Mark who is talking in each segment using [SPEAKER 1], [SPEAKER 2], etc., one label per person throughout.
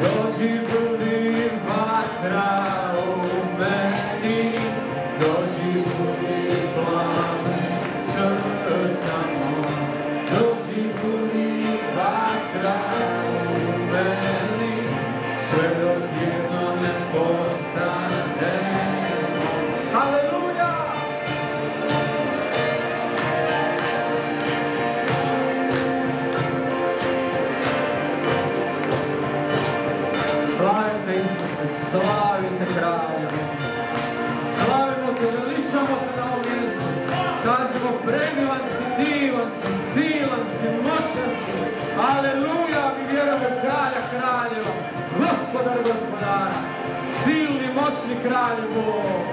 [SPEAKER 1] Dođi budi vatra u Gralbo.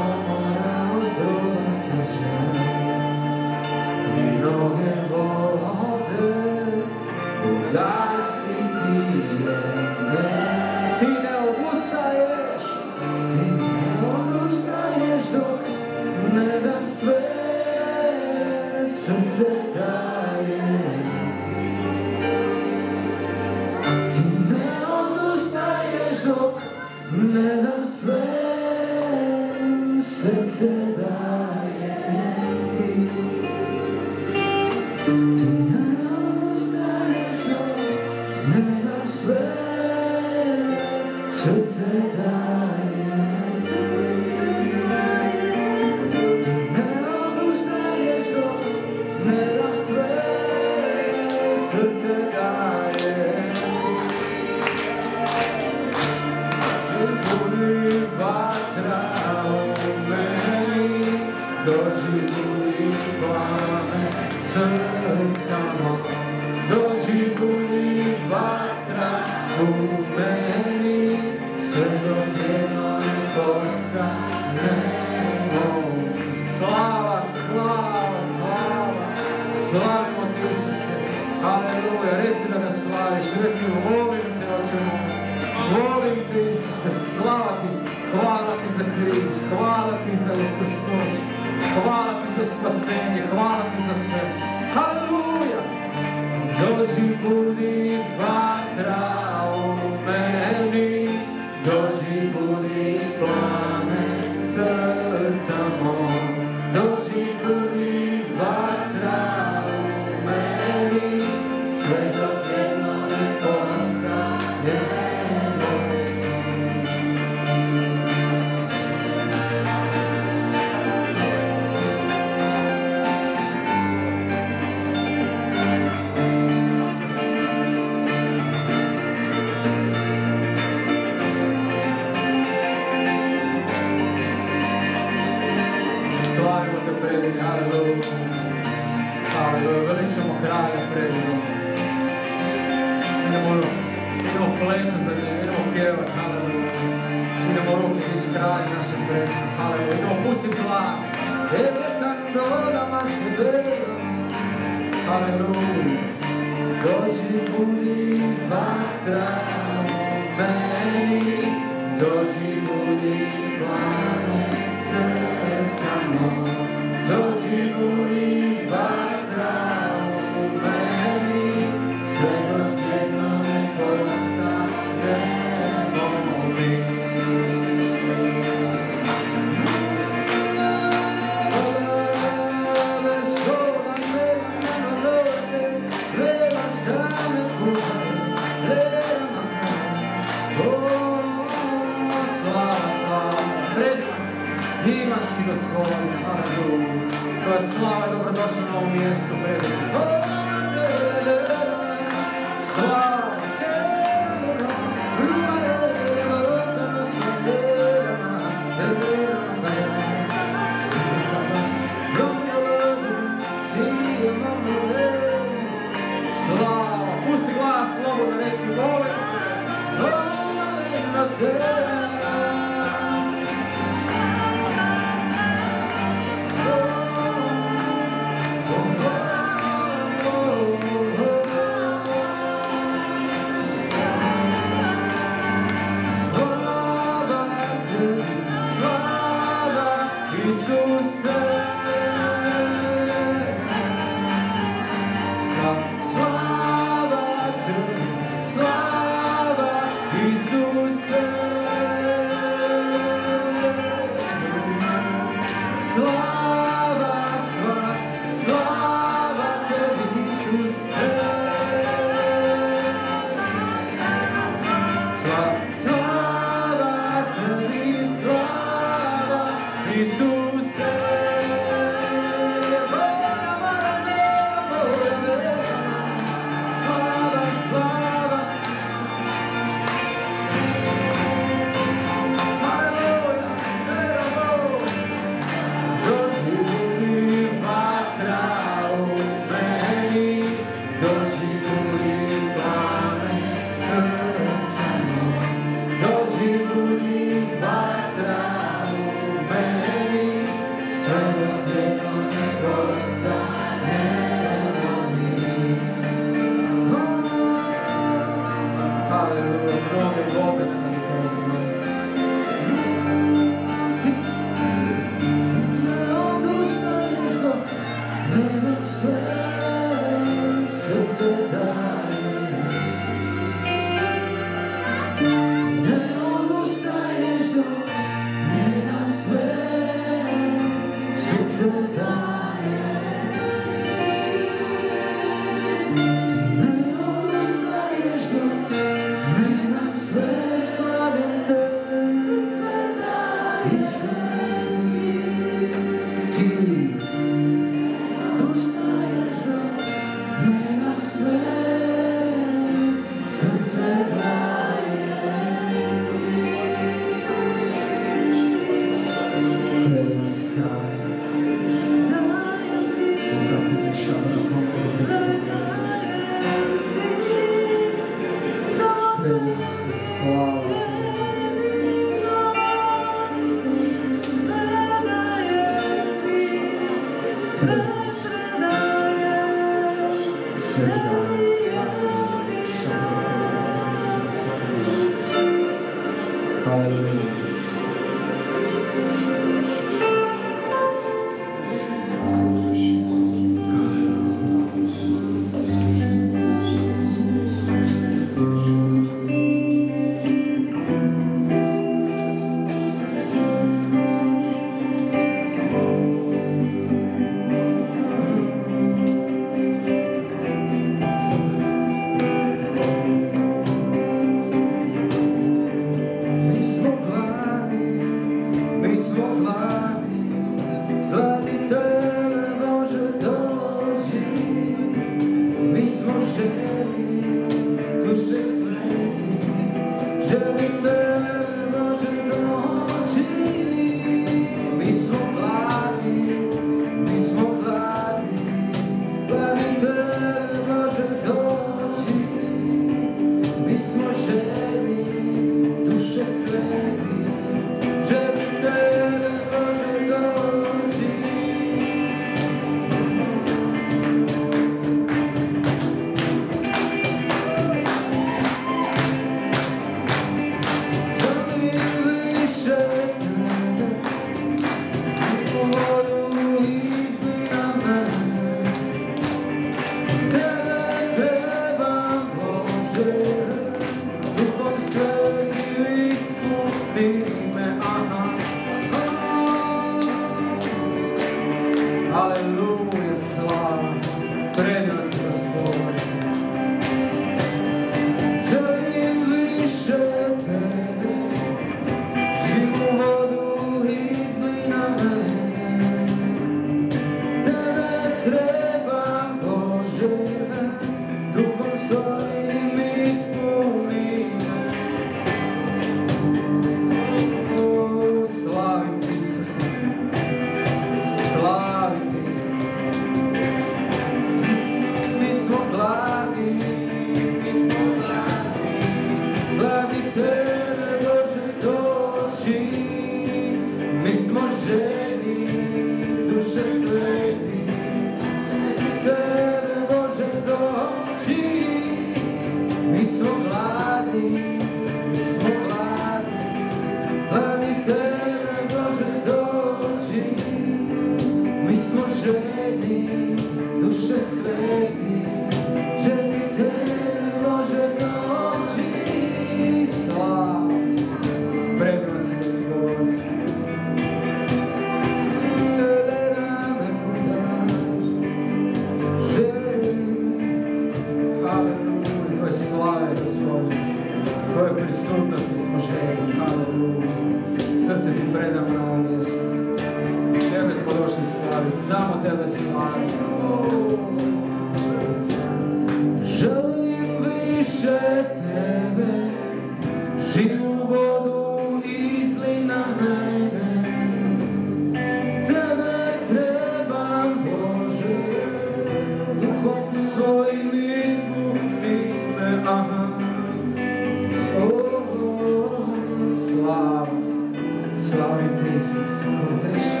[SPEAKER 1] Slavi Tesi, Sakotesh.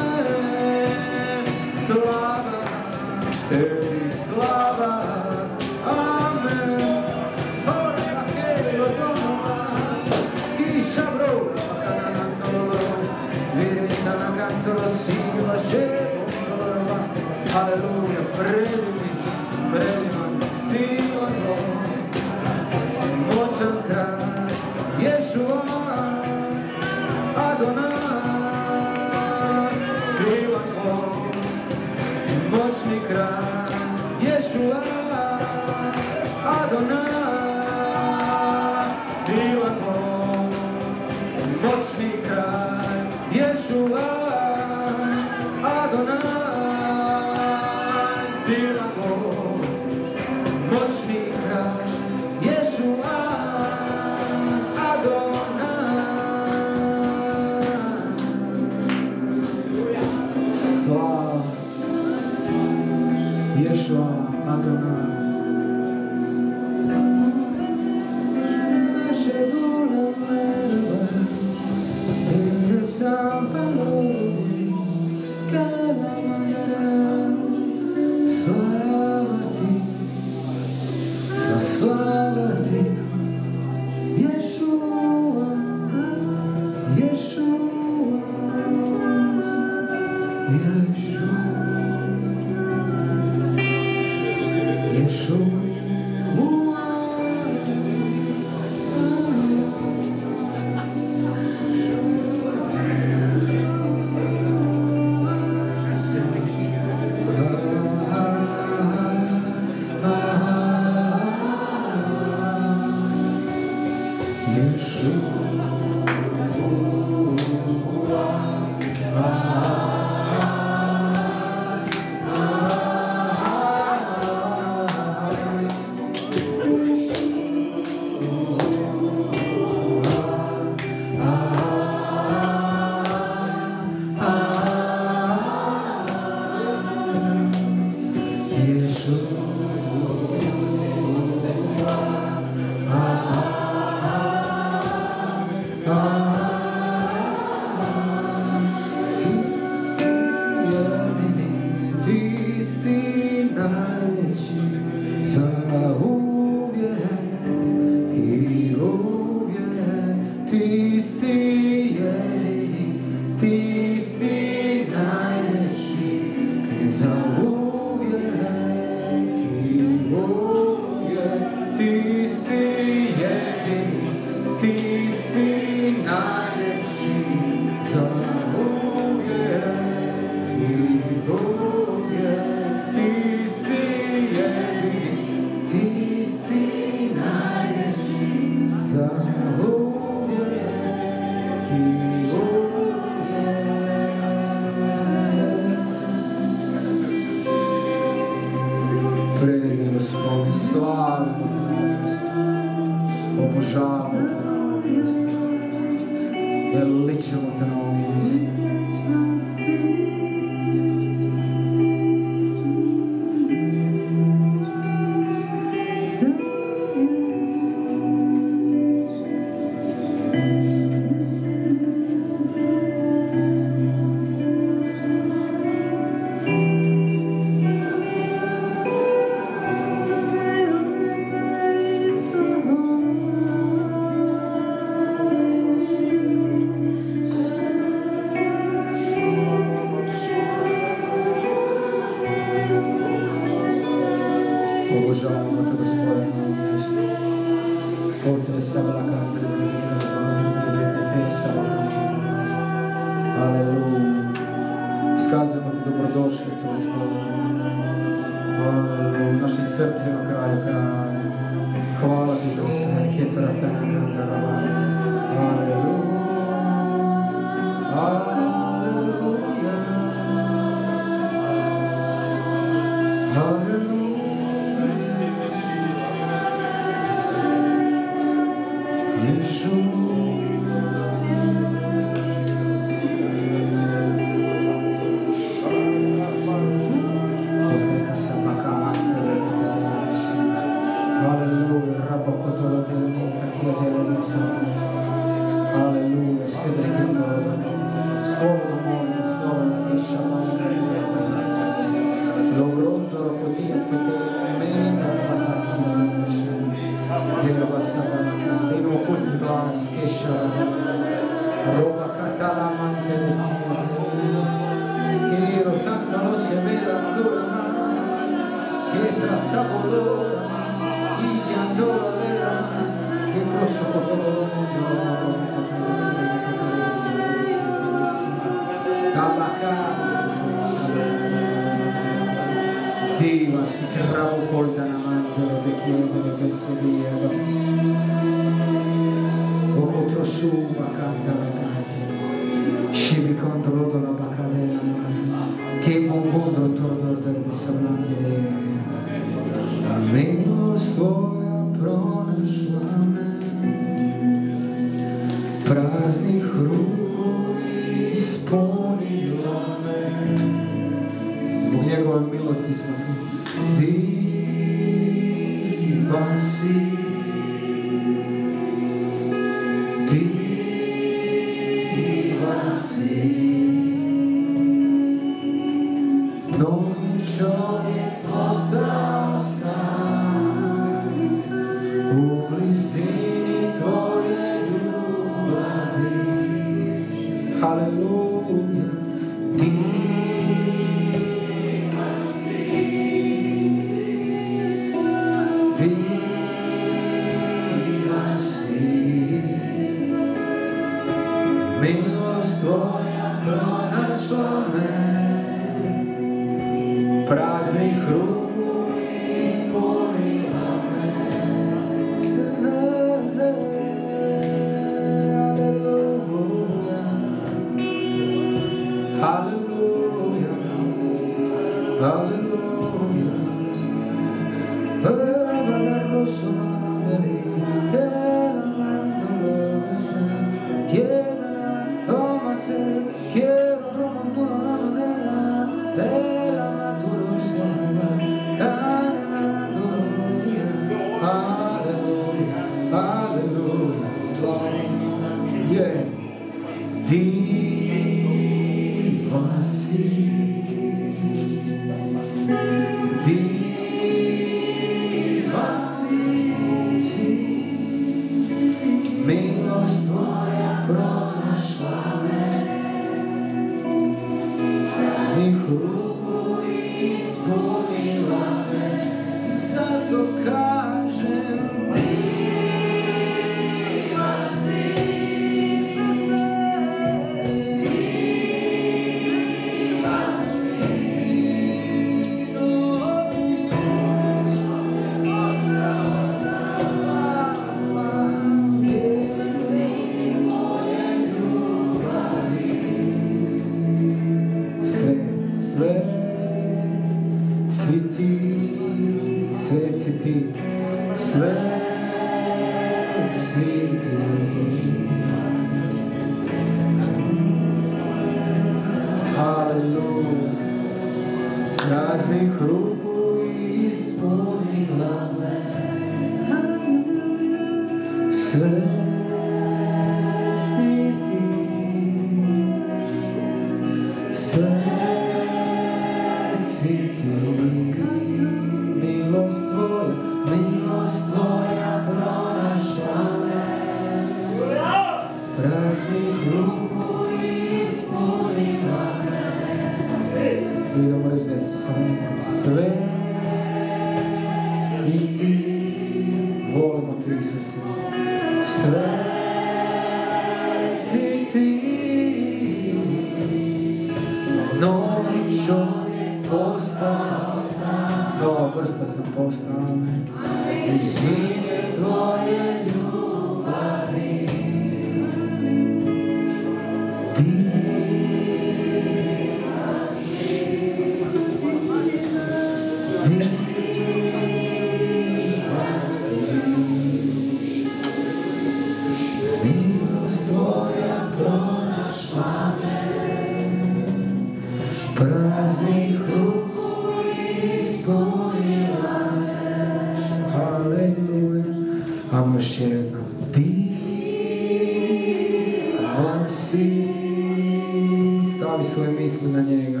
[SPEAKER 1] Svoje misli na njega.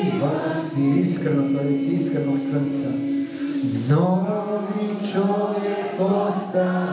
[SPEAKER 1] Divan si. Iskreno to reći, iskrenog srca. Novi čovjek postao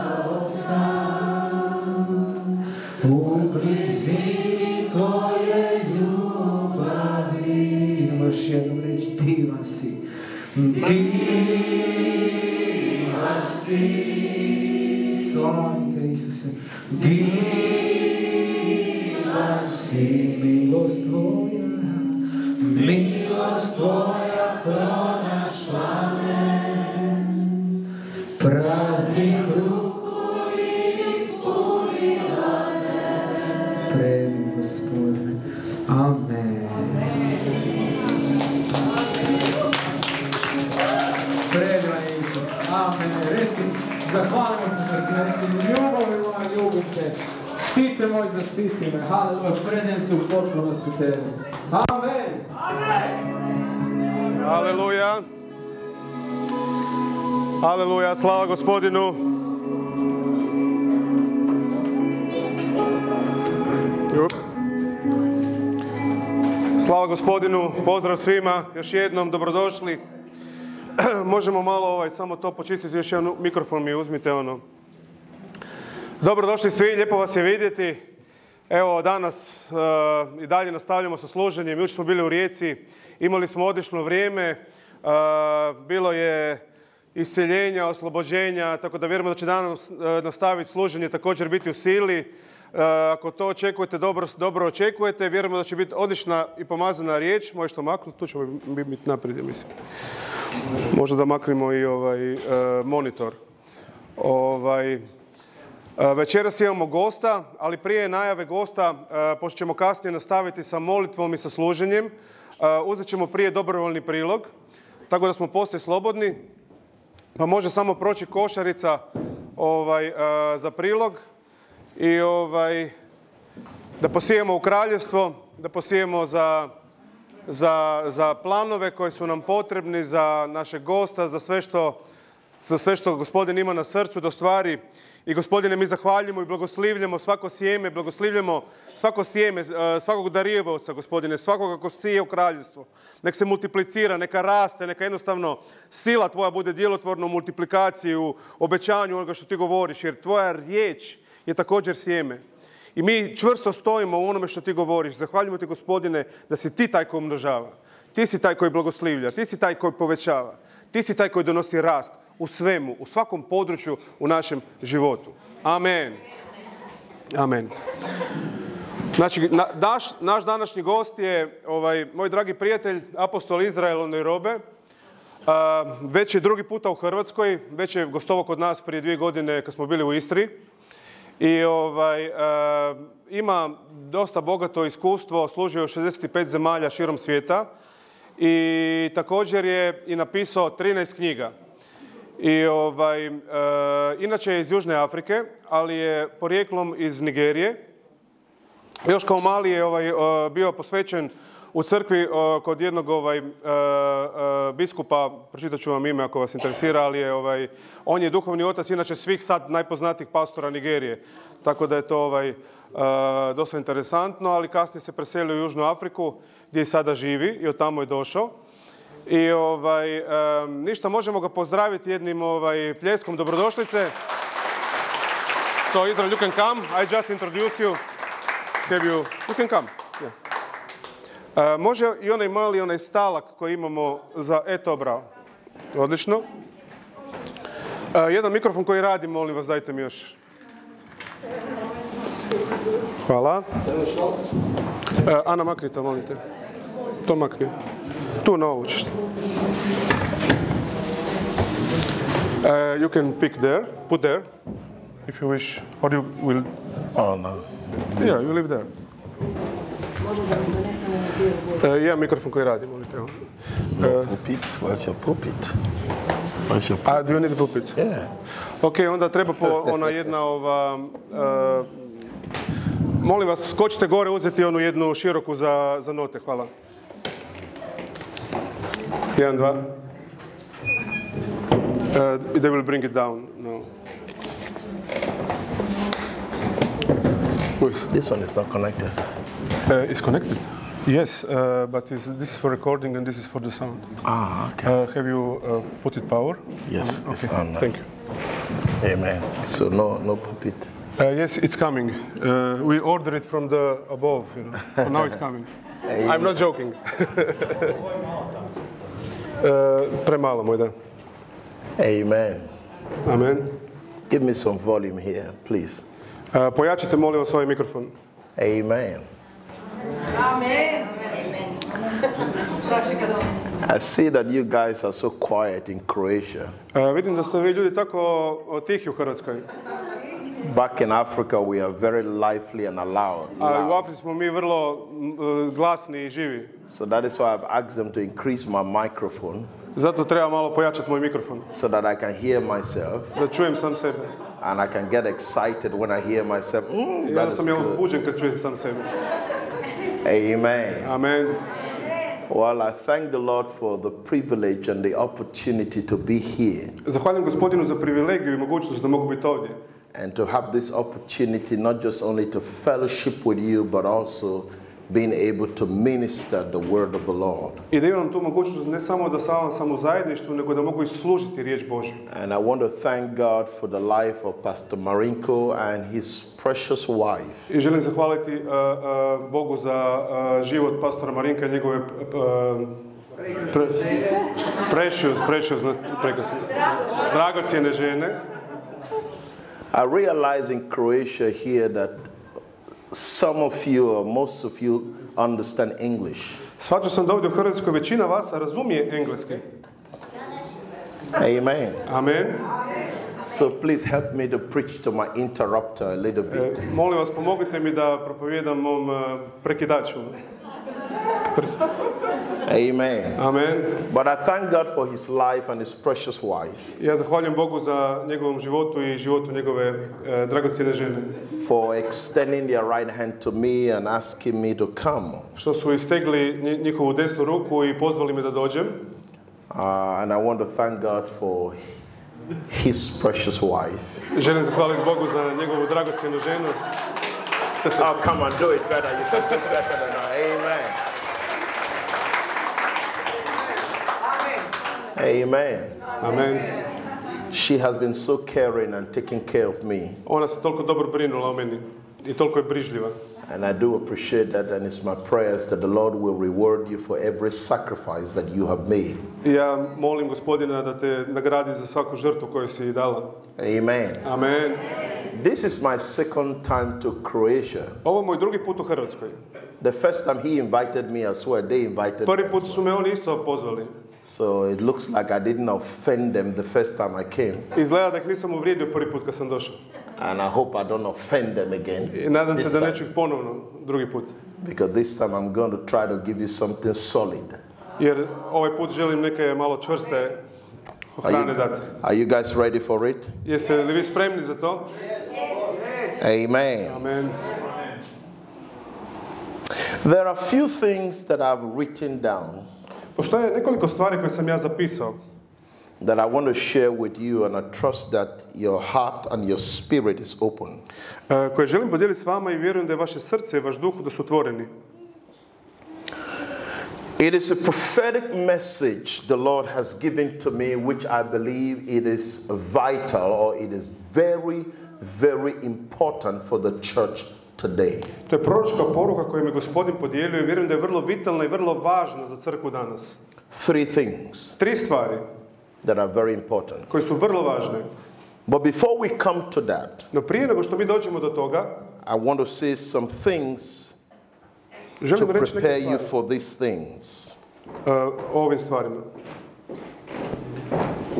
[SPEAKER 2] Slava gospodinu. Slava gospodinu, pozdrav svima, još jednom dobrodošli. Možemo malo ovaj, samo to počistiti, još jedan mikrofon mi uzmite ono. Dobrodošli svi, lijepo vas je vidjeti. Evo danas eh, i dalje nastavljamo sa služenjem. Jučer smo bili u Rijeci, imali smo odlično vrijeme. eh, bilo je iseljenja, oslobođenja, tako da vjerujemo da će danas eh, nastaviti služenje također biti u sili. Eh, ako to očekujete, dobro, dobro očekujete. Vjerujemo da će biti odlična i pomazana riječ. Možeš to maknuti, tu ćemo bi- biti naprijed, mislim. Možda da maknemo i ovaj eh, monitor. Ovaj, Večeras imamo gosta, ali prije najave gosta, pošto ćemo kasnije nastaviti sa molitvom i sa služenjem, uzet ćemo prije dobrovoljni prilog, tako da smo poslije slobodni, pa može samo proći košarica ovaj, e, za prilog i ovaj, da posijemo u kraljevstvo, da posijemo za, za, za planove koji su nam potrebni, za našeg gosta, za sve što za sve što gospodin ima na srcu da ostvari. I gospodine, mi zahvaljujemo i blagoslivljamo svako sjeme, blagoslivljamo svako sjeme, eh, svakog darijevovca, gospodine, svakoga ko sije u kraljevstvo. Nek se multiplicira, neka raste, neka jednostavno sila tvoja bude djelotvorna u multiplikaciji, u obećanju onoga što ti govoriš, jer tvoja riječ je također sjeme. I mi čvrsto stojimo u onome što ti govoriš. Zahvaljujemo ti, gospodine, da si ti taj koji umnožava. Ti si taj koji blagoslivlja, ti si taj koji povećava. Ti si taj koji donosi rast u svemu, u svakom području u našem životu. Amen. Amen. Znači, na- naš, naš današnji gost je ovaj, moj dragi prijatelj, apostol Izrael Robe. već je drugi puta u Hrvatskoj, već je gostovao kod nas prije dvije godine kad smo bili u Istri. I ovaj, e, ima dosta bogato iskustvo, služio u 65 zemalja širom svijeta i također je i napisao 13 knjiga. I ovaj, e, inače je iz Južne Afrike, ali je porijeklom iz Nigerije. Još kao mali je ovaj, e, bio posvećen u crkvi e, kod jednog ovaj, biskupa, pročitat ću vam ime ako vas interesira, ali je, ovaj, on je duhovni otac inače svih sad najpoznatijih pastora Nigerije. Tako da je to ovaj, dosta interesantno, ali kasnije se preselio u Južnu Afriku gdje i sada živi i od tamo je došao. I ovaj, ništa, možemo ga pozdraviti jednim ovaj, pljeskom dobrodošlice. So Israel, you can come. I just introduce you. Have you, you can come. E, može i onaj mali, onaj stalak koji imamo za, eto, bravo. Odlično. E, jedan mikrofon koji radi, molim vas, dajte mi još. Hvala. E, Ana, makni to, molim te. To. Tu na ovu ćeš. Uh, you can pick there, put there, if you wish, or you will,
[SPEAKER 3] Oh no.
[SPEAKER 2] yeah, you leave there. Uh, ja mikrofon koji radi, molite. evo.
[SPEAKER 3] No pulpit. Where's your pulpit? Where's your pulpit?
[SPEAKER 2] A, do you need the pulpit?
[SPEAKER 3] Yeah.
[SPEAKER 2] Ok, onda treba po, ona jedna ova... uh, molim vas, skočite gore uzeti onu jednu široku za, za note, hvala. Dva. Uh, they will bring it down. No.
[SPEAKER 3] This one is not connected.
[SPEAKER 2] Uh, it's connected. Yes, uh, but is, this is for recording and this is for the sound.
[SPEAKER 3] Ah, okay.
[SPEAKER 2] Uh, have you uh, put it power?
[SPEAKER 3] Yes, it's
[SPEAKER 2] Okay,
[SPEAKER 3] on now.
[SPEAKER 2] thank you.
[SPEAKER 3] Amen. So no, no pulpit.
[SPEAKER 2] Uh, yes, it's coming. Uh, we ordered it from the above, you know. So now it's coming. I'm not joking. uh, premalo moj, da.
[SPEAKER 3] Amen.
[SPEAKER 2] Amen.
[SPEAKER 3] Give me some volume here, please.
[SPEAKER 2] Uh, pojačite, molim vas, ovaj mikrofon.
[SPEAKER 3] Amen.
[SPEAKER 4] Amen.
[SPEAKER 3] I see that you guys are so quiet in Croatia.
[SPEAKER 2] Uh, vidim da ste vi ljudi tako tihi u Hrvatskoj.
[SPEAKER 3] Back in Africa, we are very lively and loud.
[SPEAKER 2] Ali u. Africi smo mi vrlo uh, glasni i živi.
[SPEAKER 3] So that is why I've asked them to increase my microphone
[SPEAKER 2] Zato treba malo pojačati moj mikrofon.
[SPEAKER 3] so that I can hear myself
[SPEAKER 2] Da čujem sam sebe.
[SPEAKER 3] and I can get excited when I hear myself. Mm,
[SPEAKER 2] Ja sam ja uzbuđen kad čujem sam sebe.
[SPEAKER 3] Amen.
[SPEAKER 2] Amen.
[SPEAKER 3] Well, I thank the Lord for the privilege and the opportunity to be here
[SPEAKER 2] Zahvaljujem gospodinu za privilegiju i mogućnost da mogu biti ovdje.
[SPEAKER 3] And to have this opportunity not just only to fellowship with you, but also being able to minister the word of the Lord.
[SPEAKER 2] I da imam tu mogućnost ne samo da sam sam u zajedništvu, nego da mogu i služiti riječ Božju.
[SPEAKER 3] And I want to thank God for the life of Pastor Marinko and his precious wife.
[SPEAKER 2] I želim zahvaliti uh, uh, Bogu za uh, život pastora Marinka i njegove pre, precious, precious, prekrasne, dragocjene žene.
[SPEAKER 3] I realize in Croatia here that some of you or most of you understand English.
[SPEAKER 2] Shvatio sam da ovdje u Hrvatskoj većina vas razumije engleski.
[SPEAKER 3] Amen.
[SPEAKER 2] Amen.
[SPEAKER 3] So please help me to preach to my interrupter a little bit.
[SPEAKER 2] E, molim vas, pomognite mi da propovijedam mom uh, prekidaču. Pre-
[SPEAKER 3] Amen.
[SPEAKER 2] Amen.
[SPEAKER 3] But I thank God for his life and his precious wife,
[SPEAKER 2] Ja zahvaljujem Bogu za njegovom životu i životu njegove e, dragocjene žene.
[SPEAKER 3] for extending their right hand to me and asking me to come.
[SPEAKER 2] Što su istegli nji- njihovu desnu ruku i pozvali me da dođem.
[SPEAKER 3] Uh, and I want to thank God for his precious wife.
[SPEAKER 2] Želim zahvaliti Bogu za njegovu dragocjenu ženu.
[SPEAKER 3] oh, come on, do it better. You can do better than that. Amen. Amen.
[SPEAKER 2] Amen.
[SPEAKER 3] She has been so caring and taking care of me.
[SPEAKER 2] Ona se toliko dobro brinula o meni i toliko je brižljiva.
[SPEAKER 3] And I do appreciate that, and it's my prayers that the Lord will reward you for every sacrifice that you have made.
[SPEAKER 2] Ja molim gospodina da te nagradi za svaku žrtvu koju si dala.
[SPEAKER 3] Amen.
[SPEAKER 2] Amen.
[SPEAKER 3] This is my second time to Croatia.
[SPEAKER 2] Ovo je moj drugi put u Hrvatskoj.
[SPEAKER 3] The first time he invited me, I swear they invited
[SPEAKER 2] Prvi
[SPEAKER 3] me.
[SPEAKER 2] put su me oni isto pozvali.
[SPEAKER 3] So it looks like I didn't offend them the first time I came.
[SPEAKER 2] Izgleda da nisam uvrijedio prvi put kad sam došao.
[SPEAKER 3] And I hope I don't offend them again.
[SPEAKER 2] I nadam se da neću ih ponovno drugi put.
[SPEAKER 3] Because this time I'm going to try to give you something solid.
[SPEAKER 2] Jer ovaj put želim neke malo čvrste
[SPEAKER 3] Are
[SPEAKER 2] hrane
[SPEAKER 3] you,
[SPEAKER 2] dati.
[SPEAKER 3] are you guys ready for it?
[SPEAKER 2] Jeste li vi spremni za to?
[SPEAKER 3] Amen.
[SPEAKER 2] Amen.
[SPEAKER 3] There are a few things that I've written down
[SPEAKER 2] Postoje nekoliko stvari koje sam ja zapisao
[SPEAKER 3] that I want to share with you, and I trust that your heart and your spirit is open.
[SPEAKER 2] koje želim podijeliti s vama i vjerujem da je vaše srce i vaš duh da su otvoreni.
[SPEAKER 3] It is a prophetic message the Lord has given to me, which I believe it is vital or it is very, very important for the church today.
[SPEAKER 2] To je proročka poruka koju mi gospodin podijelio i vjerujem da je vrlo vitalna i vrlo važna za crkvu danas.
[SPEAKER 3] Three things
[SPEAKER 2] Tri stvari
[SPEAKER 3] that are very important.
[SPEAKER 2] koje su vrlo važne.
[SPEAKER 3] But before we come to that,
[SPEAKER 2] No prije nego što mi dođemo do toga,
[SPEAKER 3] I want to say some things to prepare you for these things.
[SPEAKER 2] e, o ovim stvarima.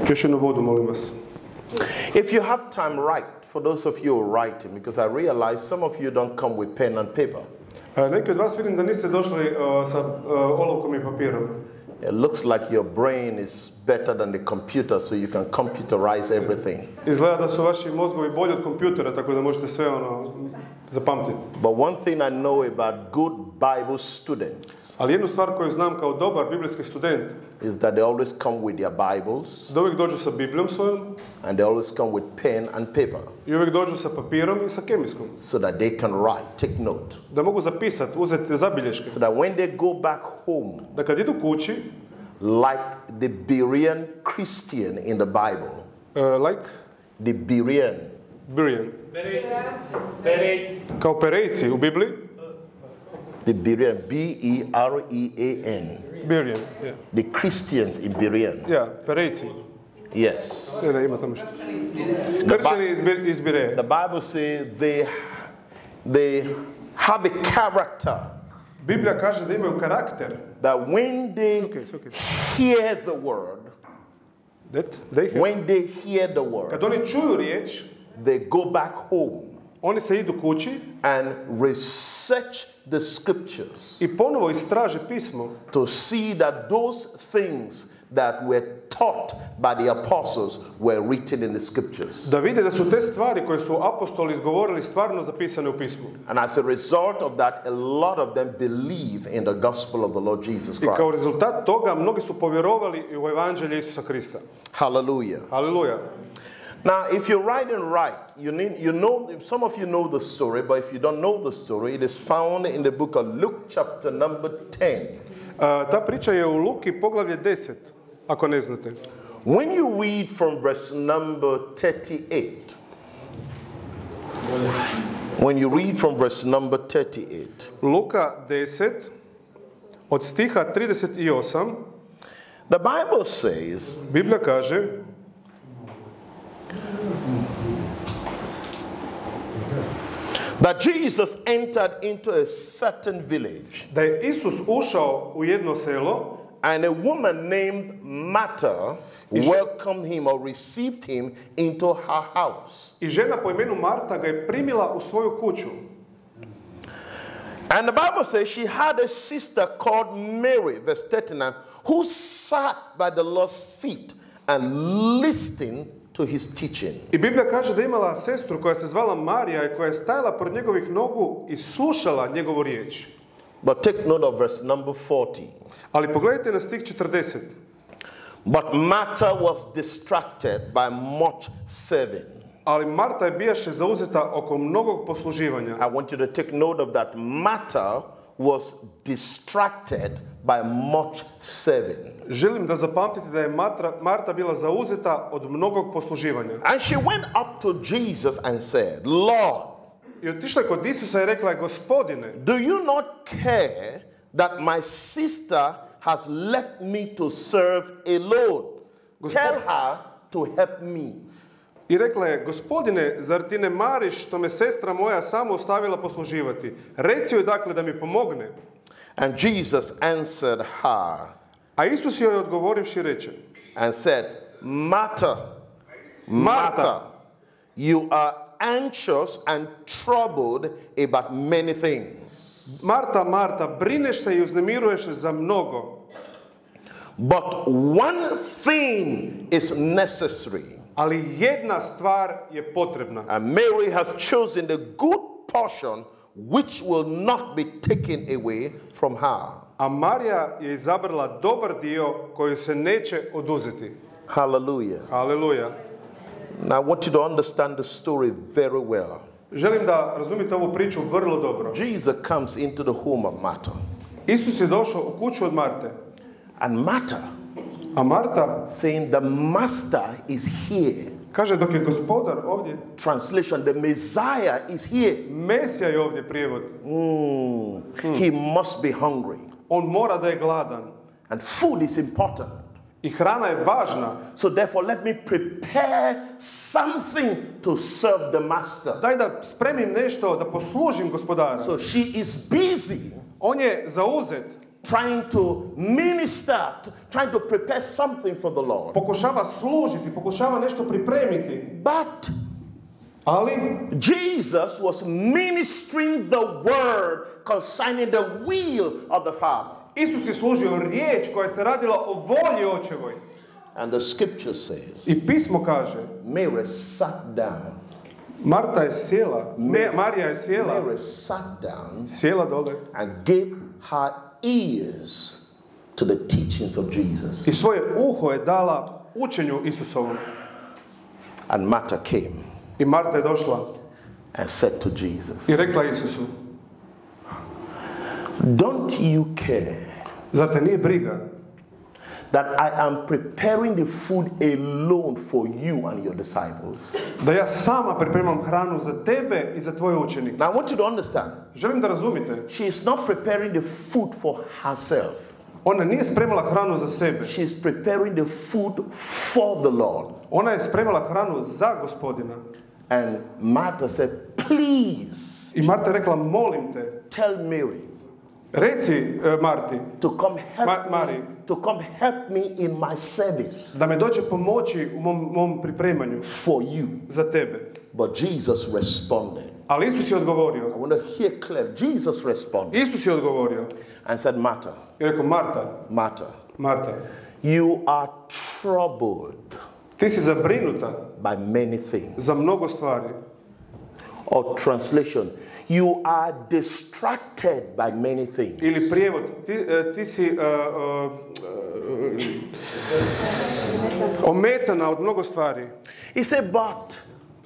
[SPEAKER 2] Još jednu vodu, molim vas.
[SPEAKER 3] If you have time, write. For those of you who are writing, because I realize some of you don't come with pen and paper.
[SPEAKER 2] Eh, e, Neki od vas vidim da niste došli e, sa e, olovkom i papirom.
[SPEAKER 3] It looks like your brain is better than the computer, so you can computerize everything.
[SPEAKER 2] Izgleda da su vaši mozgovi bolji od kompjutera, tako da možete sve ono zapamtiti.
[SPEAKER 3] But one thing I know about good Bible students
[SPEAKER 2] Ali jednu stvar koju znam kao dobar biblijski student,
[SPEAKER 3] is that they always come with their Bibles
[SPEAKER 2] da uvijek dođu sa Biblijom svojom
[SPEAKER 3] and they always come with pen and paper
[SPEAKER 2] i uvijek dođu sa papirom i sa kemijskom.
[SPEAKER 3] so that they can write, take note.
[SPEAKER 2] Da mogu zapisati, uzeti zabilješke.
[SPEAKER 3] So that when they go back home,
[SPEAKER 2] Da kad idu kući,
[SPEAKER 3] like the Berean Christian in the Bible,
[SPEAKER 2] uh, like
[SPEAKER 3] the Berean,
[SPEAKER 2] Berean, kao Perejci u Bibliji,
[SPEAKER 3] the Berean, B E R E A N,
[SPEAKER 2] Berean, yeah.
[SPEAKER 3] the Christians in Berean.
[SPEAKER 2] Ja, Perejci.
[SPEAKER 3] Yes.
[SPEAKER 2] Ne, ne, ima tamo što. Kršćani iz, Bir- iz Bireje.
[SPEAKER 3] The Bible says they, they have a character
[SPEAKER 2] Biblija kaže da imaju karakter.
[SPEAKER 3] that when they
[SPEAKER 2] Okay, okay.
[SPEAKER 3] hear the word,
[SPEAKER 2] That, they have-
[SPEAKER 3] when they hear the word,
[SPEAKER 2] Kad oni čuju riječ,
[SPEAKER 3] they go back home
[SPEAKER 2] oni se idu kući
[SPEAKER 3] and research the scriptures
[SPEAKER 2] i ponovo istraže pismo
[SPEAKER 3] to see that those things that were taught by the apostles were written in the scriptures.
[SPEAKER 2] da vide da su te stvari koje su apostoli izgovorili stvarno zapisane u pismu.
[SPEAKER 3] And as a result of that, a lot of them believe in the gospel of the Lord Jesus Christ.
[SPEAKER 2] I kao rezultat toga mnogi su povjerovali u evanđelje Isusa Krista.
[SPEAKER 3] Hallelujah.
[SPEAKER 2] Aleluja.
[SPEAKER 3] Now, if you're writing right, you need you know some of you know the story, but if you don't know the story, it is found in the book of Luke, chapter number 10.
[SPEAKER 2] A, ta priča je u Luki poglavlje 10, ako ne znate.
[SPEAKER 3] When you read from verse number 38, when you read from verse number 38,
[SPEAKER 2] Luka 10, od stiha 38,
[SPEAKER 3] the Bible says,
[SPEAKER 2] Biblija kaže
[SPEAKER 3] that Jesus entered into a certain village,
[SPEAKER 2] da je Isus ušao u jedno selo
[SPEAKER 3] and a woman named Martha welcomed him or received him into her house.
[SPEAKER 2] i žena po imenu Marta ga je primila u svoju kuću.
[SPEAKER 3] And the Bible says she had a sister called Mary, verse 39, who sat by the Lord's feet and listened to his teaching.
[SPEAKER 2] I Biblija kaže da je imala sestru koja se zvala Marija i koja je stajala pored njegovih nogu i slušala njegovu riječ.
[SPEAKER 3] But take note of verse number 40.
[SPEAKER 2] Ali pogledajte na stih 40.
[SPEAKER 3] But Martha was distracted by much serving.
[SPEAKER 2] Ali Marta je bijaše zauzeta oko mnogog posluživanja.
[SPEAKER 3] I want you to take note of that. Martha was distracted by much serving.
[SPEAKER 2] Želim da zapamtite da je Matra, Marta bila zauzeta od mnogog posluživanja.
[SPEAKER 3] And she went up to Jesus and said, Lord,
[SPEAKER 2] I otišla je kod Isusa i rekla je, gospodine,
[SPEAKER 3] do you not care that my sister has left me to serve alone? Tell her to help me.
[SPEAKER 2] i rekla je, gospodine, zar ti ne mariš što me sestra moja samo ostavila posluživati? Reci joj dakle da mi pomogne.
[SPEAKER 3] And Jesus answered her
[SPEAKER 2] A Isus joj odgovorivši reče,
[SPEAKER 3] and said, Martha, Martha, you are anxious and troubled about many things.
[SPEAKER 2] Marta, Marta, brineš se i uznemiruješ za mnogo,
[SPEAKER 3] But one thing is necessary.
[SPEAKER 2] Ali jedna stvar je potrebna.
[SPEAKER 3] And Mary has chosen the good portion which will not be taken away from her.
[SPEAKER 2] A Marija je izabrala dobar dio koji se neće oduzeti.
[SPEAKER 3] Hallelujah.
[SPEAKER 2] Aleluja.
[SPEAKER 3] Now I want you to understand the story very well.
[SPEAKER 2] Želim da razumite ovu priču vrlo dobro.
[SPEAKER 3] Jesus comes into the home of Martha.
[SPEAKER 2] Isus je došao u kuću od Marte,
[SPEAKER 3] And Martha
[SPEAKER 2] a Marta
[SPEAKER 3] saying, The master is here.
[SPEAKER 2] Kaže dok je gospodar ovdje,
[SPEAKER 3] Translation, the Messiah is here.
[SPEAKER 2] Mesija je ovdje prijevod.
[SPEAKER 3] Mm. He must be hungry.
[SPEAKER 2] On mora da je gladan.
[SPEAKER 3] And food is important.
[SPEAKER 2] I hrana je važna.
[SPEAKER 3] So therefore, let me prepare something to serve the master.
[SPEAKER 2] Daj da spremim nešto, da poslužim gospodara.
[SPEAKER 3] So she is busy
[SPEAKER 2] On je zauzet,
[SPEAKER 3] trying to minister, trying to prepare something for the Lord.
[SPEAKER 2] pokušava služiti, pokušava nešto pripremiti.
[SPEAKER 3] But
[SPEAKER 2] Ali
[SPEAKER 3] Jesus was ministering the word concerning the will of the Father.
[SPEAKER 2] Isus je služio riječ koja se radila o volji očevoj.
[SPEAKER 3] And the scripture says,
[SPEAKER 2] I pismo kaže,
[SPEAKER 3] Mary sat down.
[SPEAKER 2] Marta je sjela, ne, Marija je sjela,
[SPEAKER 3] Mary sat down
[SPEAKER 2] sjela dole
[SPEAKER 3] and gave her ears to the teachings of Jesus.
[SPEAKER 2] i svoje uho je dala učenju Isusovom.
[SPEAKER 3] And Martha came
[SPEAKER 2] I Marta je došla
[SPEAKER 3] and said to Jesus,
[SPEAKER 2] i rekla Isusu,
[SPEAKER 3] Don't you care
[SPEAKER 2] zar te nije briga
[SPEAKER 3] that I am preparing the food alone for you and your disciples?
[SPEAKER 2] da ja sama pripremam hranu za tebe i za tvoje učenike.
[SPEAKER 3] Now I want you to understand,
[SPEAKER 2] Želim da razumite,
[SPEAKER 3] she is not preparing the food for herself.
[SPEAKER 2] ona nije spremala hranu za sebe.
[SPEAKER 3] She is preparing the food for the Lord.
[SPEAKER 2] Ona je spremala hranu za gospodina.
[SPEAKER 3] And Martha said, Please
[SPEAKER 2] I Marta rekla, molim te,
[SPEAKER 3] tell Mary
[SPEAKER 2] reci e, Marti
[SPEAKER 3] to come help
[SPEAKER 2] Ma-.
[SPEAKER 3] To come help me in my service
[SPEAKER 2] da me dođe pomoći u mom, mom pripremanju
[SPEAKER 3] for you.
[SPEAKER 2] za tebe.
[SPEAKER 3] But Jesus responded.
[SPEAKER 2] Ali Isus je
[SPEAKER 3] I
[SPEAKER 2] odgovorio.
[SPEAKER 3] want to hear clear. Jesus responded
[SPEAKER 2] Isus je odgovorio
[SPEAKER 3] and said, Martha,
[SPEAKER 2] i rekao, Marta,
[SPEAKER 3] Martha,
[SPEAKER 2] Marta,
[SPEAKER 3] you are troubled
[SPEAKER 2] ti si zabrinuta
[SPEAKER 3] by many things.
[SPEAKER 2] za mnogo stvari.
[SPEAKER 3] Or translation, you are distracted by many things.
[SPEAKER 2] Ili prijevod, ti, e, ti si e, e, e, ometana od mnogo stvari.
[SPEAKER 3] He said, but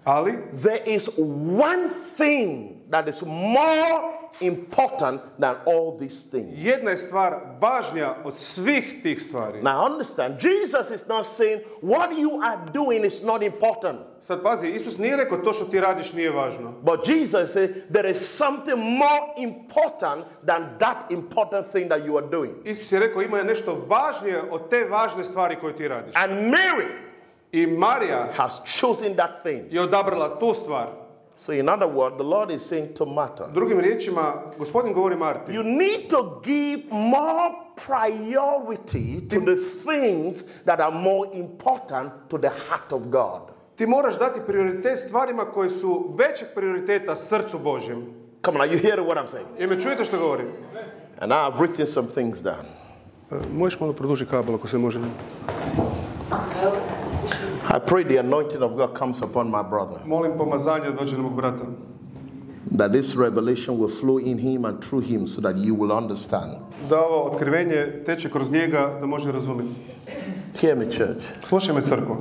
[SPEAKER 2] Ali
[SPEAKER 3] there is one thing that is more important than all these things.
[SPEAKER 2] jedna je stvar važnija od svih tih stvari.
[SPEAKER 3] Now understand, Jesus is not saying what you are doing is not important.
[SPEAKER 2] Sad pazi, Isus nije rekao to što ti radiš nije važno.
[SPEAKER 3] But Jesus said there is something more important than that important thing that you are doing.
[SPEAKER 2] Isus je rekao ima nešto važnije od te važne stvari koje ti radiš.
[SPEAKER 3] And Mary
[SPEAKER 2] I Marija
[SPEAKER 3] has chosen that thing.
[SPEAKER 2] je odabrala tu stvar.
[SPEAKER 3] So, in other words, the Lord is saying to Martha,
[SPEAKER 2] Drugim riječima, gospodin govori Marti,
[SPEAKER 3] you need to give more priority to the things that are more important to the heart of God.
[SPEAKER 2] ti moraš dati prioritet stvarima koji su većeg prioriteta srcu Božjem.
[SPEAKER 3] Come on, are you hearing what I'm saying?
[SPEAKER 2] I me čujete što govorim?
[SPEAKER 3] And I've written some things down.
[SPEAKER 2] Možeš malo produži kabel ako se može.
[SPEAKER 3] I pray the anointing of God comes upon my brother,
[SPEAKER 2] Molim pomazanje dođe na mog brata.
[SPEAKER 3] that this revelation will flow in him and through him so that you will understand.
[SPEAKER 2] Da ovo otkrivenje teče kroz njega da može razumjeti.
[SPEAKER 3] Hear me, church.
[SPEAKER 2] Slušaj me crkvo.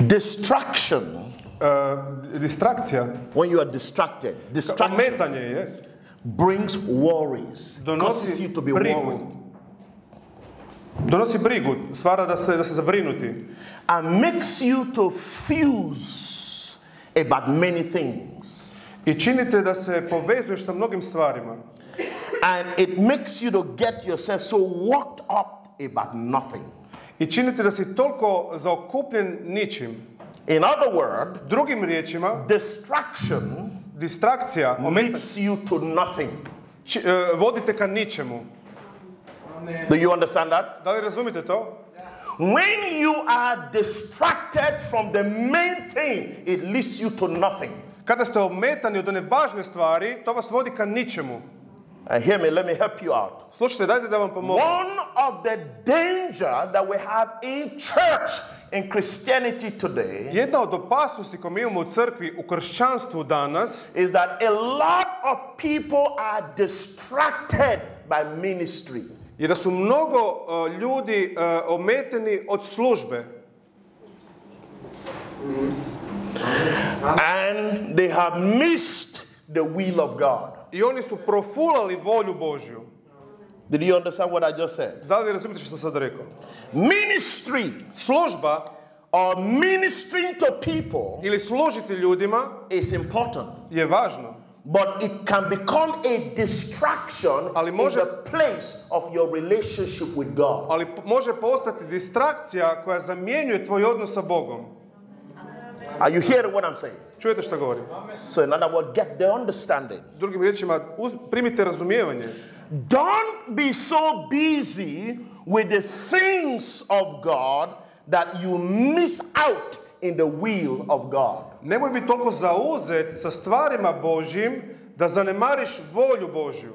[SPEAKER 3] Distraction,
[SPEAKER 2] E, distrakcija,
[SPEAKER 3] when you are distracted, distraction
[SPEAKER 2] ometanje je,
[SPEAKER 3] brings worries, causes you to be
[SPEAKER 2] brigu.
[SPEAKER 3] worried,
[SPEAKER 2] Donosi brigu, stvara da se, da se zabrinuti.
[SPEAKER 3] and makes you to fuse about many things.
[SPEAKER 2] I činite da se povezuješ sa mnogim stvarima.
[SPEAKER 3] And it makes you to get yourself so worked up about nothing.
[SPEAKER 2] I činite da si toliko zaokupljen ničim.
[SPEAKER 3] In other words,
[SPEAKER 2] Drugim riječima,
[SPEAKER 3] distraction
[SPEAKER 2] distrakcija
[SPEAKER 3] leads you to nothing.
[SPEAKER 2] či- e, vodite ka ničemu.
[SPEAKER 3] Do you understand that?
[SPEAKER 2] Da li razumite?
[SPEAKER 3] When you are distracted from the main thing, it leads you to nothing.
[SPEAKER 2] Kada ste ometani od one važne stvari, to vas vodi ka ničemu.
[SPEAKER 3] And hear me, let me help you out.
[SPEAKER 2] Slušajte, dajte da vam pomognem.
[SPEAKER 3] One of the danger that we have in church in Christianity today
[SPEAKER 2] Jedna od opasnosti koju mi imamo u crkvi, u kršćanstvu danas,
[SPEAKER 3] is that a lot of people are distracted by ministry.
[SPEAKER 2] Je da su mnogo uh, ljudi uh, ometeni od službe.
[SPEAKER 3] And they have missed the will of God.
[SPEAKER 2] I oni su profulali volju Božju.
[SPEAKER 3] Did you understand what I just said?
[SPEAKER 2] Da li razumijete što sam sad rekao?
[SPEAKER 3] Ministry
[SPEAKER 2] Služba
[SPEAKER 3] or ministering to people
[SPEAKER 2] ili služiti ljudima
[SPEAKER 3] is important,
[SPEAKER 2] je važno.
[SPEAKER 3] But it can become a distraction
[SPEAKER 2] Ali
[SPEAKER 3] in the place of your relationship with God.
[SPEAKER 2] Ali može postati distrakcija koja zamjenjuje tvoj odnos sa Bogom.
[SPEAKER 3] Are you hearing what I'm saying?
[SPEAKER 2] Čujete što govorim?
[SPEAKER 3] So, in other words, get the understanding.
[SPEAKER 2] Drugim riječima, primite razumijevanje.
[SPEAKER 3] Don't be so busy with the things of God that you miss out in the will of God.
[SPEAKER 2] Nemoj biti toliko zauzet sa stvarima Božjim da zanemariš volju Božju.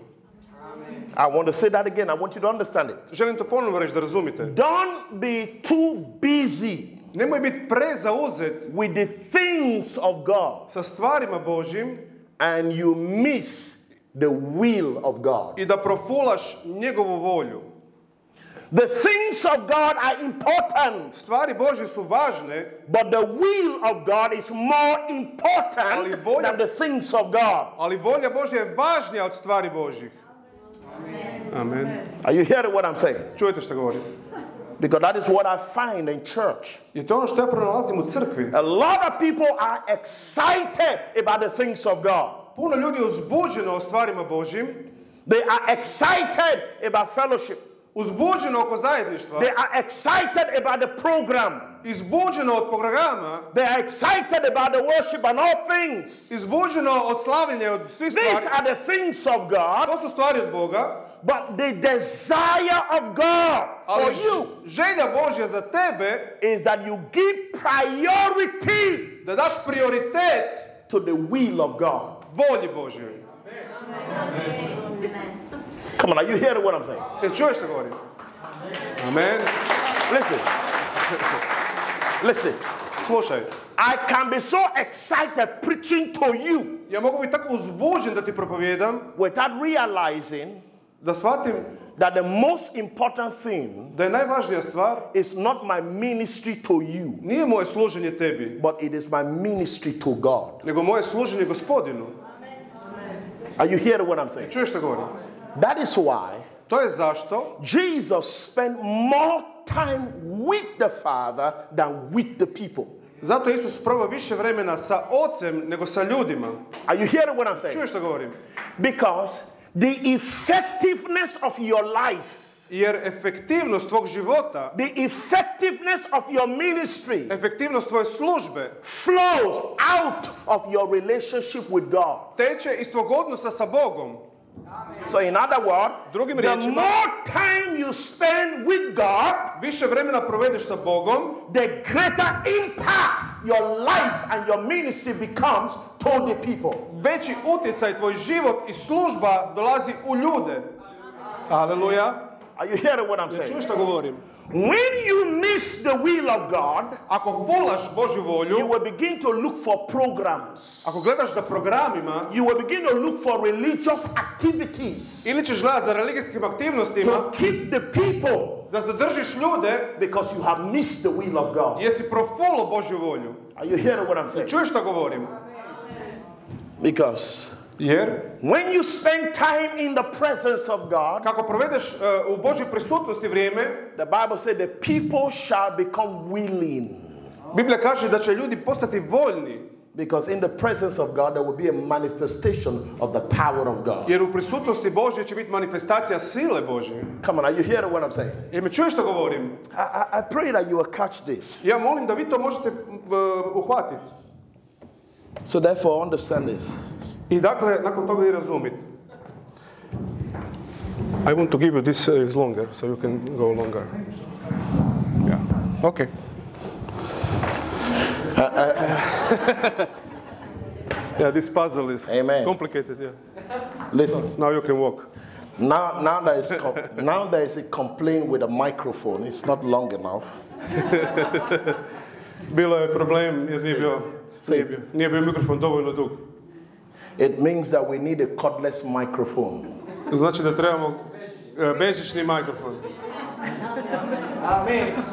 [SPEAKER 3] I want to say that again. I want you to understand it.
[SPEAKER 2] Želim to ponovno reći da razumite.
[SPEAKER 3] Don't be too busy
[SPEAKER 2] Nemoj biti prezauzet
[SPEAKER 3] with the things of God
[SPEAKER 2] sa stvarima Božjim
[SPEAKER 3] and you miss the will of God.
[SPEAKER 2] i da profulaš njegovu volju.
[SPEAKER 3] The things of God are important,
[SPEAKER 2] Stvari Božje su važne,
[SPEAKER 3] but the will of God is more important
[SPEAKER 2] volja-
[SPEAKER 3] than the things of God.
[SPEAKER 2] ali volja Božja je važnija od stvari Božjih. Amen.
[SPEAKER 3] Are you hearing what I'm saying?
[SPEAKER 2] Čujete što govorim?
[SPEAKER 3] Because that is what I find in church.
[SPEAKER 2] I to ono što ja pronalazim u crkvi.
[SPEAKER 3] A lot of people are excited about the things of God.
[SPEAKER 2] Puno ljudi je uzbuđeno o stvarima Božjim,
[SPEAKER 3] They are excited about fellowship.
[SPEAKER 2] Uzbuđeno oko zajedništva,
[SPEAKER 3] They are excited about the program.
[SPEAKER 2] izbuđeno od programa,
[SPEAKER 3] They are excited about the worship and all things.
[SPEAKER 2] izbuđeno od slavljenja od svih
[SPEAKER 3] These are the things of God,
[SPEAKER 2] To su stvari od Boga,
[SPEAKER 3] but the desire of God for
[SPEAKER 2] ali
[SPEAKER 3] you
[SPEAKER 2] želja Božja za tebe
[SPEAKER 3] is that you give priority
[SPEAKER 2] da daš prioritet
[SPEAKER 3] to the will of God.
[SPEAKER 2] volji Božjoj.
[SPEAKER 3] Come on, are you hearing what I'm saying?
[SPEAKER 2] Jel čuješ što govorim? Amen.
[SPEAKER 3] Listen. Listen.
[SPEAKER 2] Slušaj,
[SPEAKER 3] I can be so excited preaching to you
[SPEAKER 2] ja mogu biti tako uzbuđen da ti propovijedam,
[SPEAKER 3] without realizing
[SPEAKER 2] da shvatim
[SPEAKER 3] that the most important thing
[SPEAKER 2] je najvažnija
[SPEAKER 3] is not my ministry to you,
[SPEAKER 2] nije služenje tebi,
[SPEAKER 3] but it is my ministry to God.
[SPEAKER 2] nego moje služenje gospodinu.
[SPEAKER 3] Are you hearing what I'm saying?
[SPEAKER 2] Čuješ što govorim?
[SPEAKER 3] That is why
[SPEAKER 2] To je zašto
[SPEAKER 3] Jesus spent more time with the Father than with the people.
[SPEAKER 2] Zato Isus proveo više vremena sa ocem nego sa ljudima.
[SPEAKER 3] Are you hearing what I'm saying?
[SPEAKER 2] Čuješ što govorim?
[SPEAKER 3] Because the effectiveness of your life,
[SPEAKER 2] Jer efektivnost tvog života,
[SPEAKER 3] the effectiveness of your ministry
[SPEAKER 2] efektivnost tvoje službe
[SPEAKER 3] flows out of your relationship with God.
[SPEAKER 2] teče iz tvog odnosa sa Bogom.
[SPEAKER 3] So, in other words,
[SPEAKER 2] Drugim
[SPEAKER 3] the
[SPEAKER 2] riječima-
[SPEAKER 3] more time you spend with God,
[SPEAKER 2] Više vremena provedeš sa Bogom,
[SPEAKER 3] the greater impact your life and your ministry becomes to the people.
[SPEAKER 2] veći utjecaj tvoj život i služba dolazi u ljude. Aleluja.
[SPEAKER 3] Are you hearing what I'm
[SPEAKER 2] Čuješ
[SPEAKER 3] saying?
[SPEAKER 2] što govorim?
[SPEAKER 3] When you miss the will of God,
[SPEAKER 2] Ako volaš Božju
[SPEAKER 3] you will begin to look for programs.
[SPEAKER 2] ako gledaš za programima,
[SPEAKER 3] You will begin to look for religious activities
[SPEAKER 2] ili ćeš gledati za religijskim aktivnostima,
[SPEAKER 3] to keep the people
[SPEAKER 2] da zadržiš ljude,
[SPEAKER 3] because you have missed the will of God.
[SPEAKER 2] jesi profulo Božju volju.
[SPEAKER 3] Are you hearing what I'm saying?
[SPEAKER 2] Čuješ što govorim?
[SPEAKER 3] Because
[SPEAKER 2] Jer
[SPEAKER 3] when you spend time in the presence of God,
[SPEAKER 2] kako provedeš e, u Božjoj prisutnosti vrijeme,
[SPEAKER 3] the Bible said the people shall become willing.
[SPEAKER 2] Biblija kaže da će ljudi postati voljni,
[SPEAKER 3] Because in the presence of God, there will be a manifestation of the power of God.
[SPEAKER 2] jer u prisutnosti Božje će biti manifestacija sile Božje.
[SPEAKER 3] Come on, are you hearing what I'm saying?
[SPEAKER 2] Jer me čuješ što govorim?
[SPEAKER 3] I, I, I pray that you will catch this.
[SPEAKER 2] Ja molim da vi to možete uh, uhvatiti.
[SPEAKER 3] So, therefore, understand this.
[SPEAKER 2] I dakle, nakon toga i razumiti. I want to give you this uh, is longer, so you can go longer. Yeah. Okay. yeah, this puzzle is
[SPEAKER 3] Amen.
[SPEAKER 2] complicated. Yeah.
[SPEAKER 3] Listen,
[SPEAKER 2] Now you can walk.
[SPEAKER 3] Now, now, there is now there is a complaint with a microphone. It's not long enough.
[SPEAKER 2] Bilo je problem jer nije bio, nije bio, nije bio mikrofon dovoljno dug.
[SPEAKER 3] It means that we need a cordless microphone.
[SPEAKER 2] Znači da trebamo e, bežični mikrofon.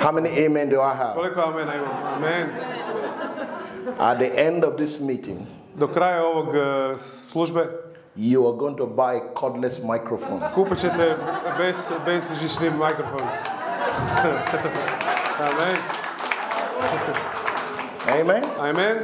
[SPEAKER 3] How many amen do I have?
[SPEAKER 2] Koliko amena imamo? Amen.
[SPEAKER 3] At the end of this meeting,
[SPEAKER 2] Do kraja ovog e, službe
[SPEAKER 3] you are going to buy a cordless microphone.
[SPEAKER 2] kupit ćete bez, bezžični mikrofon. Amen.
[SPEAKER 3] Amen?
[SPEAKER 2] Amen.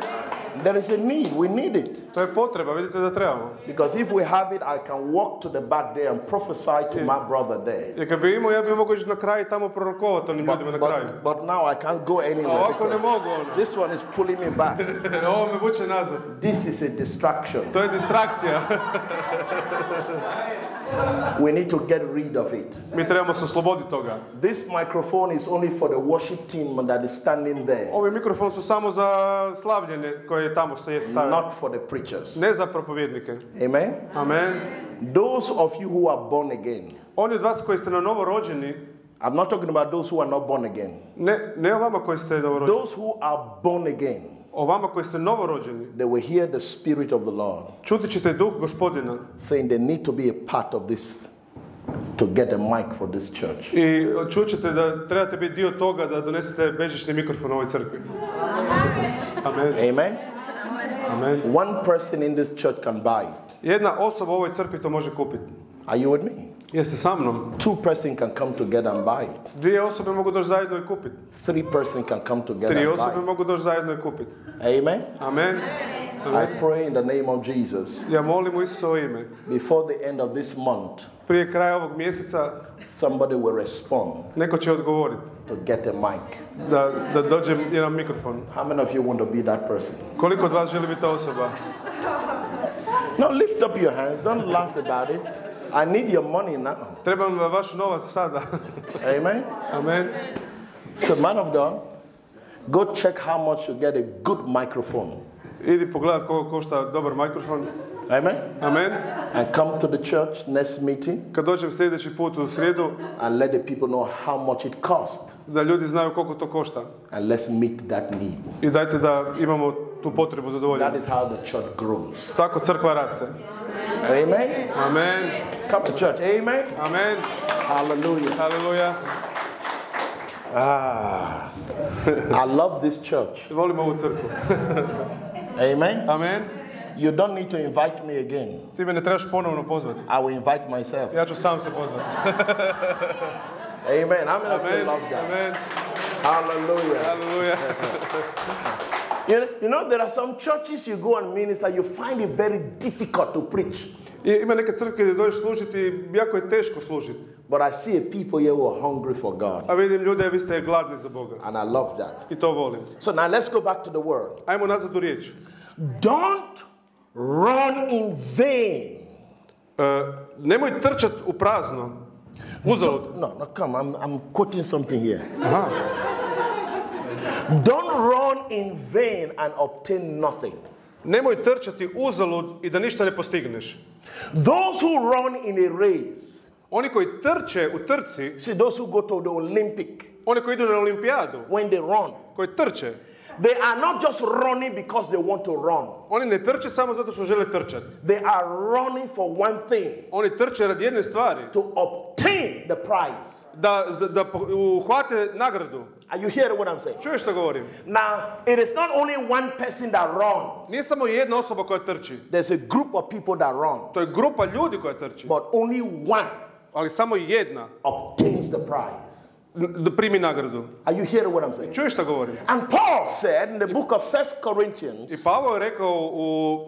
[SPEAKER 3] There is a need. We need it.
[SPEAKER 2] To je potreba, vidite da trebamo.
[SPEAKER 3] Because if we have it, I can walk to the back there and prophesy to my brother there.
[SPEAKER 2] Jer kad bi imao, ja bi mogao ići na kraj i tamo prorokovati onim ljudima na kraju.
[SPEAKER 3] But, but now I can't go anywhere.
[SPEAKER 2] Ovako ne mogu ono.
[SPEAKER 3] This one is pulling me back.
[SPEAKER 2] Ovo me vuče nazad.
[SPEAKER 3] This is a distraction.
[SPEAKER 2] To je distrakcija.
[SPEAKER 3] We need to get rid of it.
[SPEAKER 2] Mi trebamo se osloboditi toga.
[SPEAKER 3] This microphone is only for the worship team that is standing there,
[SPEAKER 2] Ovi mikrofon su samo za slavljenje koje tamo stoje stavljeno.
[SPEAKER 3] not for the preachers.
[SPEAKER 2] Ne za propovjednike.
[SPEAKER 3] Amen?
[SPEAKER 2] Amen.
[SPEAKER 3] Those of you who are born again,
[SPEAKER 2] Oni od vas koji ste na novo rođeni,
[SPEAKER 3] I'm not talking about those who are not born again.
[SPEAKER 2] ne, ne o vama koji ste novo rođeni,
[SPEAKER 3] Those who are born again,
[SPEAKER 2] o vama koji ste novo rođeni,
[SPEAKER 3] they will hear the Spirit of the Lord
[SPEAKER 2] čutit ćete duh gospodina
[SPEAKER 3] saying they need to be a part of this to get a mic for this church.
[SPEAKER 2] i čut ćete da trebate biti dio toga da donesete bežični mikrofon ovoj crkvi. Amen.
[SPEAKER 3] Amen?
[SPEAKER 2] Amen.
[SPEAKER 3] One person in this church can buy it.
[SPEAKER 2] Jedna osoba u ovoj crkvi to može kupiti.
[SPEAKER 3] Are you with me?
[SPEAKER 2] Jeste sa mnom?
[SPEAKER 3] Two person can come together and buy it.
[SPEAKER 2] Dvije osobe mogu doći zajedno i kupiti.
[SPEAKER 3] Three person can come together
[SPEAKER 2] Tri
[SPEAKER 3] and
[SPEAKER 2] osobe
[SPEAKER 3] buy
[SPEAKER 2] mogu doći zajedno i kupiti.
[SPEAKER 3] it. Amen?
[SPEAKER 2] Amen.
[SPEAKER 3] I pray in the name of Jesus.
[SPEAKER 2] Ja molim u Isusovo ime.
[SPEAKER 3] Before the end of this month,
[SPEAKER 2] Prije kraja ovog mjeseca
[SPEAKER 3] somebody will respond
[SPEAKER 2] neko će odgovoriti
[SPEAKER 3] to get a mic.
[SPEAKER 2] da, da dođe jedan mikrofon.
[SPEAKER 3] How many of you want to be that person?
[SPEAKER 2] Koliko od vas želi biti ta osoba?
[SPEAKER 3] Now lift up your hands. Don't laugh about it. I need your money now.
[SPEAKER 2] Trebam vaš novac sada.
[SPEAKER 3] Amen.
[SPEAKER 2] Amen.
[SPEAKER 3] So, man of God, go check how much you get a good microphone.
[SPEAKER 2] Idi pogledat koliko košta dobar mikrofon.
[SPEAKER 3] Amen.
[SPEAKER 2] Amen.
[SPEAKER 3] And come to the church next meeting
[SPEAKER 2] Kad dođem sljedeći put u srijedu,
[SPEAKER 3] and let the people know how much it cost.
[SPEAKER 2] da ljudi znaju koliko to košta.
[SPEAKER 3] And let's meet that need.
[SPEAKER 2] I dajte da imamo tu potrebu
[SPEAKER 3] That
[SPEAKER 2] zadovoljiti.
[SPEAKER 3] is how the church grows.
[SPEAKER 2] Tako crkva raste.
[SPEAKER 3] Amen.
[SPEAKER 2] Amen.
[SPEAKER 3] Come to church. Amen.
[SPEAKER 2] Amen.
[SPEAKER 3] Hallelujah.
[SPEAKER 2] Haleluja.
[SPEAKER 3] Ah, I love this church.
[SPEAKER 2] Volim ovu crkvu.
[SPEAKER 3] Amen.
[SPEAKER 2] Amen.
[SPEAKER 3] You don't need to invite me again.
[SPEAKER 2] Ti me ne trebaš ponovno pozvati.
[SPEAKER 3] I will invite myself.
[SPEAKER 2] Ja ću sam se pozvati.
[SPEAKER 3] Amen. How many of you
[SPEAKER 2] Amen.
[SPEAKER 3] love that?
[SPEAKER 2] Amen.
[SPEAKER 3] Hallelujah.
[SPEAKER 2] Haleluja.
[SPEAKER 3] You know, you know, there are some churches you go and minister, you find it very difficult to preach.
[SPEAKER 2] I ima neke crkve gdje dođeš služiti jako je teško služiti.
[SPEAKER 3] But I see a people here who are hungry for God.
[SPEAKER 2] A vidim ljude, vi ste gladni za Boga.
[SPEAKER 3] And I love that.
[SPEAKER 2] I to volim.
[SPEAKER 3] So now let's go back to the word.
[SPEAKER 2] Ajmo nazad u riječ.
[SPEAKER 3] Don't run in vain.
[SPEAKER 2] E, nemoj trčat u prazno. Uzalud.
[SPEAKER 3] No, no, come. I'm, I'm quoting something here.
[SPEAKER 2] Aha.
[SPEAKER 3] Don't run in vain and obtain nothing.
[SPEAKER 2] Nemoj trčati uzalud i da ništa ne postigneš.
[SPEAKER 3] Those who run in a race,
[SPEAKER 2] Oni koji trče u trci,
[SPEAKER 3] see, those who go to the Olympic,
[SPEAKER 2] oni koji idu na olimpijadu,
[SPEAKER 3] when they run,
[SPEAKER 2] koji trče,
[SPEAKER 3] they are not just running because they want to run.
[SPEAKER 2] oni ne trče samo zato što žele trčati.
[SPEAKER 3] They are running for one thing
[SPEAKER 2] Oni trče radi jedne stvari,
[SPEAKER 3] to obtain the prize.
[SPEAKER 2] da, da po- uhvate nagradu.
[SPEAKER 3] Are you hearing what I'm saying?
[SPEAKER 2] Čuješ što govorim?
[SPEAKER 3] Now, it is not only one person that runs,
[SPEAKER 2] Nije samo jedna osoba koja trči.
[SPEAKER 3] there's a group of people that run,
[SPEAKER 2] To je grupa ljudi koja trči.
[SPEAKER 3] but only one
[SPEAKER 2] Ali samo jedna
[SPEAKER 3] obtains the prize.
[SPEAKER 2] Da primi nagradu.
[SPEAKER 3] Are you hearing what I'm saying?
[SPEAKER 2] Čuješ što govorim?
[SPEAKER 3] And Paul said in the book of First
[SPEAKER 2] I
[SPEAKER 3] Corinthians,
[SPEAKER 2] Pavao je rekao u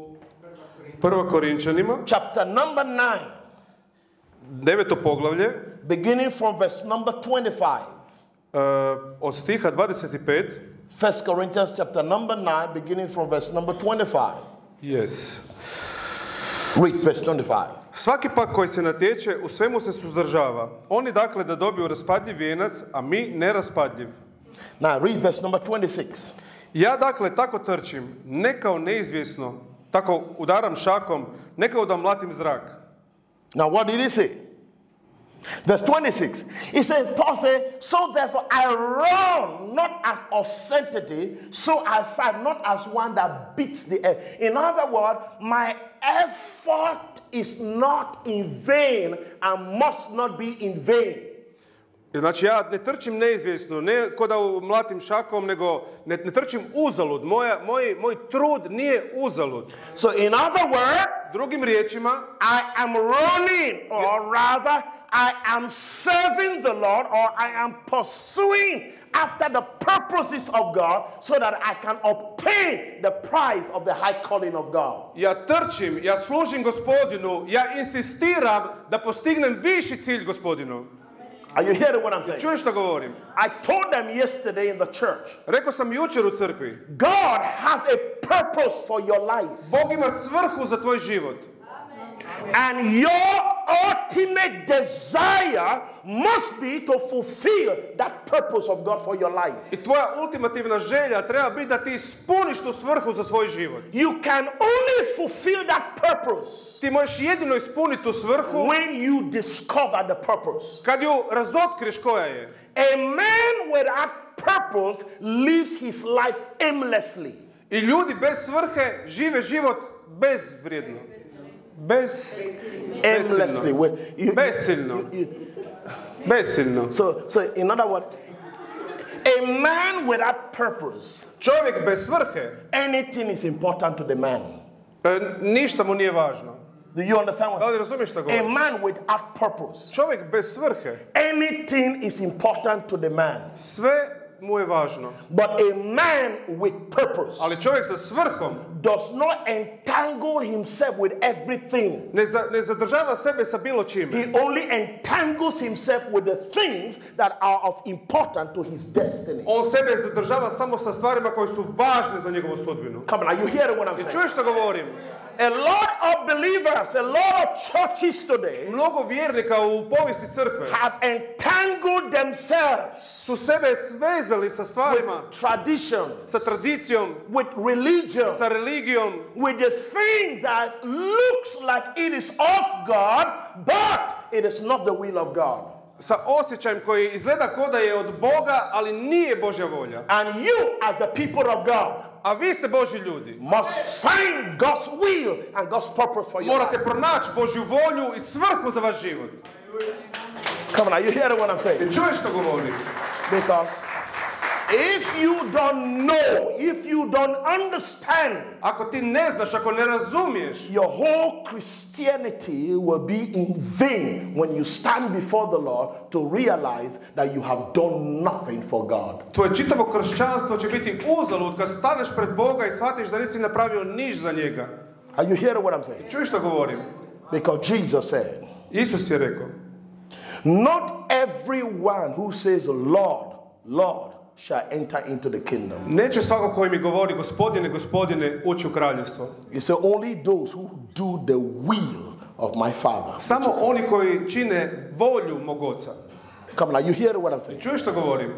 [SPEAKER 2] Prvo Korinčanima,
[SPEAKER 3] chapter number 9,
[SPEAKER 2] deveto poglavlje,
[SPEAKER 3] beginning from verse number 25.
[SPEAKER 2] e, od stiha 25,
[SPEAKER 3] First Corinthians chapter number 9, beginning from verse number 25.
[SPEAKER 2] yes.
[SPEAKER 3] Read verse 25.
[SPEAKER 2] Svaki pak koji se natječe, u svemu se suzdržava. Oni dakle da dobiju raspadljiv vijenac, a mi neraspadljiv.
[SPEAKER 3] Now read verse number 26.
[SPEAKER 2] Ja dakle tako trčim, ne kao neizvjesno, tako udaram šakom, ne kao da mlatim zrak.
[SPEAKER 3] Now what did he say? Verse 26. He said, Paul said, So therefore I run not as of sanctity, so I fight not as one that beats the air. In other words, my effort is not in vain and must not be in vain.
[SPEAKER 2] Znači ja ne trčim neizvjesno, ne ko da mlatim šakom, nego ne, ne trčim uzalud. Moja, moj, moj trud nije uzalud.
[SPEAKER 3] So, in other words,
[SPEAKER 2] Drugim riječima,
[SPEAKER 3] I am running, or rather, I am serving the Lord, or I am pursuing after the purposes of God so that I can obtain the prize of the high calling of God.
[SPEAKER 2] ja trčim, ja služim gospodinu, ja insistiram da postignem viši cilj gospodinu.
[SPEAKER 3] Are you hearing what I'm saying?
[SPEAKER 2] Čuješ što govorim?
[SPEAKER 3] I told them yesterday in the church
[SPEAKER 2] Rekao sam jučer u crkvi,
[SPEAKER 3] God has a purpose for your life,
[SPEAKER 2] Bog ima svrhu za tvoj život.
[SPEAKER 3] And your ultimate desire must be to fulfill that purpose of God for your life.
[SPEAKER 2] I tvoja ultimativna želja treba biti da ti ispuniš tu svrhu za svoj život.
[SPEAKER 3] You can only fulfill that purpose
[SPEAKER 2] Ti možeš jedino ispuniti tu svrhu
[SPEAKER 3] when you discover the purpose.
[SPEAKER 2] kad ju razotkriješ koja je.
[SPEAKER 3] A man without purpose lives his life aimlessly.
[SPEAKER 2] I ljudi bez svrhe žive život bezvrijedno. Bez...
[SPEAKER 3] Aimlessly.
[SPEAKER 2] Besilno.
[SPEAKER 3] Where you-
[SPEAKER 2] Besilno.
[SPEAKER 3] you- you-
[SPEAKER 2] Besilno.
[SPEAKER 3] so, so, in other words, a man without purpose,
[SPEAKER 2] Čovjek bez svrhe,
[SPEAKER 3] anything is important to the man.
[SPEAKER 2] e, ništa mu nije važno.
[SPEAKER 3] Do you understand
[SPEAKER 2] Da
[SPEAKER 3] what?
[SPEAKER 2] li razumiješ što
[SPEAKER 3] A man without purpose,
[SPEAKER 2] Čovjek bez svrhe,
[SPEAKER 3] anything is important to the man.
[SPEAKER 2] sve mu je važno.
[SPEAKER 3] But a man with purpose
[SPEAKER 2] Ali čovjek sa svrhom
[SPEAKER 3] does not entangle himself with everything.
[SPEAKER 2] ne, za- ne zadržava sebe sa bilo čime.
[SPEAKER 3] He only entangles himself with the things that are of importance to his destiny.
[SPEAKER 2] On sebe zadržava samo sa stvarima koje su važne za njegovu sudbinu.
[SPEAKER 3] Come on, are you hearing what I'm saying?
[SPEAKER 2] čuješ što govorim?
[SPEAKER 3] A lot of believers, a lot of churches today
[SPEAKER 2] Mnogo vjernika u povijesti crkve
[SPEAKER 3] have entangled themselves
[SPEAKER 2] su sebe svezali sa stvarima,
[SPEAKER 3] with tradition,
[SPEAKER 2] sa tradicijom,
[SPEAKER 3] with religion,
[SPEAKER 2] sa religijom,
[SPEAKER 3] with the thing that looks like it is of God, but it is not the will of God.
[SPEAKER 2] sa osjećajem koji izgleda kao da je od Boga, ali nije Božja volja.
[SPEAKER 3] And you, as the people of God,
[SPEAKER 2] A vi ste Božji ljudi.
[SPEAKER 3] must find God's will and God's purpose for your
[SPEAKER 2] Morate pronaći Božju volju i svrhu za vaš život.
[SPEAKER 3] Come on, are you hearing what I'm saying?
[SPEAKER 2] Čuješ što govorim?
[SPEAKER 3] Because if you don't know, if you don't understand,
[SPEAKER 2] Ako ti ne znaš, ako ne razumiješ,
[SPEAKER 3] your whole Christianity will be in vain when you stand before the Lord to realize that you have done nothing for God.
[SPEAKER 2] tvoje čitavo kršćanstvo će biti uzalud kad staneš pred Boga i shvatiš da nisi napravio niš za njega.
[SPEAKER 3] Are you hearing what I'm saying?
[SPEAKER 2] Čuješ što govorim?
[SPEAKER 3] Because Jesus said,
[SPEAKER 2] Isus je rekao,
[SPEAKER 3] Not everyone who says, Lord, Lord, shall enter into the kingdom.
[SPEAKER 2] neće svako koji mi govori gospodine, gospodine ući u kraljevstvo.
[SPEAKER 3] He said, Only those who do the will of my Father.
[SPEAKER 2] Samo oni koji čine volju mog oca.
[SPEAKER 3] Come on, are you hearing what I'm saying?
[SPEAKER 2] Čuješ što govorim?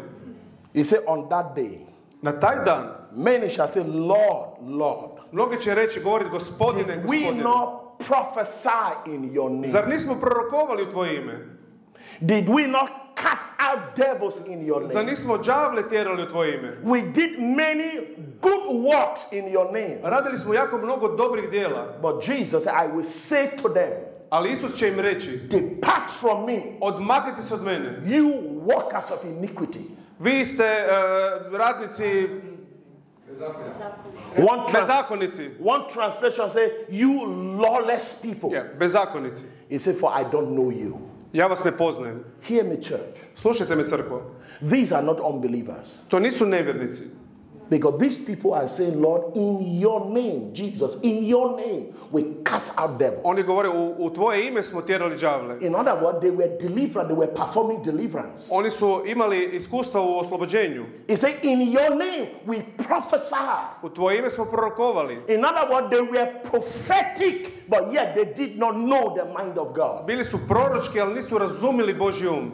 [SPEAKER 3] He said, On that day,
[SPEAKER 2] Na taj dan
[SPEAKER 3] many shall say, Lord, Lord,
[SPEAKER 2] mnogi će reći, govoriti gospodine,
[SPEAKER 3] we
[SPEAKER 2] gospodine.
[SPEAKER 3] not prophesy in your name?
[SPEAKER 2] Zar nismo prorokovali u tvoje ime?
[SPEAKER 3] Did we not cast out devils in your
[SPEAKER 2] Zar
[SPEAKER 3] name?
[SPEAKER 2] nismo đavle tjerali u tvoje ime?
[SPEAKER 3] We did many good works in your name.
[SPEAKER 2] Radili smo jako mnogo dobrih dijela,
[SPEAKER 3] But Jesus I will say to them,
[SPEAKER 2] ali Isus će im reći,
[SPEAKER 3] Depart from me,
[SPEAKER 2] odmaknite se od mene.
[SPEAKER 3] you workers of iniquity.
[SPEAKER 2] Vi ste e, radnici,
[SPEAKER 3] One, trans-
[SPEAKER 2] bezakonici.
[SPEAKER 3] one translation say, You lawless people.
[SPEAKER 2] Je, bezakonici.
[SPEAKER 3] He said, For I don't know you.
[SPEAKER 2] Ja vas ne poznajem.
[SPEAKER 3] Hear me, church.
[SPEAKER 2] Slušajte me crkvo.
[SPEAKER 3] These are not unbelievers.
[SPEAKER 2] To nisu nevjernici.
[SPEAKER 3] Because these people are saying, Lord, in your name, Jesus, in your name, we cast out devils.
[SPEAKER 2] Oni govore, u, u tvoje ime smo tjerali đavle.
[SPEAKER 3] In other words, they were delivered, they were performing deliverance.
[SPEAKER 2] Oni su imali iskustva u oslobođenju.
[SPEAKER 3] He said, In your name, we prophesy.
[SPEAKER 2] U tvoje ime smo prorokovali.
[SPEAKER 3] In other words, they were prophetic, but yet they did not know the mind of God.
[SPEAKER 2] Bili su proročki, ali nisu razumili Božji um.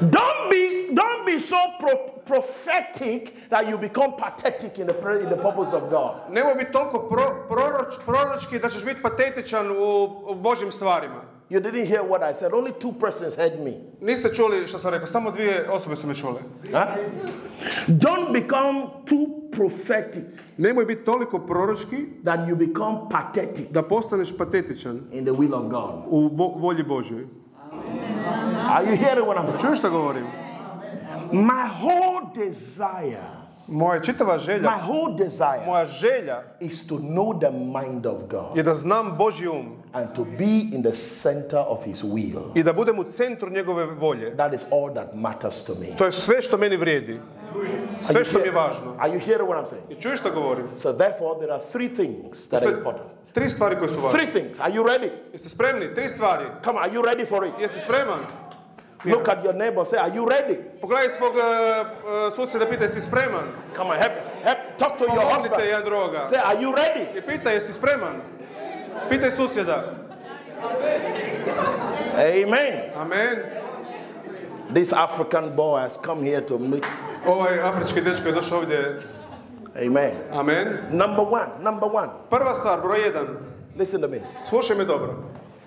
[SPEAKER 3] Don't be, don't be so pro- prophetic that you become pathetic in the, in the purpose of God.
[SPEAKER 2] Nemoj biti toliko pro, proroč, proročki da ćeš biti patetičan u, u Božjim stvarima.
[SPEAKER 3] You didn't hear what I said. Only two persons heard me.
[SPEAKER 2] Niste čuli što sam rekao, samo dvije osobe su me čule.
[SPEAKER 3] Huh? Don't become too prophetic
[SPEAKER 2] Nemoj biti toliko proročki
[SPEAKER 3] that you become pathetic
[SPEAKER 2] da postaneš patetičan
[SPEAKER 3] in the will of God.
[SPEAKER 2] u bo- volji Božjoj.
[SPEAKER 3] Are you hearing what I'm saying?
[SPEAKER 2] Čuješ što govorim?
[SPEAKER 3] My whole desire,
[SPEAKER 2] Moja čitava
[SPEAKER 3] my
[SPEAKER 2] želja,
[SPEAKER 3] whole desire
[SPEAKER 2] moja želja
[SPEAKER 3] is to know the mind of God
[SPEAKER 2] je da znam Božji um
[SPEAKER 3] and to be in the center of His will.
[SPEAKER 2] i da budem u centru njegove volje.
[SPEAKER 3] That is all that matters to me.
[SPEAKER 2] To je sve što meni vrijedi. Sve što mi je važno.
[SPEAKER 3] are you hearing what I'm saying?
[SPEAKER 2] I čuješ što govorim?
[SPEAKER 3] So, therefore, there are three things that are important.
[SPEAKER 2] Tri stvari koje su
[SPEAKER 3] Three
[SPEAKER 2] važne.
[SPEAKER 3] things. Are you ready?
[SPEAKER 2] Jeste spremni? Tri stvari.
[SPEAKER 3] Come on, are you ready for it?
[SPEAKER 2] Jesi spreman?
[SPEAKER 3] Look at your neighbor. Say, Are you ready?
[SPEAKER 2] Pogledaj svog uh, susjeda, pitaj jesi spreman?
[SPEAKER 3] Come on, help, help. Talk to your husband.
[SPEAKER 2] jedan druga.
[SPEAKER 3] Say, Are you ready?
[SPEAKER 2] I pitaj jesi spreman? Pitaj susjeda.
[SPEAKER 3] Amen.
[SPEAKER 2] Amen.
[SPEAKER 3] This African boy has come here to meet.
[SPEAKER 2] Ovaj afrički dečko je došao ovdje.
[SPEAKER 3] Amen.
[SPEAKER 2] Amen.
[SPEAKER 3] Number one. Number one.
[SPEAKER 2] Prva stvar, broj jedan.
[SPEAKER 3] Listen to me.
[SPEAKER 2] Slušaj me dobro.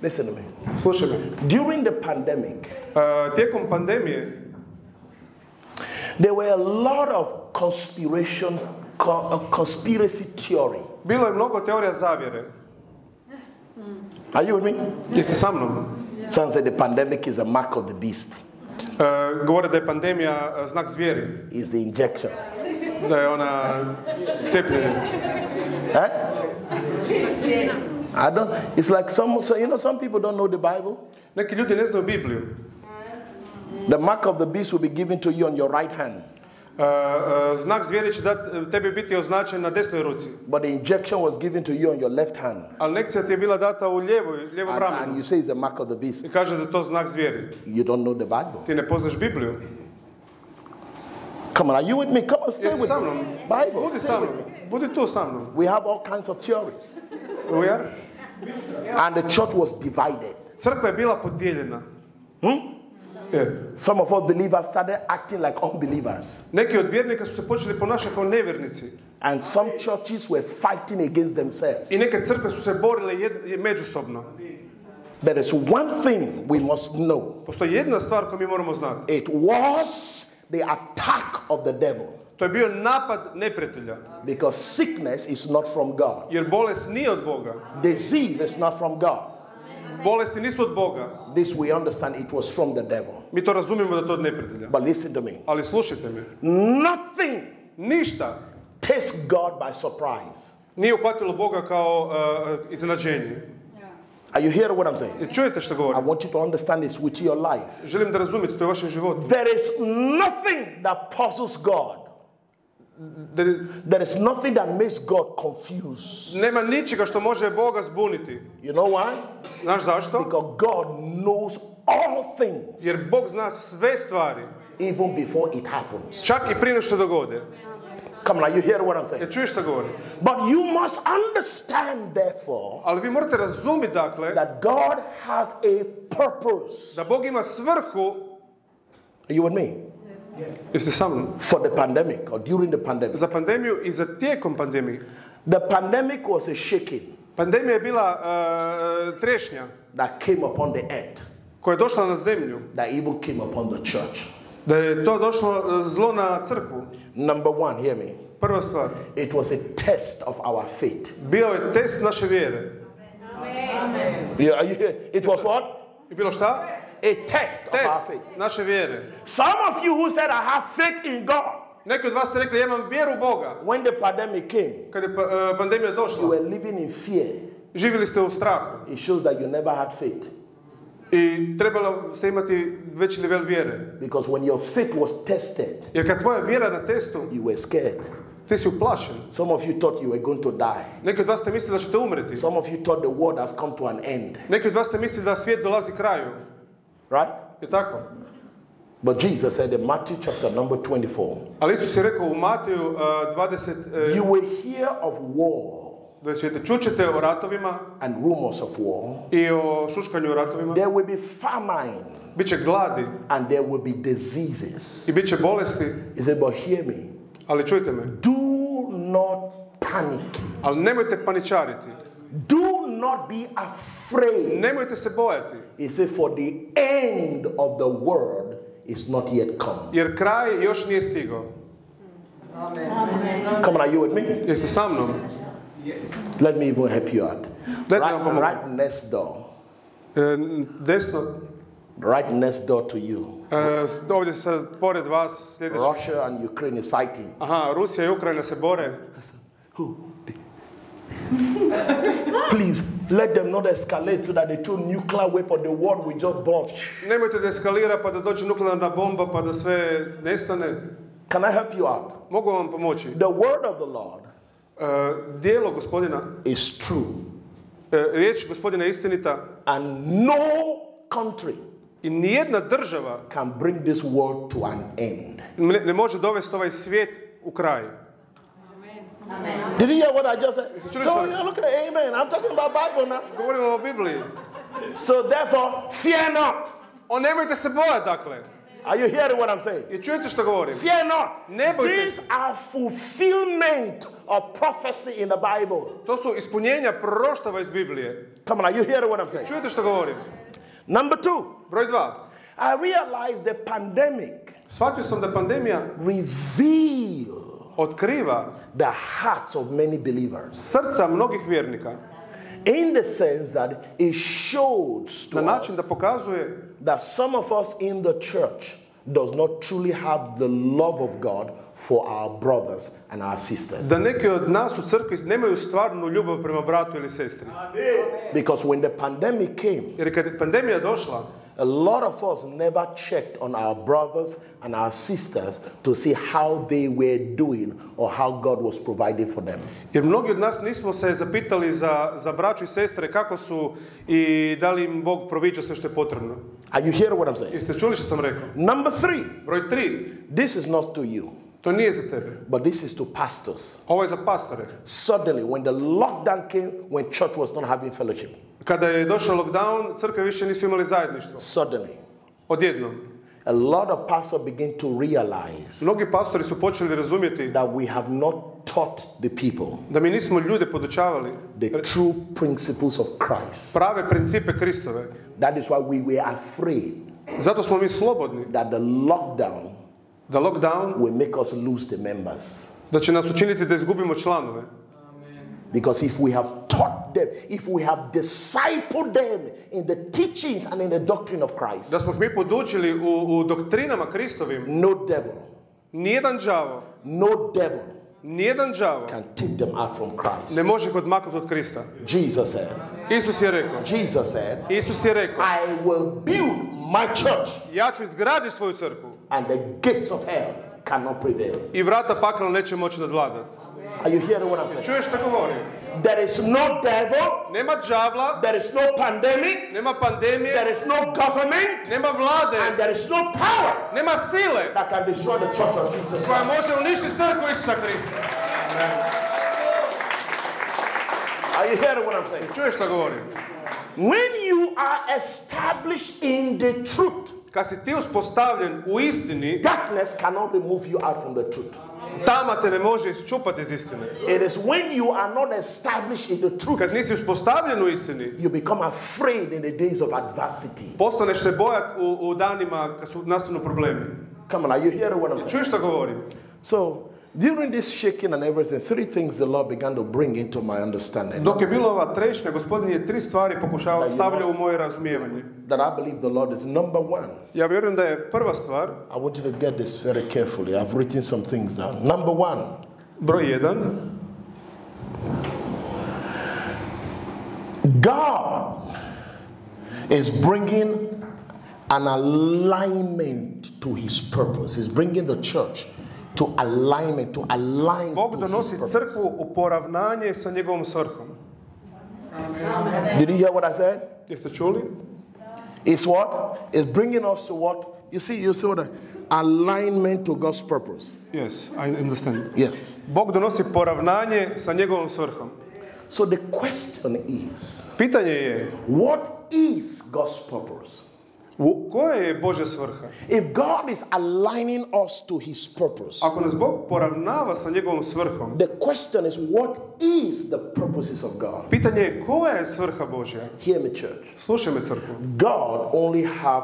[SPEAKER 3] Listen to me.
[SPEAKER 2] Slušaj me.
[SPEAKER 3] During the pandemic,
[SPEAKER 2] Uh, tijekom pandemije
[SPEAKER 3] there were a lot of conspiration, co- uh, conspiracy theory.
[SPEAKER 2] bilo je mnogo teorija zavjere.
[SPEAKER 3] Are you with me?
[SPEAKER 2] Jesi sa mnom?
[SPEAKER 3] Some say the pandemic is a mark of the beast.
[SPEAKER 2] Uh, govore da je pandemija uh, znak zvijeri.
[SPEAKER 3] Is the injection.
[SPEAKER 2] Da je ona cepljenje.
[SPEAKER 3] Eh? I don't. It's like some. So you know, some people don't know the Bible.
[SPEAKER 2] Ljudi ne znaju Bibliju.
[SPEAKER 3] The mark of the beast will be given to you on your right hand,
[SPEAKER 2] Uh, uh, znak zvijeri će dat, tebi biti označen na desnoj ruci.
[SPEAKER 3] but the injection was given to you on your left hand,
[SPEAKER 2] Ali lekcija ti je bila data u ljevoj, lijevom
[SPEAKER 3] and, and you say it's a mark of the beast.
[SPEAKER 2] I kaže da to znak zvijeri.
[SPEAKER 3] You don't know the Bible.
[SPEAKER 2] Ti ne poznaš Bibliju.
[SPEAKER 3] Come on, are you with me? Come on, stay
[SPEAKER 2] Jesi
[SPEAKER 3] with me. Bible,
[SPEAKER 2] Budi
[SPEAKER 3] stay
[SPEAKER 2] sa
[SPEAKER 3] with
[SPEAKER 2] mnom.
[SPEAKER 3] me.
[SPEAKER 2] Budi tu sa mnom.
[SPEAKER 3] We have all kinds of theories, And the church was divided.
[SPEAKER 2] Crkva je bila podijeljena. Hmm? Je.
[SPEAKER 3] Some of us believers started acting like unbelievers,
[SPEAKER 2] Neki od vjernika su se počeli ponašati kao nevjernici.
[SPEAKER 3] and some churches were fighting against themselves.
[SPEAKER 2] I neke crkve su se borile međusobno.
[SPEAKER 3] There is one thing we must know.
[SPEAKER 2] Postoji jedna stvar koju mi moramo znati.
[SPEAKER 3] It was the attack of the devil
[SPEAKER 2] To je bio napad neprijatelja.
[SPEAKER 3] because sickness is not from God.
[SPEAKER 2] Jer bolest nije od Boga.
[SPEAKER 3] Disease is not from God.
[SPEAKER 2] Bolesti nisu od Boga.
[SPEAKER 3] This we understand it was from the devil.
[SPEAKER 2] Mi to razumijemo da to od neprijatelja.
[SPEAKER 3] But listen to me.
[SPEAKER 2] Ali slušajte me.
[SPEAKER 3] Nothing
[SPEAKER 2] Ništa
[SPEAKER 3] takes God by surprise.
[SPEAKER 2] nije uhvatilo Boga kao uh, iznenađenje.
[SPEAKER 3] Are you hearing what I'm saying?
[SPEAKER 2] Čujete što
[SPEAKER 3] I want you to understand this with your life.
[SPEAKER 2] Želim da razumijete to je u vašem životu.
[SPEAKER 3] There is nothing that puzzles God.
[SPEAKER 2] Da
[SPEAKER 3] There is nothing that makes God confused.
[SPEAKER 2] nema ničega što može Boga zbuniti.
[SPEAKER 3] You know why?
[SPEAKER 2] Znaš zašto?
[SPEAKER 3] Because God knows all things
[SPEAKER 2] Jer Bog zna sve stvari.
[SPEAKER 3] even before it happens.
[SPEAKER 2] Čak i prije što dogode.
[SPEAKER 3] Come on, you hearing what I'm saying?
[SPEAKER 2] Jer čuješ što govorim?
[SPEAKER 3] But you must understand, therefore,
[SPEAKER 2] Ali vi morate razumjeti dakle
[SPEAKER 3] that God has a purpose.
[SPEAKER 2] da Bog ima svrhu,
[SPEAKER 3] Are you with me?
[SPEAKER 2] Jeste sa mnom,
[SPEAKER 3] For the pandemic or during the pandemic.
[SPEAKER 2] za pandemiju i za tijekom pandemije.
[SPEAKER 3] The pandemic was a shaking
[SPEAKER 2] Pandemija je bila uh, trešnja
[SPEAKER 3] that came upon the earth,
[SPEAKER 2] koja je došla na zemlju.
[SPEAKER 3] that even came upon the church.
[SPEAKER 2] Da je to došlo uh, zlo na crkvu.
[SPEAKER 3] Number one, hear me.
[SPEAKER 2] Prva stvar,
[SPEAKER 3] It was a test of our faith.
[SPEAKER 2] bio je test naše vjere.
[SPEAKER 3] Yeah, are you here? It was what?
[SPEAKER 2] I bilo šta?
[SPEAKER 3] A test of our
[SPEAKER 2] Test
[SPEAKER 3] faith.
[SPEAKER 2] naše vjere.
[SPEAKER 3] Some of you who said, I have faith in God,
[SPEAKER 2] Neki od vas ste rekli, ja imam vjeru u Boga.
[SPEAKER 3] when the pandemic came,
[SPEAKER 2] Kad je pa- uh, pandemija
[SPEAKER 3] you
[SPEAKER 2] došla,
[SPEAKER 3] were living in fear.
[SPEAKER 2] živjeli ste u strahu.
[SPEAKER 3] It shows that you never had faith.
[SPEAKER 2] I trebalo ste imati veći nivel vjere.
[SPEAKER 3] Because when your faith was tested,
[SPEAKER 2] Jer kad tvoja vjera na testu,
[SPEAKER 3] you were scared.
[SPEAKER 2] Ti si uplašen.
[SPEAKER 3] Some of you thought you were going to die.
[SPEAKER 2] Neki od vas ste mislili da ćete umreti.
[SPEAKER 3] Some of you thought the world has come to an end.
[SPEAKER 2] Neki od vas ste mislili da svijet dolazi kraju.
[SPEAKER 3] Right?
[SPEAKER 2] Je tako?
[SPEAKER 3] But Jesus said in Matthew chapter number 24,
[SPEAKER 2] Ali Isus je rekao u Mateju uh, 20,
[SPEAKER 3] you will hear of war
[SPEAKER 2] 24, čućete o ratovima
[SPEAKER 3] and rumors of war.
[SPEAKER 2] i o šuškanju o ratovima.
[SPEAKER 3] There will be famine
[SPEAKER 2] Biće gladi
[SPEAKER 3] and there will be diseases.
[SPEAKER 2] i bit će bolesti.
[SPEAKER 3] He said, but hear me.
[SPEAKER 2] Ali čujte me.
[SPEAKER 3] Do not panic.
[SPEAKER 2] Ali nemojte paničariti.
[SPEAKER 3] Do not be afraid.
[SPEAKER 2] Nemojte se bojati,
[SPEAKER 3] He said, For the end of the world is not yet come.
[SPEAKER 2] jer kraj još nije stigao.
[SPEAKER 3] Come on, are you with me?
[SPEAKER 2] Jeste sa mnom?
[SPEAKER 3] Let me even help you out.
[SPEAKER 2] Let me
[SPEAKER 3] Right, right next door,
[SPEAKER 2] E, desno,
[SPEAKER 3] right next door to you,
[SPEAKER 2] e, ovdje sa, pored vas, sljedeći.
[SPEAKER 3] Russia and Ukraine is fighting.
[SPEAKER 2] Aha, Rusija i Ukrajina se bore.
[SPEAKER 3] Who? Please let them not escalate so that the two nuclear weapon the world will just bomb.
[SPEAKER 2] Nemojte da eskalira pa da dođe nuklearna bomba pa da sve nestane.
[SPEAKER 3] Can I help you out?
[SPEAKER 2] Mogu vam pomoći.
[SPEAKER 3] The word of the Lord
[SPEAKER 2] E, dijelo gospodina,
[SPEAKER 3] is true,
[SPEAKER 2] e, riječ gospodina je istinita
[SPEAKER 3] and no country
[SPEAKER 2] i nijedna država
[SPEAKER 3] can bring this world to an end.
[SPEAKER 2] ne, ne može dovesti ovaj svijet u kraj.
[SPEAKER 3] Did you hear what I just said? So
[SPEAKER 2] sir.
[SPEAKER 3] you look at amen. I'm talking about Bible now.
[SPEAKER 2] Govorimo o Bibliji.
[SPEAKER 3] So therefore, fear not.
[SPEAKER 2] O, nemojte se bojati, dakle.
[SPEAKER 3] Are you hearing what I'm saying?
[SPEAKER 2] I čujete što govorim?
[SPEAKER 3] Fear not.
[SPEAKER 2] Ne bojte
[SPEAKER 3] These
[SPEAKER 2] se.
[SPEAKER 3] are fulfillment of prophecy in the Bible.
[SPEAKER 2] To su ispunjenja proroštava iz Biblije.
[SPEAKER 3] Come on, are you hearing what I'm saying?
[SPEAKER 2] Čujete što govorim?
[SPEAKER 3] Number two,
[SPEAKER 2] Broj dva.
[SPEAKER 3] I realized the pandemic
[SPEAKER 2] Shvatio sam da pandemija
[SPEAKER 3] reveal
[SPEAKER 2] otkriva
[SPEAKER 3] the hearts of many believers
[SPEAKER 2] srca mnogih vjernika
[SPEAKER 3] in the sense that it shows to
[SPEAKER 2] na način da
[SPEAKER 3] us
[SPEAKER 2] pokazuje
[SPEAKER 3] that some of us in the church does not truly have the love of God for our brothers and our sisters.
[SPEAKER 2] da neki od nas u crkvi nemaju stvarnu ljubav prema bratu ili sestri.
[SPEAKER 3] Because when the pandemic came,
[SPEAKER 2] Jer kad je pandemija došla,
[SPEAKER 3] a lot of us never checked on our brothers and our sisters to see how they were doing or how God was providing for them.
[SPEAKER 2] jer mnogi od nas nismo se zapitali za, za braću i sestre kako su i da li im Bog proviđa sve što je potrebno.
[SPEAKER 3] Are you hearing what I'm saying?
[SPEAKER 2] Jeste čuli što sam rekao?
[SPEAKER 3] Number three,
[SPEAKER 2] Broj tri.
[SPEAKER 3] this is not to you,
[SPEAKER 2] To nije za tebe.
[SPEAKER 3] but this is to pastors.
[SPEAKER 2] Ovo je za pastore.
[SPEAKER 3] Suddenly, when the lockdown came, when church was not having fellowship,
[SPEAKER 2] Kada je došao lockdown, crkve više nisu imali zajedništvo.
[SPEAKER 3] suddenly,
[SPEAKER 2] Odjednom.
[SPEAKER 3] a lot of pastors begin to realize
[SPEAKER 2] Mnogi pastori su počeli razumjeti
[SPEAKER 3] that we have not taught the people
[SPEAKER 2] da mi nismo ljude podučavali
[SPEAKER 3] the true principles of Christ.
[SPEAKER 2] prave principe Kristove.
[SPEAKER 3] That is why we were afraid
[SPEAKER 2] Zato smo mi slobodni
[SPEAKER 3] that the lockdown
[SPEAKER 2] da lockdown,
[SPEAKER 3] will make us lose the members.
[SPEAKER 2] da će nas učiniti da izgubimo članove.
[SPEAKER 3] Because if we have taught them, if we have discipled them in the teachings and in the doctrine of Christ,
[SPEAKER 2] Da smo ih mi podučili u, u doktrinama Kristovim,
[SPEAKER 3] no devil,
[SPEAKER 2] nijedan đavo,
[SPEAKER 3] no devil
[SPEAKER 2] nijedan đavo
[SPEAKER 3] can take them out from Christ.
[SPEAKER 2] ne može ih odmaknuti od Krista.
[SPEAKER 3] Jesus said,
[SPEAKER 2] Isus je rekao,
[SPEAKER 3] Jesus said,
[SPEAKER 2] Isus je rekao,
[SPEAKER 3] I will build my church
[SPEAKER 2] ja ću izgraditi svoju crkvu
[SPEAKER 3] and the gates of hell cannot prevail.
[SPEAKER 2] i vrata pakla neće moći.
[SPEAKER 3] Are you hearing what I'm saying?
[SPEAKER 2] Čuješ što govorim?
[SPEAKER 3] There is no devil,
[SPEAKER 2] Nema đavla,
[SPEAKER 3] there is no pandemic,
[SPEAKER 2] nema pandemije,
[SPEAKER 3] there is no government,
[SPEAKER 2] nema vlade,
[SPEAKER 3] and there is no power
[SPEAKER 2] nema sile
[SPEAKER 3] that can destroy the church of Jesus
[SPEAKER 2] koja
[SPEAKER 3] Christ.
[SPEAKER 2] može uništiti crkvu Isusa Krista.
[SPEAKER 3] Are you hearing what I'm saying?
[SPEAKER 2] Čuješ što govorim?
[SPEAKER 3] When you are established in the truth,
[SPEAKER 2] Kad si ti uspostavljen u istini,
[SPEAKER 3] darkness cannot remove you out from the truth.
[SPEAKER 2] tama te ne može isčupati iz istine.
[SPEAKER 3] It is when you are not established in the truth,
[SPEAKER 2] Kad nisi uspostavljen u istini,
[SPEAKER 3] you become afraid in the days of adversity.
[SPEAKER 2] postaneš se bojat u, u danima kad su nastanu problemi.
[SPEAKER 3] Come on, are you hearing what I'm saying?
[SPEAKER 2] Čuješ što govorim?
[SPEAKER 3] So, during this shaking and everything, three things the Lord began to bring into my understanding
[SPEAKER 2] Dok je bila ova trešnja, gospodin je tri stvari pokušavao stavlja u moje razumijevanje.
[SPEAKER 3] that I believe the Lord is number one.
[SPEAKER 2] Ja vjerujem da je prva stvar,
[SPEAKER 3] I want you to get this very carefully. I've written some things down. Number one,
[SPEAKER 2] broj jedan,
[SPEAKER 3] God is bringing an alignment to his purpose. He's bringing the church to alignment, to align
[SPEAKER 2] Bog
[SPEAKER 3] to his
[SPEAKER 2] donosi
[SPEAKER 3] purpose.
[SPEAKER 2] crkvu u poravnanje sa njegovom svrhom.
[SPEAKER 3] Did you hear what I said?
[SPEAKER 2] Jeste čuli?
[SPEAKER 3] It's what? It's bringing us to what? You see, you see what? I, alignment to God's purpose.
[SPEAKER 2] Yes, I understand.
[SPEAKER 3] Yes.
[SPEAKER 2] Bog donosi poravnanje sa njegovom svrhom.
[SPEAKER 3] So the question is,
[SPEAKER 2] Pitanje je,
[SPEAKER 3] what is God's purpose?
[SPEAKER 2] U- Koja je Božja svrha?
[SPEAKER 3] If God is aligning us to his purpose,
[SPEAKER 2] Ako nas Bog poravnava sa njegovom svrhom,
[SPEAKER 3] the question is what is the purposes of God?
[SPEAKER 2] pitanje je koja je svrha Božja?
[SPEAKER 3] Hear me, church.
[SPEAKER 2] Slušaj me crkvu.
[SPEAKER 3] God only have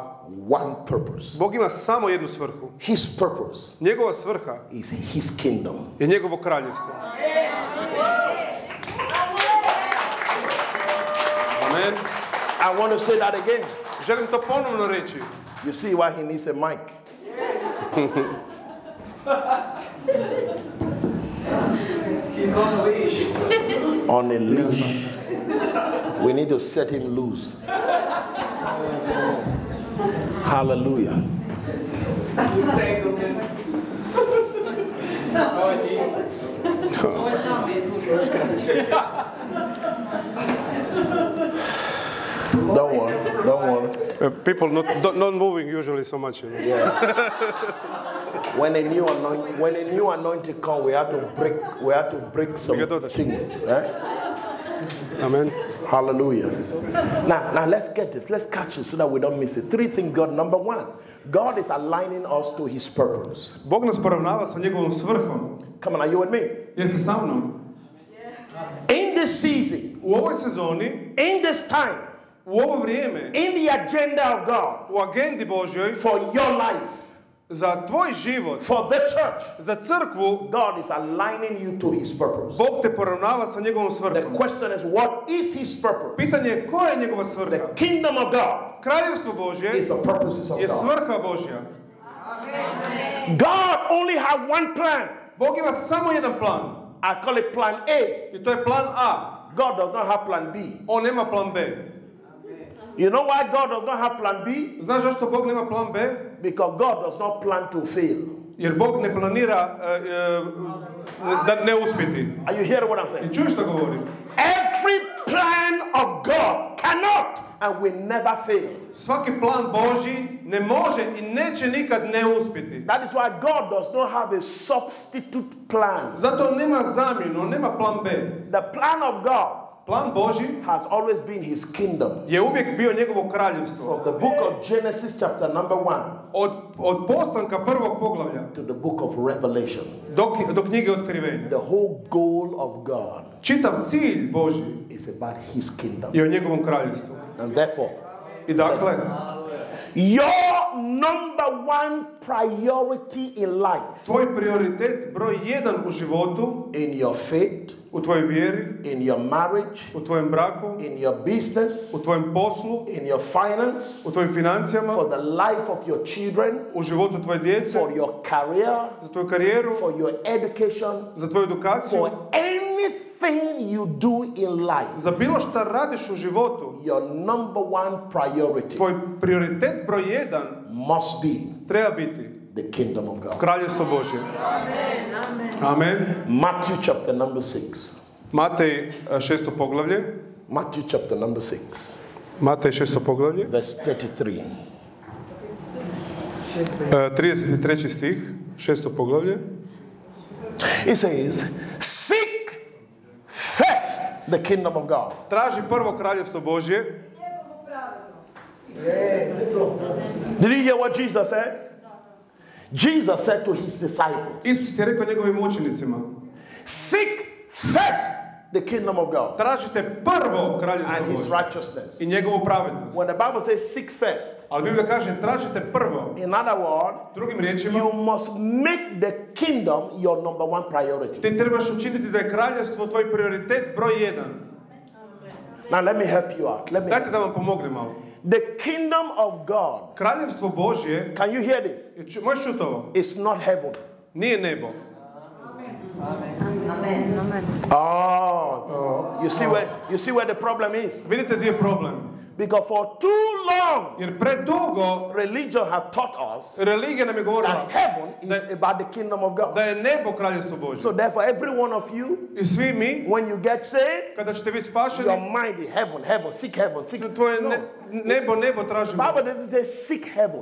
[SPEAKER 3] one purpose.
[SPEAKER 2] Bog ima samo jednu svrhu.
[SPEAKER 3] His purpose
[SPEAKER 2] Njegova svrha
[SPEAKER 3] is his kingdom.
[SPEAKER 2] je njegovo kraljevstvo. Amen.
[SPEAKER 3] I want to say that again.
[SPEAKER 2] Želim to ponovno reći.
[SPEAKER 3] You see why he needs a mic. Yes.
[SPEAKER 1] He's on the leash.
[SPEAKER 3] On a leash. We need to set him loose. Hallelujah.
[SPEAKER 1] Entanglement. Jesus.
[SPEAKER 3] Don't worry. Don't worry.
[SPEAKER 2] Uh, People not, don't- not moving usually so much. you know.
[SPEAKER 3] Yeah. when a new anoint, when a new anointing come, we have to break. We have to break some
[SPEAKER 2] can do that.
[SPEAKER 3] things. eh?
[SPEAKER 2] Amen.
[SPEAKER 3] Hallelujah. Now, now let's get this. Let's catch it so that we don't miss it. Three things. God. Number one, God is aligning us to His purpose.
[SPEAKER 2] Bog nas poravnava sa njegovom svrhom.
[SPEAKER 3] Come on, are you with me?
[SPEAKER 2] Jeste sa mnom?
[SPEAKER 3] In this season,
[SPEAKER 2] U ovoj sezoni,
[SPEAKER 3] in this time,
[SPEAKER 2] u ovo vrijeme,
[SPEAKER 3] in the agenda of God
[SPEAKER 2] u agendi Božjoj,
[SPEAKER 3] for your life,
[SPEAKER 2] za tvoj život,
[SPEAKER 3] for the church,
[SPEAKER 2] za crkvu,
[SPEAKER 3] God is aligning you to His purpose.
[SPEAKER 2] Bog te poravnava sa njegovom
[SPEAKER 3] The question is, what is His purpose?
[SPEAKER 2] Pitanje je koja je njegova
[SPEAKER 3] The kingdom of God
[SPEAKER 2] Kraljevstvo Božje
[SPEAKER 3] is the purposes of
[SPEAKER 2] je
[SPEAKER 3] God.
[SPEAKER 2] svrha Božja.
[SPEAKER 3] God only had one plan.
[SPEAKER 2] Bog ima samo jedan plan.
[SPEAKER 3] I call it plan A.
[SPEAKER 2] I to je plan A.
[SPEAKER 3] God does not have plan B.
[SPEAKER 2] On nema plan B.
[SPEAKER 3] You know why God does not have plan B?
[SPEAKER 2] Znaš zašto Bog nema plan B?
[SPEAKER 3] Because God does not plan to fail.
[SPEAKER 2] Jer Bog ne planira e, da ne uspjeti.
[SPEAKER 3] Are you hearing what I'm
[SPEAKER 2] I
[SPEAKER 3] saying?
[SPEAKER 2] čuješ što govorim?
[SPEAKER 3] Every plan of God cannot and will never fail.
[SPEAKER 2] Svaki plan Božji ne može i neće nikad ne uspjeti.
[SPEAKER 3] That is why God does not have a substitute plan.
[SPEAKER 2] Zato nema zamjenu, nema plan B.
[SPEAKER 3] The plan of God
[SPEAKER 2] Plan Božji
[SPEAKER 3] has always been his kingdom.
[SPEAKER 2] je uvijek bio njegovo kraljevstvo.
[SPEAKER 3] From the book of Genesis, chapter number one,
[SPEAKER 2] Od, od postanka prvog poglavlja
[SPEAKER 3] to the book of Revelation,
[SPEAKER 2] do, do knjige otkrivenja.
[SPEAKER 3] the whole goal of God
[SPEAKER 2] Čitav cilj Božji
[SPEAKER 3] is about his kingdom.
[SPEAKER 2] je o njegovom kraljevstvu.
[SPEAKER 3] And therefore,
[SPEAKER 2] I dakle,
[SPEAKER 3] your number one priority in life,
[SPEAKER 2] tvoj prioritet broj jedan u životu,
[SPEAKER 3] in your faith,
[SPEAKER 2] u tvojoj vjeri,
[SPEAKER 3] in your marriage,
[SPEAKER 2] u tvojem braku,
[SPEAKER 3] in your business,
[SPEAKER 2] u tvojem poslu,
[SPEAKER 3] in your finance,
[SPEAKER 2] u tvojim financijama,
[SPEAKER 3] for the life of your children,
[SPEAKER 2] u životu tvoje djece,
[SPEAKER 3] for your career,
[SPEAKER 2] za tvoju karijeru,
[SPEAKER 3] for your education,
[SPEAKER 2] za tvoju edukaciju,
[SPEAKER 3] for anything you do in life.
[SPEAKER 2] za bilo šta radiš u životu,
[SPEAKER 3] Your number one priority
[SPEAKER 2] tvoj prioritet broj jedan
[SPEAKER 3] must be
[SPEAKER 2] treba biti
[SPEAKER 3] the kingdom of God.
[SPEAKER 2] kraljevstvo Božje. Amen.
[SPEAKER 3] Matthew chapter number 6.
[SPEAKER 2] Matej e, šesto poglavlje.
[SPEAKER 3] Matthew chapter number 6,
[SPEAKER 2] Matej šesto poglavlje.
[SPEAKER 3] verse 33.
[SPEAKER 2] e, 33. stih, šesto poglavlje.
[SPEAKER 3] It says, Seek first the kingdom of God.
[SPEAKER 2] Traži prvo kraljevstvo Božje.
[SPEAKER 3] Did you hear what Jesus said? Jesus said to his disciples,
[SPEAKER 2] Isus je rekao njegovim učenicima,
[SPEAKER 3] Seek first the kingdom of God
[SPEAKER 2] tražite prvo kraljevstvo
[SPEAKER 3] and his righteousness.
[SPEAKER 2] i njegovu pravednost.
[SPEAKER 3] When the Bible says seek first,
[SPEAKER 2] Ali Biblija kaže tražite prvo.
[SPEAKER 3] in other words,
[SPEAKER 2] Drugim riječima,
[SPEAKER 3] you must make the kingdom your number one priority.
[SPEAKER 2] ti trebaš učiniti da je kraljevstvo tvoj prioritet broj jedan.
[SPEAKER 3] Now let me help you out. Let me
[SPEAKER 2] Dajte da vam pomognem malo.
[SPEAKER 3] The kingdom of God,
[SPEAKER 2] Kraljevstvo Božje,
[SPEAKER 3] can you hear this?
[SPEAKER 2] možeš čuti ovo?
[SPEAKER 3] It's not heaven.
[SPEAKER 2] Nije nebo.
[SPEAKER 3] Oh, you see where you see where the problem is?
[SPEAKER 2] Vidite gdje je problem?
[SPEAKER 3] Because for too long,
[SPEAKER 2] Jer predugo
[SPEAKER 3] religion have taught us
[SPEAKER 2] religija nam je govorila
[SPEAKER 3] that heaven is about the kingdom of
[SPEAKER 2] da
[SPEAKER 3] God.
[SPEAKER 2] je nebo kraljevstvo Božje.
[SPEAKER 3] So therefore, every one of you,
[SPEAKER 2] I svi mi,
[SPEAKER 3] when you get saved,
[SPEAKER 2] kada ćete biti
[SPEAKER 3] your
[SPEAKER 2] spašeni,
[SPEAKER 3] mind is heaven, heaven, seek heaven, seek.
[SPEAKER 2] tvoje
[SPEAKER 3] No.
[SPEAKER 2] ne- nebo, nebo tražimo.
[SPEAKER 3] Bible doesn't say seek heaven.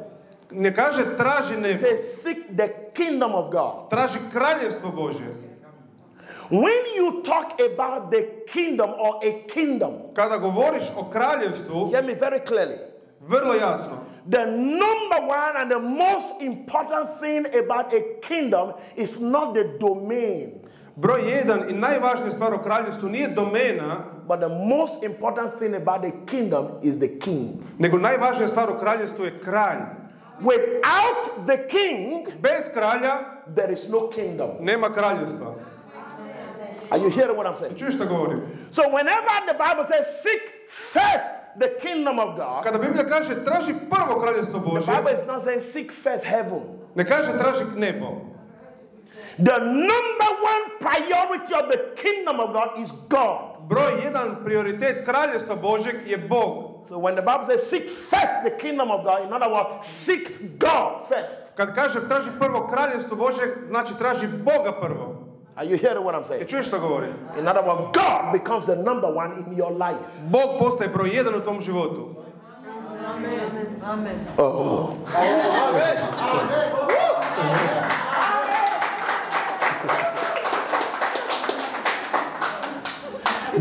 [SPEAKER 2] Ne kaže traži
[SPEAKER 3] It
[SPEAKER 2] nebo,
[SPEAKER 3] says seek the kingdom of God.
[SPEAKER 2] traži kraljevstvo Božje.
[SPEAKER 3] When you talk about the kingdom or a kingdom,
[SPEAKER 2] Kada govoriš o kraljevstvu,
[SPEAKER 3] hear me very clearly.
[SPEAKER 2] vrlo jasno,
[SPEAKER 3] the number one and the most important thing about a kingdom is not the domain,
[SPEAKER 2] Broj jedan i najvažnija stvar o kraljevstvu nije domena,
[SPEAKER 3] but the most important thing about the kingdom is the king.
[SPEAKER 2] nego najvažnija stvar o kraljevstvu je kralj.
[SPEAKER 3] Without the king,
[SPEAKER 2] Bez kralja
[SPEAKER 3] there is no kingdom.
[SPEAKER 2] nema kraljevstva.
[SPEAKER 3] Are you hearing what I'm saying?
[SPEAKER 2] Čuješ što govorim?
[SPEAKER 3] So, whenever the Bible says, seek first the kingdom of God,
[SPEAKER 2] Kada Biblija kaže traži prvo kraljevstvo
[SPEAKER 3] the
[SPEAKER 2] Božje,
[SPEAKER 3] Bible is not saying seek first heaven.
[SPEAKER 2] ne kaže traži nebo.
[SPEAKER 3] The number one priority of the kingdom of God is God.
[SPEAKER 2] Broj jedan prioritet kraljevstva Božjeg je Bog.
[SPEAKER 3] So when the Bible says seek first the kingdom of God, in other words, seek God first.
[SPEAKER 2] Kad kaže traži prvo kraljevstvo Božjeg, znači traži Boga prvo.
[SPEAKER 3] Are you hearing what I'm
[SPEAKER 2] I
[SPEAKER 3] saying?
[SPEAKER 2] čuješ što govorim?
[SPEAKER 3] In other words, God becomes the number one in your life.
[SPEAKER 2] Bog postaje broj jedan u tom životu.
[SPEAKER 3] Oh.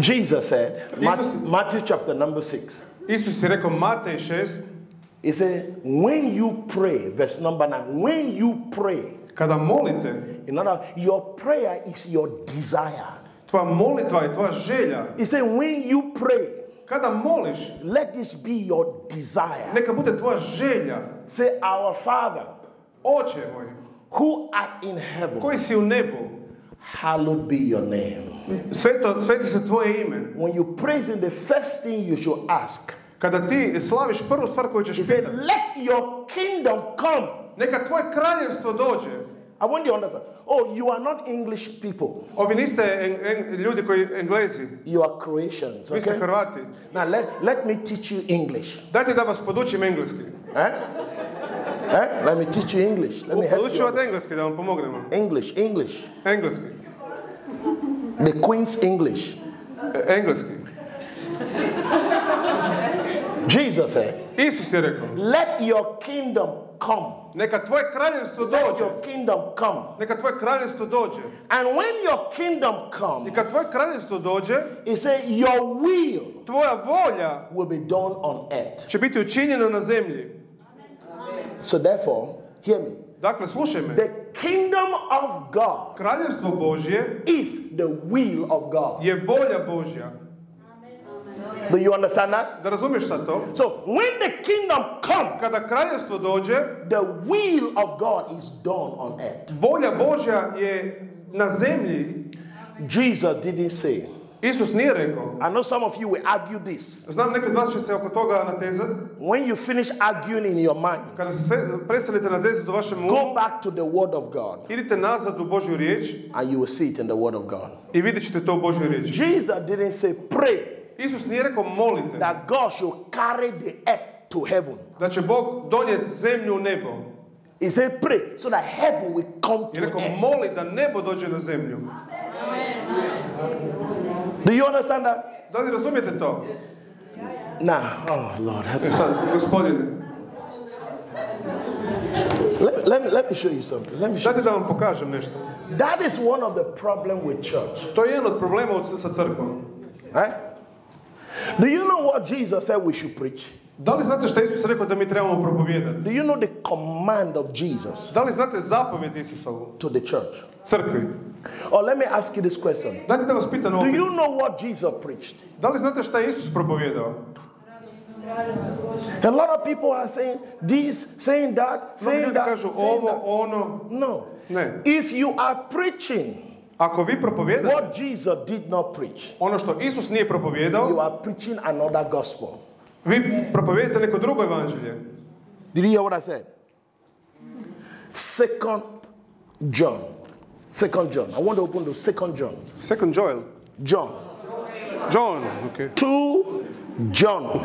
[SPEAKER 3] Jesus said, Ma-
[SPEAKER 2] Jesus-
[SPEAKER 3] Matthew chapter number six.
[SPEAKER 2] Isus je rekao Matej 6,
[SPEAKER 3] He said, when you pray, verse number nine, when you pray,
[SPEAKER 2] kada molite,
[SPEAKER 3] in other your prayer is your desire.
[SPEAKER 2] tvoja molitva je tvoja želja.
[SPEAKER 3] He said, when you pray,
[SPEAKER 2] Kada moliš,
[SPEAKER 3] let this be your desire.
[SPEAKER 2] neka bude tvoja želja.
[SPEAKER 3] Say, Our Father,
[SPEAKER 2] Oče moj,
[SPEAKER 3] who art in heaven,
[SPEAKER 2] koji si u nebu,
[SPEAKER 3] hallowed be your name.
[SPEAKER 2] sveto, sveti se tvoje ime.
[SPEAKER 3] When you praise Him, the first thing you should ask,
[SPEAKER 2] Kada ti slaviš prvu stvar koju ćeš
[SPEAKER 3] He said,
[SPEAKER 2] pitati,
[SPEAKER 3] Let your kingdom come.
[SPEAKER 2] Neka tvoje kraljevstvo dođe.
[SPEAKER 3] I want you to understand. Oh, you are not English people,
[SPEAKER 2] Ovi niste ljudi koji englezi,
[SPEAKER 3] you are Croatians.
[SPEAKER 2] vi ste
[SPEAKER 3] Okay?
[SPEAKER 2] Hrvati.
[SPEAKER 3] Now, let, let me teach you English.
[SPEAKER 2] Dajte da vas podučim engleski.
[SPEAKER 3] Eh? Eh? Let me teach you English. Let me help you.
[SPEAKER 2] vas engleski da vam pomognemo.
[SPEAKER 3] English, English.
[SPEAKER 2] Engleski.
[SPEAKER 3] The Queen's English.
[SPEAKER 2] Engleski.
[SPEAKER 3] Jesus said,
[SPEAKER 2] Isus je rekao,
[SPEAKER 3] Let your kingdom come.
[SPEAKER 2] neka tvoje kraljevstvo
[SPEAKER 3] Let your kingdom come.
[SPEAKER 2] Neka tvoje kraljevstvo dođe.
[SPEAKER 3] And when your kingdom come,
[SPEAKER 2] kad tvoje kraljevstvo dođe,
[SPEAKER 3] he said, Your will
[SPEAKER 2] tvoja volja
[SPEAKER 3] will be done on earth.
[SPEAKER 2] će biti učinjena na zemlji.
[SPEAKER 3] So therefore, hear me.
[SPEAKER 2] Dakle, slušaj me.
[SPEAKER 3] The kingdom of God
[SPEAKER 2] Kraljevstvo Božje
[SPEAKER 3] is the will of God.
[SPEAKER 2] je volja Božja.
[SPEAKER 3] Do you understand that?
[SPEAKER 2] Da razumiješ sad to?
[SPEAKER 3] So when the kingdom come,
[SPEAKER 2] Kada kraljevstvo dođe,
[SPEAKER 3] the will of God is done on earth.
[SPEAKER 2] volja Božja je na zemlji.
[SPEAKER 3] Jesus didn't say.
[SPEAKER 2] Isus nije rekao.
[SPEAKER 3] I know some of you will argue this.
[SPEAKER 2] Znam, neki od vas će se oko toga natezati.
[SPEAKER 3] When you finish arguing in your mind,
[SPEAKER 2] Kada se prestanete natezati u vašem
[SPEAKER 3] go
[SPEAKER 2] umu,
[SPEAKER 3] back to the word of God
[SPEAKER 2] idite nazad u Božju riječ
[SPEAKER 3] and you will see it in the word of God.
[SPEAKER 2] i vidjet ćete to u Božjoj riječi.
[SPEAKER 3] Jesus didn't say pray
[SPEAKER 2] Isus nije rekao molite
[SPEAKER 3] that God should carry the earth to heaven.
[SPEAKER 2] da će Bog donijeti zemlju u nebo.
[SPEAKER 3] He said pray so that heaven will come to
[SPEAKER 2] rekao
[SPEAKER 3] earth.
[SPEAKER 2] moli da nebo dođe na zemlju.
[SPEAKER 3] Do you understand that?
[SPEAKER 2] Da li razumijete to?
[SPEAKER 3] Now, oh Lord, help me.
[SPEAKER 2] E sad, gospodine,
[SPEAKER 3] Let, let me, let me show you something. Let me show
[SPEAKER 2] dajte da vam pokažem nešto.
[SPEAKER 3] you. That is one of the problem with church.
[SPEAKER 2] To je jedan od problema sa crkvom.
[SPEAKER 3] Eh? Do you know what Jesus said we should preach?
[SPEAKER 2] Da li znate što Isus rekao da mi trebamo propovijedati?
[SPEAKER 3] Do you know the command of Jesus
[SPEAKER 2] Da li znate zapovjed Isusovu?
[SPEAKER 3] to the church?
[SPEAKER 2] Crkvi.
[SPEAKER 3] Or let me ask you this question.
[SPEAKER 2] Dajte da vas pitam
[SPEAKER 3] Do you know what Jesus preached?
[SPEAKER 2] Da li znate šta je Isus propovijedao?
[SPEAKER 3] A lot of people are saying this, saying that, saying that,
[SPEAKER 2] kažu
[SPEAKER 3] saying
[SPEAKER 2] ovo,
[SPEAKER 3] that.
[SPEAKER 2] ono.
[SPEAKER 3] No.
[SPEAKER 2] Ne.
[SPEAKER 3] If you are preaching
[SPEAKER 2] Ako vi propovijedate
[SPEAKER 3] what Jesus did not preach,
[SPEAKER 2] ono što Isus nije
[SPEAKER 3] you
[SPEAKER 2] propovijedao,
[SPEAKER 3] are preaching another gospel.
[SPEAKER 2] vi propovijedate neko drugo evanđelje.
[SPEAKER 3] Did you hear what I said? Second John. Second John. I want to open to Second John.
[SPEAKER 2] Second Joel.
[SPEAKER 3] John.
[SPEAKER 2] John, okay.
[SPEAKER 3] Two John.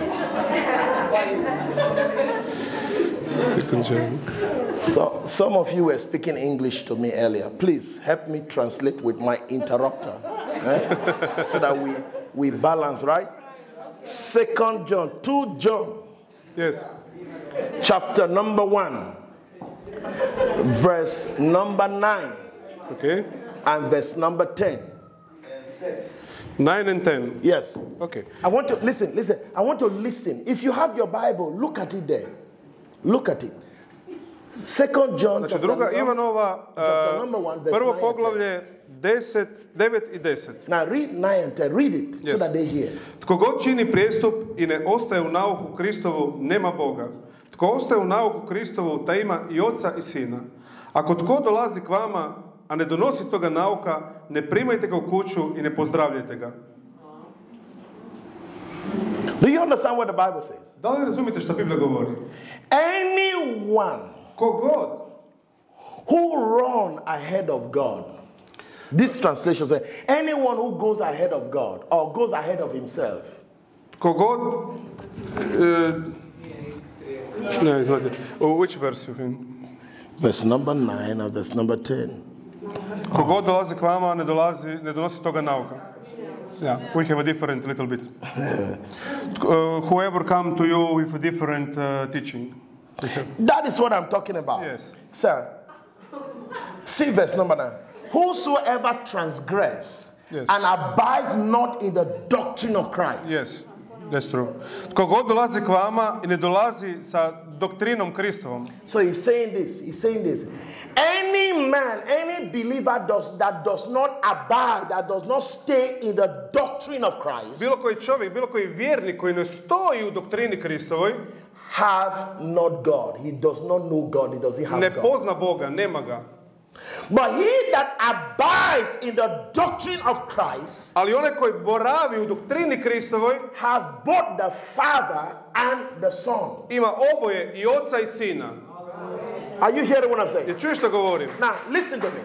[SPEAKER 2] Second Joel.
[SPEAKER 3] So some of you were speaking English to me earlier. Please help me translate with my interrupter. eh? so that we, we balance, right? Second John, 2 John,
[SPEAKER 2] Yes.
[SPEAKER 3] chapter number 1, verse number 9
[SPEAKER 2] Okay.
[SPEAKER 3] and verse number 10.
[SPEAKER 2] 9 and 10.
[SPEAKER 3] Yes.
[SPEAKER 2] Okay.
[SPEAKER 3] I want to listen, listen. I want to listen. If you have your Bible, look at it there. Look at it. Second John
[SPEAKER 2] Znači
[SPEAKER 3] chapter
[SPEAKER 2] druga
[SPEAKER 3] number-
[SPEAKER 2] Ivanova,
[SPEAKER 3] chapter
[SPEAKER 2] uh,
[SPEAKER 3] number one, verse
[SPEAKER 2] prvo poglavlje 10, 9 i 10.
[SPEAKER 3] Now read 9 and 10. Read it so
[SPEAKER 2] Yes.
[SPEAKER 3] that they hear.
[SPEAKER 2] Tko god čini prijestup i ne ostaje u nauku Kristovu, nema Boga. Tko ostaje u nauku Kristovu, ta ima i oca i sina. Ako tko dolazi k vama, a ne donosi toga nauka, ne primajte ga u kuću i ne pozdravljajte ga.
[SPEAKER 3] Do you understand what the Bible says?
[SPEAKER 2] Da li razumite Biblija govori?
[SPEAKER 3] Anyone
[SPEAKER 2] Ko god
[SPEAKER 3] who run ahead of God. This translation says anyone who goes ahead of God or goes ahead of himself.
[SPEAKER 2] Ko god... e, ne, izvolite. Which verse you think?
[SPEAKER 3] Verse number 9 and verse number 10.
[SPEAKER 2] Ko god dolazi k vama, ne, dolazi, ne donosi toga nauka. Yeah, we have a different little bit. Uh, whoever come to you with a different uh, teaching.
[SPEAKER 3] That is what I'm talking about.
[SPEAKER 2] Yes.
[SPEAKER 3] Sir, see verse number 9. Whosoever transgress
[SPEAKER 2] Yes.
[SPEAKER 3] and abides not in the doctrine of Christ.
[SPEAKER 2] Yes, true. Tko god dolazi k vama i ne dolazi sa doktrinom Kristovom,
[SPEAKER 3] So he's saying this. He's saying this. Any man, any believer does that does not abide, that does not stay in the doctrine of Christ,
[SPEAKER 2] bilo koji čovjek, bilo koji vjernik koji ne stoji u doktrini Kristovoj,
[SPEAKER 3] have not God. He does not know God. He doesn't have
[SPEAKER 2] ne
[SPEAKER 3] God.
[SPEAKER 2] pozna Boga, nema ga.
[SPEAKER 3] But he that abides in the doctrine of Christ
[SPEAKER 2] Ali onaj koji boravi u doktrini Kristovoj,
[SPEAKER 3] have both the Father and the Son.
[SPEAKER 2] ima oboje i oca i sina.
[SPEAKER 3] Are you hearing what I'm saying?
[SPEAKER 2] Je čuješ što govorim?
[SPEAKER 3] Now, listen to me.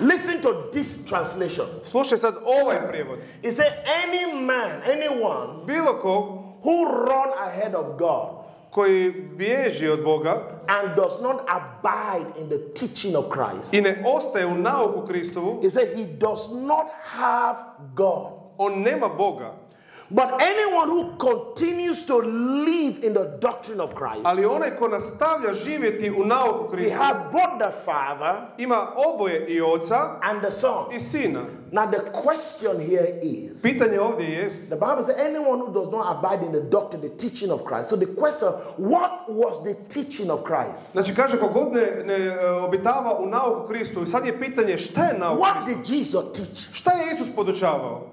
[SPEAKER 3] Listen to this translation.
[SPEAKER 2] Slušaj sad ovaj prijevod.
[SPEAKER 3] It says, Any man, anyone
[SPEAKER 2] Bilo kog
[SPEAKER 3] who run ahead of God
[SPEAKER 2] koji bježi od Boga
[SPEAKER 3] and does not abide in the teaching of Christ,
[SPEAKER 2] i ne ostaje u nauku Kristovu,
[SPEAKER 3] it says he does not have God.
[SPEAKER 2] on nema Boga.
[SPEAKER 3] But anyone who continues to live in the doctrine of Christ,
[SPEAKER 2] Ali onaj ko nastavlja živjeti u nauku
[SPEAKER 3] he has both the Father
[SPEAKER 2] ima oboje i oca
[SPEAKER 3] and the Son.
[SPEAKER 2] i sina.
[SPEAKER 3] Now, the question here is
[SPEAKER 2] Pitanje ovdje jest,
[SPEAKER 3] the Bible says, anyone who does not abide in the doctrine, the teaching of Christ. So, the question, what was the teaching of Christ?
[SPEAKER 2] znači kaže kogod ne, ne e, obitava u nauku Kristu i sad je pitanje šta je nauka
[SPEAKER 3] What
[SPEAKER 2] Kristu?
[SPEAKER 3] did Jesus teach?
[SPEAKER 2] Šta je Isus podučavao?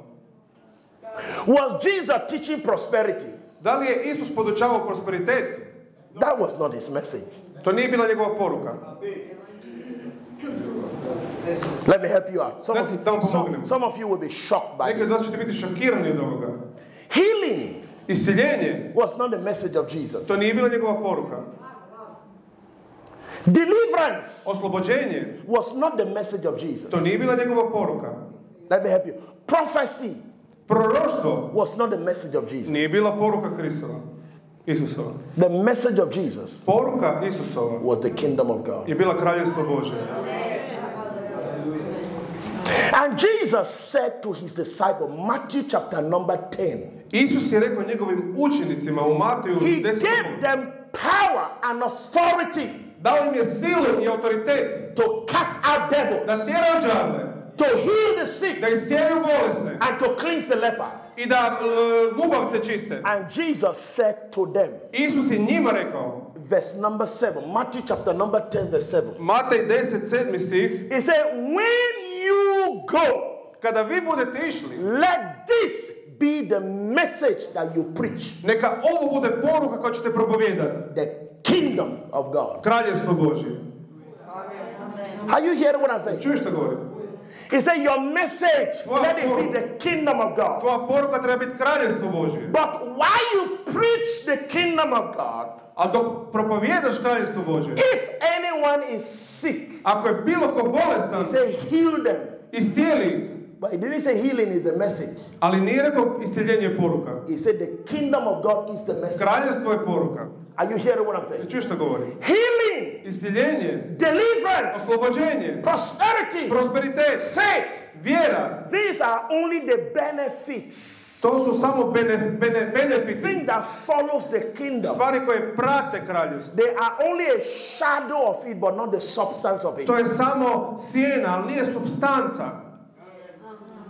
[SPEAKER 3] Was Jesus teaching prosperity?
[SPEAKER 2] Da li je Isus podučavao prosperitet?
[SPEAKER 3] That was not his message.
[SPEAKER 2] To nije bila njegova poruka.
[SPEAKER 3] Let me help you out. Some, of you,
[SPEAKER 2] don't
[SPEAKER 3] some, some of you will be shocked by
[SPEAKER 2] Neki
[SPEAKER 3] this.
[SPEAKER 2] ćete biti šokirani od ovoga.
[SPEAKER 3] Healing
[SPEAKER 2] Isiljenje,
[SPEAKER 3] was not the message of Jesus.
[SPEAKER 2] to nije bila njegova poruka.
[SPEAKER 3] Deliverance
[SPEAKER 2] Oslobođenje,
[SPEAKER 3] was not the message of Jesus.
[SPEAKER 2] to nije bila njegova poruka.
[SPEAKER 3] Let me help you. Prophecy
[SPEAKER 2] Proroštvo
[SPEAKER 3] was not the message of Jesus.
[SPEAKER 2] nije bila poruka Kristova, Isusova.
[SPEAKER 3] The message of Jesus
[SPEAKER 2] Poruka Isusova
[SPEAKER 3] was the kingdom of God.
[SPEAKER 2] je bila kraljevstvo Bože.
[SPEAKER 3] And Jesus said to his disciple, Matthew chapter number 10,
[SPEAKER 2] Isus je rekao njegovim učenicima u Mateju
[SPEAKER 3] He
[SPEAKER 2] 10.
[SPEAKER 3] gave them power and authority
[SPEAKER 2] Dao im je silu i autoritet
[SPEAKER 3] to cast out devils,
[SPEAKER 2] da tjeraju đavle,
[SPEAKER 3] to heal the sick,
[SPEAKER 2] da iscijelju bolesne
[SPEAKER 3] and to cleanse the leper.
[SPEAKER 2] i da gubavce čiste.
[SPEAKER 3] And Jesus said to them,
[SPEAKER 2] Isus je njima rekao,
[SPEAKER 3] verse number 7, Matthew chapter number 10, verse 7.
[SPEAKER 2] Matej 10, 7 stih,
[SPEAKER 3] He said, When you go,
[SPEAKER 2] kada vi budete išli,
[SPEAKER 3] let this be the message that you preach
[SPEAKER 2] neka ovo bude poruka koju ćete propovijedati.
[SPEAKER 3] the kingdom of God.
[SPEAKER 2] Kraljevstvo Božje.
[SPEAKER 3] Are you hearing what I'm saying?
[SPEAKER 2] Čuješ što govorim?
[SPEAKER 3] He said, Your message,
[SPEAKER 2] Wow,
[SPEAKER 3] let it be the kingdom of God.
[SPEAKER 2] Tvoja poruka treba biti kraljevstvo Božje.
[SPEAKER 3] But while you preach the kingdom of God,
[SPEAKER 2] A dok propovijedaš kraljevstvo Božje,
[SPEAKER 3] if anyone is sick,
[SPEAKER 2] ako je bilo ko
[SPEAKER 3] he
[SPEAKER 2] bolestan,
[SPEAKER 3] said, Heal them.
[SPEAKER 2] iscijeli.
[SPEAKER 3] But he didn't say healing is the message.
[SPEAKER 2] Ali nije rekao isceljenje je poruka.
[SPEAKER 3] He said, The kingdom of God is the message.
[SPEAKER 2] Kraljevstvo je poruka.
[SPEAKER 3] Are you hearing what I'm saying?
[SPEAKER 2] Što govorim?
[SPEAKER 3] Healing,
[SPEAKER 2] Isceljenje,
[SPEAKER 3] deliverance,
[SPEAKER 2] oslobođenje,
[SPEAKER 3] prosperity,
[SPEAKER 2] prosperitet,
[SPEAKER 3] faith.
[SPEAKER 2] vjera.
[SPEAKER 3] These are only the benefits.
[SPEAKER 2] To su samo bene, bene,
[SPEAKER 3] The thing that follows the kingdom.
[SPEAKER 2] Stvari koje prate kraljevstvo.
[SPEAKER 3] They are only a shadow of it, but not the substance of it.
[SPEAKER 2] To je samo sjena, ali nije substanca.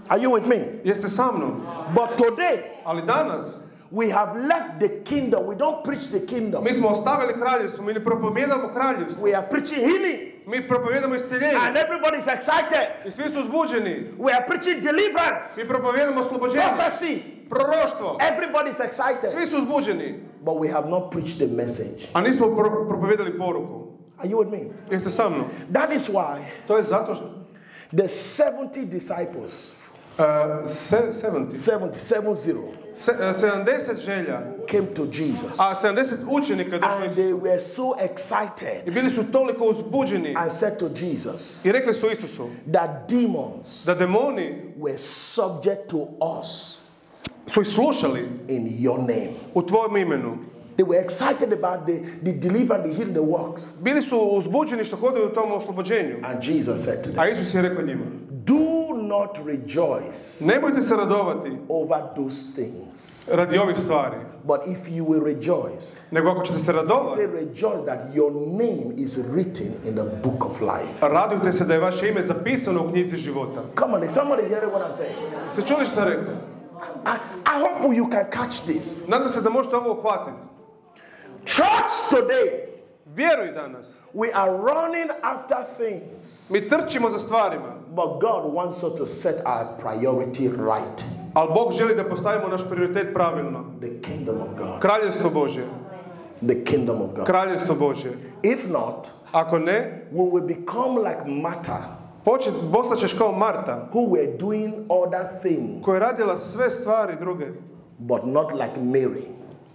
[SPEAKER 3] Are you with me?
[SPEAKER 2] Jeste sa mnom?
[SPEAKER 3] But today,
[SPEAKER 2] Ali danas,
[SPEAKER 3] We have left the kingdom. We don't preach the kingdom.
[SPEAKER 2] Mi smo ostavili kraljevstvo, mi ne propovijedamo kraljevstvo.
[SPEAKER 3] We are preaching healing.
[SPEAKER 2] Mi propovijedamo isceljenje.
[SPEAKER 3] And everybody's excited.
[SPEAKER 2] I svi su uzbuđeni.
[SPEAKER 3] We are preaching deliverance,
[SPEAKER 2] Mi propovijedamo oslobođenje.
[SPEAKER 3] prophecy.
[SPEAKER 2] Proroštvo.
[SPEAKER 3] Everybody's excited.
[SPEAKER 2] Svi su uzbuđeni.
[SPEAKER 3] But we have not preached the message.
[SPEAKER 2] A nismo pro- propovijedali poruku.
[SPEAKER 3] Are you with me?
[SPEAKER 2] Jeste sa mnom?
[SPEAKER 3] That is why
[SPEAKER 2] To je zato što...
[SPEAKER 3] the 70 disciples,
[SPEAKER 2] Uh, se, 70.
[SPEAKER 3] 70, 70,
[SPEAKER 2] Se, e, 70 želja,
[SPEAKER 3] came to Jesus.
[SPEAKER 2] a 70 učenika došlo
[SPEAKER 3] And they were so excited
[SPEAKER 2] I bili su toliko uzbuđeni
[SPEAKER 3] and said to Jesus
[SPEAKER 2] i rekli su Isusu
[SPEAKER 3] that demons
[SPEAKER 2] da demoni
[SPEAKER 3] were subject to us
[SPEAKER 2] su slušali
[SPEAKER 3] in your name.
[SPEAKER 2] u tvojom imenu.
[SPEAKER 3] They were excited about the, the deliverance, the healing, the works.
[SPEAKER 2] Bili su uzbuđeni što hodaju u tom oslobođenju.
[SPEAKER 3] And Jesus said to them,
[SPEAKER 2] A Isus je rekao njima,
[SPEAKER 3] Do not rejoice
[SPEAKER 2] nemojte se radovati
[SPEAKER 3] over those things.
[SPEAKER 2] radi ovih stvari,
[SPEAKER 3] But if you will rejoice,
[SPEAKER 2] nego ako ćete se
[SPEAKER 3] say
[SPEAKER 2] radovati,
[SPEAKER 3] rejoice that your name is written in the book of life.
[SPEAKER 2] radujte se da je vaše ime zapisano u knjizi života.
[SPEAKER 3] Come on, is somebody hearing what I'm saying?
[SPEAKER 2] Ste čuli što sam rekao?
[SPEAKER 3] I, I hope you can catch this.
[SPEAKER 2] Nadam se da možete ovo uhvatiti.
[SPEAKER 3] Church today,
[SPEAKER 2] Vjeruj danas.
[SPEAKER 3] we are running after things,
[SPEAKER 2] Mi trčimo za stvarima,
[SPEAKER 3] but God wants us to set our priority right.
[SPEAKER 2] ali Bog želi da postavimo naš prioritet pravilno.
[SPEAKER 3] The kingdom of God.
[SPEAKER 2] Kraljevstvo Božje.
[SPEAKER 3] The kingdom of God.
[SPEAKER 2] Kraljevstvo Božje.
[SPEAKER 3] If not,
[SPEAKER 2] Ako ne,
[SPEAKER 3] we will become like Martha,
[SPEAKER 2] počet, postat ćeš kao Marta,
[SPEAKER 3] who were doing other things,
[SPEAKER 2] koja je radila sve stvari druge,
[SPEAKER 3] but not like Mary,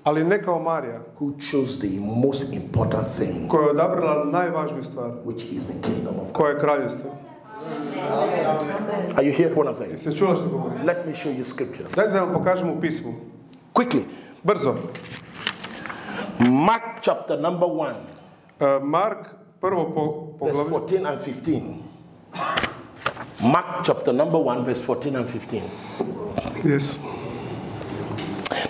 [SPEAKER 2] ali ne kao Marija,
[SPEAKER 3] who chose the most important thing,
[SPEAKER 2] koja je odabrala najvažniju stvar,
[SPEAKER 3] which is the kingdom of God.
[SPEAKER 2] koja je kraljevstvo.
[SPEAKER 3] Are you hearing what I'm saying?
[SPEAKER 2] Jeste čula što govorim?
[SPEAKER 3] Let me show you scripture.
[SPEAKER 2] Da vam pokažemo u pismu.
[SPEAKER 3] Quickly.
[SPEAKER 2] Brzo.
[SPEAKER 3] Mark chapter number 1,
[SPEAKER 2] E, Mark, prvo po,
[SPEAKER 3] verse
[SPEAKER 2] poglavlje.
[SPEAKER 3] 14 and 15. Mark chapter number 1, verse 14 and 15.
[SPEAKER 2] Yes.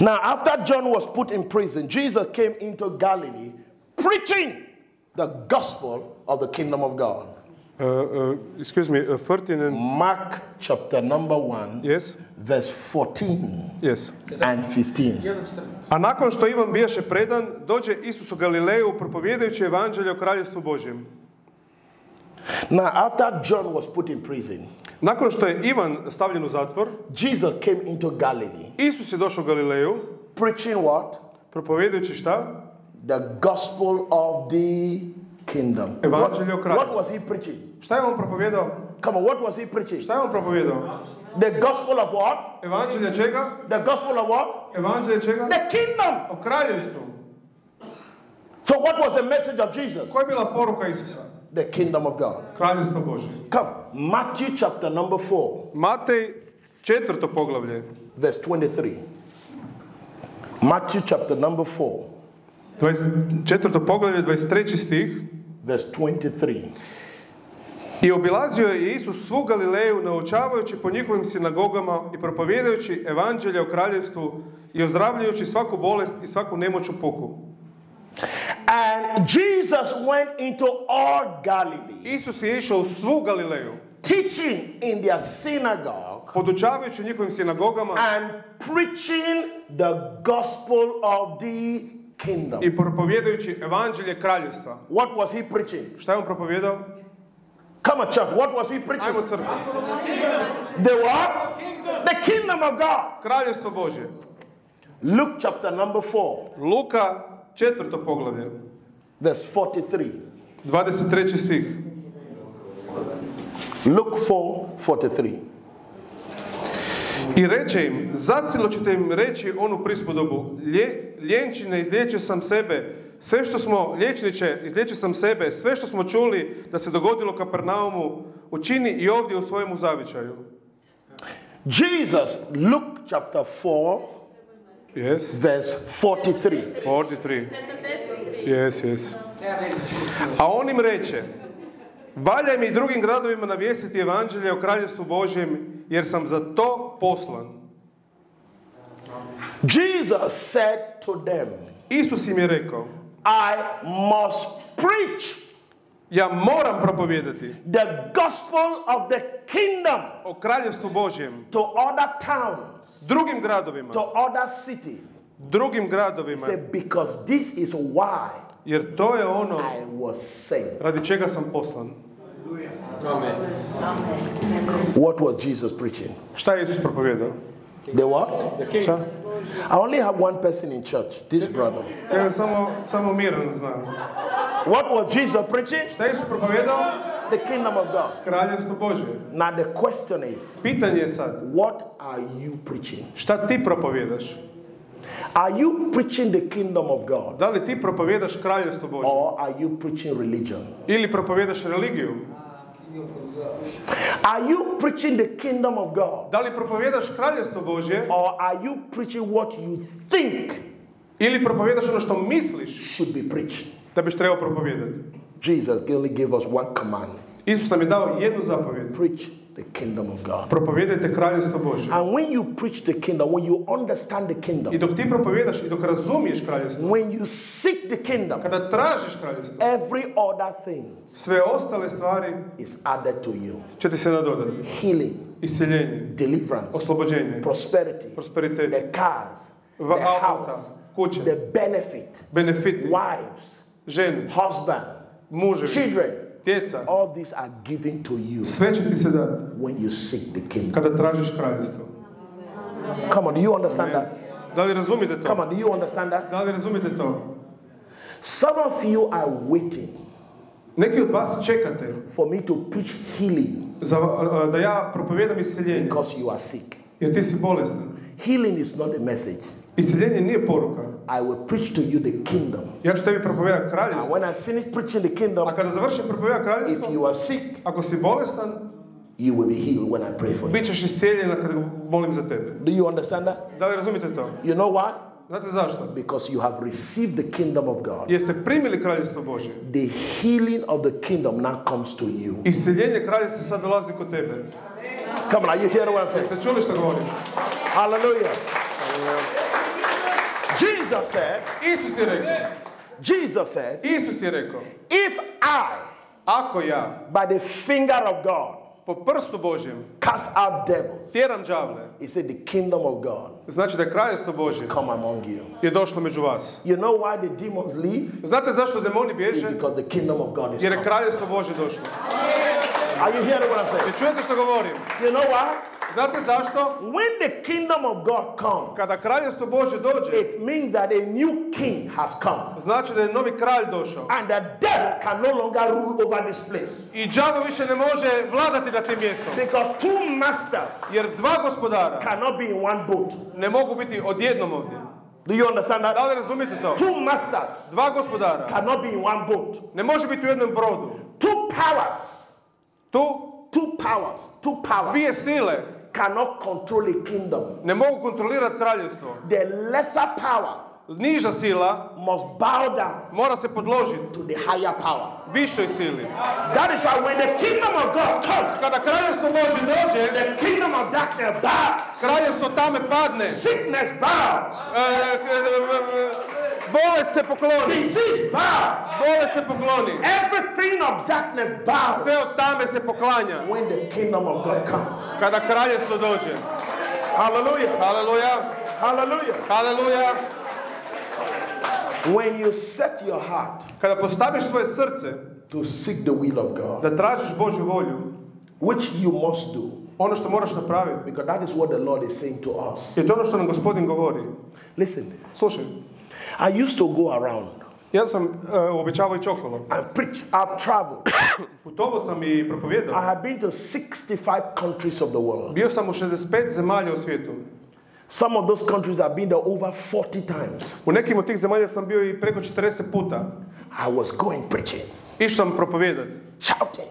[SPEAKER 3] Now, after John was put in prison, Jesus came into Galilee preaching the gospel of the kingdom of God.
[SPEAKER 2] Uh, uh, excuse me, uh, 14 and...
[SPEAKER 3] Mark chapter number 1,
[SPEAKER 2] Yes,
[SPEAKER 3] verse 14
[SPEAKER 2] yes.
[SPEAKER 3] and 15.
[SPEAKER 2] A nakon što Ivan bijaše predan, dođe Isus u Galileju propovjedajući evanđelje o kraljevstvu Božjem.
[SPEAKER 3] Now, after John was put in prison,
[SPEAKER 2] Nakon što je Ivan stavljen u zatvor,
[SPEAKER 3] Jesus came into Galilee
[SPEAKER 2] Isus je došao u Galileju,
[SPEAKER 3] preaching what?
[SPEAKER 2] propovjedajući šta?
[SPEAKER 3] The gospel of the kingdom. What,
[SPEAKER 2] Evangelio
[SPEAKER 3] what was he preaching?
[SPEAKER 2] Šta je on propovjedao?
[SPEAKER 3] Come on, what was he preaching?
[SPEAKER 2] Šta je on propovjedao?
[SPEAKER 3] The gospel of what?
[SPEAKER 2] Evanđelje čega?
[SPEAKER 3] The gospel of what?
[SPEAKER 2] Evanđelje čega?
[SPEAKER 3] The kingdom.
[SPEAKER 2] O kraljevstvu.
[SPEAKER 3] So, what was the message of Jesus?
[SPEAKER 2] Koja je bila poruka Isusa?
[SPEAKER 3] The kingdom of God.
[SPEAKER 2] Kraljevstvo Božje.
[SPEAKER 3] Come, Matthew chapter number 4,
[SPEAKER 2] Matej, četvrto poglavlje,
[SPEAKER 3] verse 23. Matthew chapter number 4,
[SPEAKER 2] 20, četvrto poglavlje, 23. stih.
[SPEAKER 3] verse 23.
[SPEAKER 2] I obilazio je Isus svu Galileju naučavajući po njihovim sinagogama i propovjedajući evanđelje o kraljevstvu i ozdravljajući svaku bolest i svaku nemoć u puku.
[SPEAKER 3] And Jesus went into all Galilee,
[SPEAKER 2] Isus je išao svu Galileju,
[SPEAKER 3] teaching in their synagogue
[SPEAKER 2] podučavajući njihovim sinagogama
[SPEAKER 3] and preaching the gospel of the kingdom.
[SPEAKER 2] i propovjedajući evanđelje kraljevstva.
[SPEAKER 3] What was he preaching?
[SPEAKER 2] Šta je on propovjedao?
[SPEAKER 3] Come on, church. What was he preaching?
[SPEAKER 2] Ajmo crkvu.
[SPEAKER 3] The what? The kingdom of God.
[SPEAKER 2] Kraljevstvo Božje.
[SPEAKER 3] Luke chapter number 4,
[SPEAKER 2] Luka, četvrto poglavlje,
[SPEAKER 3] verse 43.
[SPEAKER 2] 23. stih.
[SPEAKER 3] Luke 4, 43.
[SPEAKER 2] I reče im, zacilo ćete im reći onu prispodobu, Lje, ljenčine izliječio sam sebe, sve što smo, liječniče, izliječio sam sebe, sve što smo čuli da se dogodilo Kapernaumu, učini i ovdje u svojemu zavičaju.
[SPEAKER 3] Jesus, Luke chapter 4,
[SPEAKER 2] Yes,
[SPEAKER 3] verse 43.
[SPEAKER 2] 43. Yes, yes. A on im reče, valja mi i drugim gradovima navijestiti evanđelje o kraljevstvu Božjem, jer sam za to poslan.
[SPEAKER 3] Jesus said to them,
[SPEAKER 2] Isus im je rekao,
[SPEAKER 3] I must preach
[SPEAKER 2] ja moram propovijedati
[SPEAKER 3] the gospel of the kingdom
[SPEAKER 2] o kraljevstvu Božjem
[SPEAKER 3] to other towns,
[SPEAKER 2] drugim gradovima,
[SPEAKER 3] to other cities.
[SPEAKER 2] drugim
[SPEAKER 3] He
[SPEAKER 2] gradovima.
[SPEAKER 3] said, Because this is why
[SPEAKER 2] Jer to je ono
[SPEAKER 3] I was sent.
[SPEAKER 2] radi čega sam poslan.
[SPEAKER 3] What was Jesus preaching?
[SPEAKER 2] Šta je Isus propovijedao?
[SPEAKER 3] The what?
[SPEAKER 2] Šta?
[SPEAKER 3] I only have one person in church, this brother.
[SPEAKER 2] Ja samo, samo Miran znam.
[SPEAKER 3] What was Jesus preaching?
[SPEAKER 2] Šta je Isus propovijedao?
[SPEAKER 3] The kingdom of God.
[SPEAKER 2] Kraljevstvo Božje.
[SPEAKER 3] Now the question is,
[SPEAKER 2] Pitanje je sad,
[SPEAKER 3] what are you preaching?
[SPEAKER 2] šta ti propovijedaš?
[SPEAKER 3] Are you preaching the kingdom of God?
[SPEAKER 2] Da li ti propovijedaš kraljevstvo Božje?
[SPEAKER 3] Or are you preaching religion?
[SPEAKER 2] Ili propovijedaš religiju?
[SPEAKER 3] Are you preaching the kingdom of God?
[SPEAKER 2] Da li propovijedaš kraljevstvo Božje?
[SPEAKER 3] Or are you preaching what you think
[SPEAKER 2] Ili propovijedaš ono što misliš
[SPEAKER 3] should be preached?
[SPEAKER 2] da biš trebao propovijedati?
[SPEAKER 3] Jesus only gave us one command
[SPEAKER 2] Isus nam je dao jednu zapovjed.
[SPEAKER 3] preach the kingdom of God.
[SPEAKER 2] Propovijedajte kraljevstvo Božje.
[SPEAKER 3] And when you preach the kingdom, when you understand the
[SPEAKER 2] I
[SPEAKER 3] kingdom,
[SPEAKER 2] dok ti propovijedaš i dok razumiješ kraljevstvo,
[SPEAKER 3] when you seek the kingdom,
[SPEAKER 2] kada tražiš kraljevstvo,
[SPEAKER 3] every other thing
[SPEAKER 2] sve ostale stvari
[SPEAKER 3] is added to you
[SPEAKER 2] će ti se nadodati.
[SPEAKER 3] healing,
[SPEAKER 2] Isceljenje,
[SPEAKER 3] deliverance,
[SPEAKER 2] oslobođenje,
[SPEAKER 3] prosperity,
[SPEAKER 2] prosperitet,
[SPEAKER 3] the cars, the house,
[SPEAKER 2] kuće,
[SPEAKER 3] the benefit,
[SPEAKER 2] benefiti,
[SPEAKER 3] wives,
[SPEAKER 2] žene,
[SPEAKER 3] husband,
[SPEAKER 2] muževi,
[SPEAKER 3] children.
[SPEAKER 2] djeca.
[SPEAKER 3] All these are given to you
[SPEAKER 2] Sve će ti se dati
[SPEAKER 3] when you seek the kingdom.
[SPEAKER 2] kada tražiš kraljevstvo.
[SPEAKER 3] Come on, do you understand that?
[SPEAKER 2] Da li razumite
[SPEAKER 3] Come
[SPEAKER 2] to?
[SPEAKER 3] on, do you understand that?
[SPEAKER 2] Da li razumite to?
[SPEAKER 3] Some of you are waiting
[SPEAKER 2] Neki od vas čekate
[SPEAKER 3] for me to preach healing
[SPEAKER 2] za, da ja propovijedam isceljenje,
[SPEAKER 3] because you are sick.
[SPEAKER 2] jer ti si bolestan.
[SPEAKER 3] Healing is not a message.
[SPEAKER 2] Isceljenje nije poruka.
[SPEAKER 3] I will preach to you the kingdom.
[SPEAKER 2] Ja ću tebi propovijedati
[SPEAKER 3] And
[SPEAKER 2] kraljevstvo.
[SPEAKER 3] when I finish preaching the kingdom,
[SPEAKER 2] A kada završim propovijedati
[SPEAKER 3] if
[SPEAKER 2] kraljevstvo,
[SPEAKER 3] you are sick,
[SPEAKER 2] ako si bolestan,
[SPEAKER 3] you will be healed when I pray for you.
[SPEAKER 2] bit ćeš iscijeljena kada molim za tebe.
[SPEAKER 3] Do you understand that?
[SPEAKER 2] Da li razumite to?
[SPEAKER 3] You know why?
[SPEAKER 2] Znate zašto?
[SPEAKER 3] Because you have received the kingdom of God.
[SPEAKER 2] Jeste primili kraljevstvo Božje.
[SPEAKER 3] The healing of the kingdom now comes to you.
[SPEAKER 2] Isceljenje kraljevstva sad dolazi kod tebe.
[SPEAKER 3] Come on, are you hearing what I'm saying?
[SPEAKER 2] Jeste čuli što govorim?
[SPEAKER 3] Hallelujah. Jesus said,
[SPEAKER 2] Isus je rekao,
[SPEAKER 3] Jesus said,
[SPEAKER 2] Isus je rekao,
[SPEAKER 3] if I,
[SPEAKER 2] ako ja
[SPEAKER 3] by the finger of God,
[SPEAKER 2] po prstu Božjem
[SPEAKER 3] cast out devils,
[SPEAKER 2] tjeram đavle,
[SPEAKER 3] he said, the kingdom of God
[SPEAKER 2] znači da je kraljevstvo Božje
[SPEAKER 3] come among you.
[SPEAKER 2] je došlo među vas.
[SPEAKER 3] You know why the demons leave?
[SPEAKER 2] Znate zašto demoni bježe?
[SPEAKER 3] Because the kingdom of God is
[SPEAKER 2] Jer je kraljevstvo Božje došlo.
[SPEAKER 3] Are you hearing what I'm saying?
[SPEAKER 2] Čujete što govorim?
[SPEAKER 3] You know why?
[SPEAKER 2] Znate zašto?
[SPEAKER 3] When the kingdom of God comes,
[SPEAKER 2] Kada kraljevstvo Božje dođe,
[SPEAKER 3] it means that a new king has come.
[SPEAKER 2] znači da je novi kralj došao.
[SPEAKER 3] And the devil can no longer rule over this place.
[SPEAKER 2] I đavo više ne može vladati na tim mjestom.
[SPEAKER 3] Because two masters
[SPEAKER 2] Jer dva gospodara
[SPEAKER 3] cannot be in one boat.
[SPEAKER 2] ne mogu biti odjednom ovdje.
[SPEAKER 3] Do you understand that?
[SPEAKER 2] Da li razumijete to?
[SPEAKER 3] Two masters
[SPEAKER 2] Dva gospodara
[SPEAKER 3] cannot be in one boat.
[SPEAKER 2] ne može biti u jednom brodu.
[SPEAKER 3] Two powers,
[SPEAKER 2] Tu
[SPEAKER 3] two powers, two powers
[SPEAKER 2] dvije sile
[SPEAKER 3] cannot control a kingdom.
[SPEAKER 2] ne mogu kontrolirati kraljevstvo.
[SPEAKER 3] The lesser power
[SPEAKER 2] Niža sila
[SPEAKER 3] must bow down
[SPEAKER 2] mora se podložiti
[SPEAKER 3] to the higher power.
[SPEAKER 2] višoj sili.
[SPEAKER 3] That is why when the kingdom of God comes,
[SPEAKER 2] Kada kraljevstvo Božje dođe,
[SPEAKER 3] the kingdom of darkness bows,
[SPEAKER 2] kraljevstvo tame padne.
[SPEAKER 3] sickness bows,
[SPEAKER 2] E, e, e, Bolest se pokloni.
[SPEAKER 3] disease bows,
[SPEAKER 2] Bolest se pokloni.
[SPEAKER 3] everything of darkness bows
[SPEAKER 2] Sve od tame se poklanja.
[SPEAKER 3] when the kingdom of God comes.
[SPEAKER 2] Kada kraljevstvo dođe.
[SPEAKER 3] Hallelujah.
[SPEAKER 2] Haleluja.
[SPEAKER 3] Hallelujah.
[SPEAKER 2] Haleluja.
[SPEAKER 3] When you set your heart
[SPEAKER 2] Kada postaviš svoje srce
[SPEAKER 3] to seek the will of God,
[SPEAKER 2] da tražiš Božju volju,
[SPEAKER 3] which you must do,
[SPEAKER 2] ono što moraš napraviti,
[SPEAKER 3] because that is what the Lord is saying to us.
[SPEAKER 2] je to ono što nam gospodin govori.
[SPEAKER 3] Listen,
[SPEAKER 2] Slušaj,
[SPEAKER 3] I used to go around
[SPEAKER 2] ja sam uh, obećavao ići okolo.
[SPEAKER 3] and preach. I've traveled.
[SPEAKER 2] Putovao sam i
[SPEAKER 3] I
[SPEAKER 2] propovijedao.
[SPEAKER 3] have been to 65 countries of the world.
[SPEAKER 2] Bio sam u 65 zemalja u svijetu.
[SPEAKER 3] Some of those countries I've been there over 40 times.
[SPEAKER 2] U nekim od tih zemalja sam bio i preko 40 puta.
[SPEAKER 3] I was going preaching,
[SPEAKER 2] Išao sam propovijedati,
[SPEAKER 3] shouting,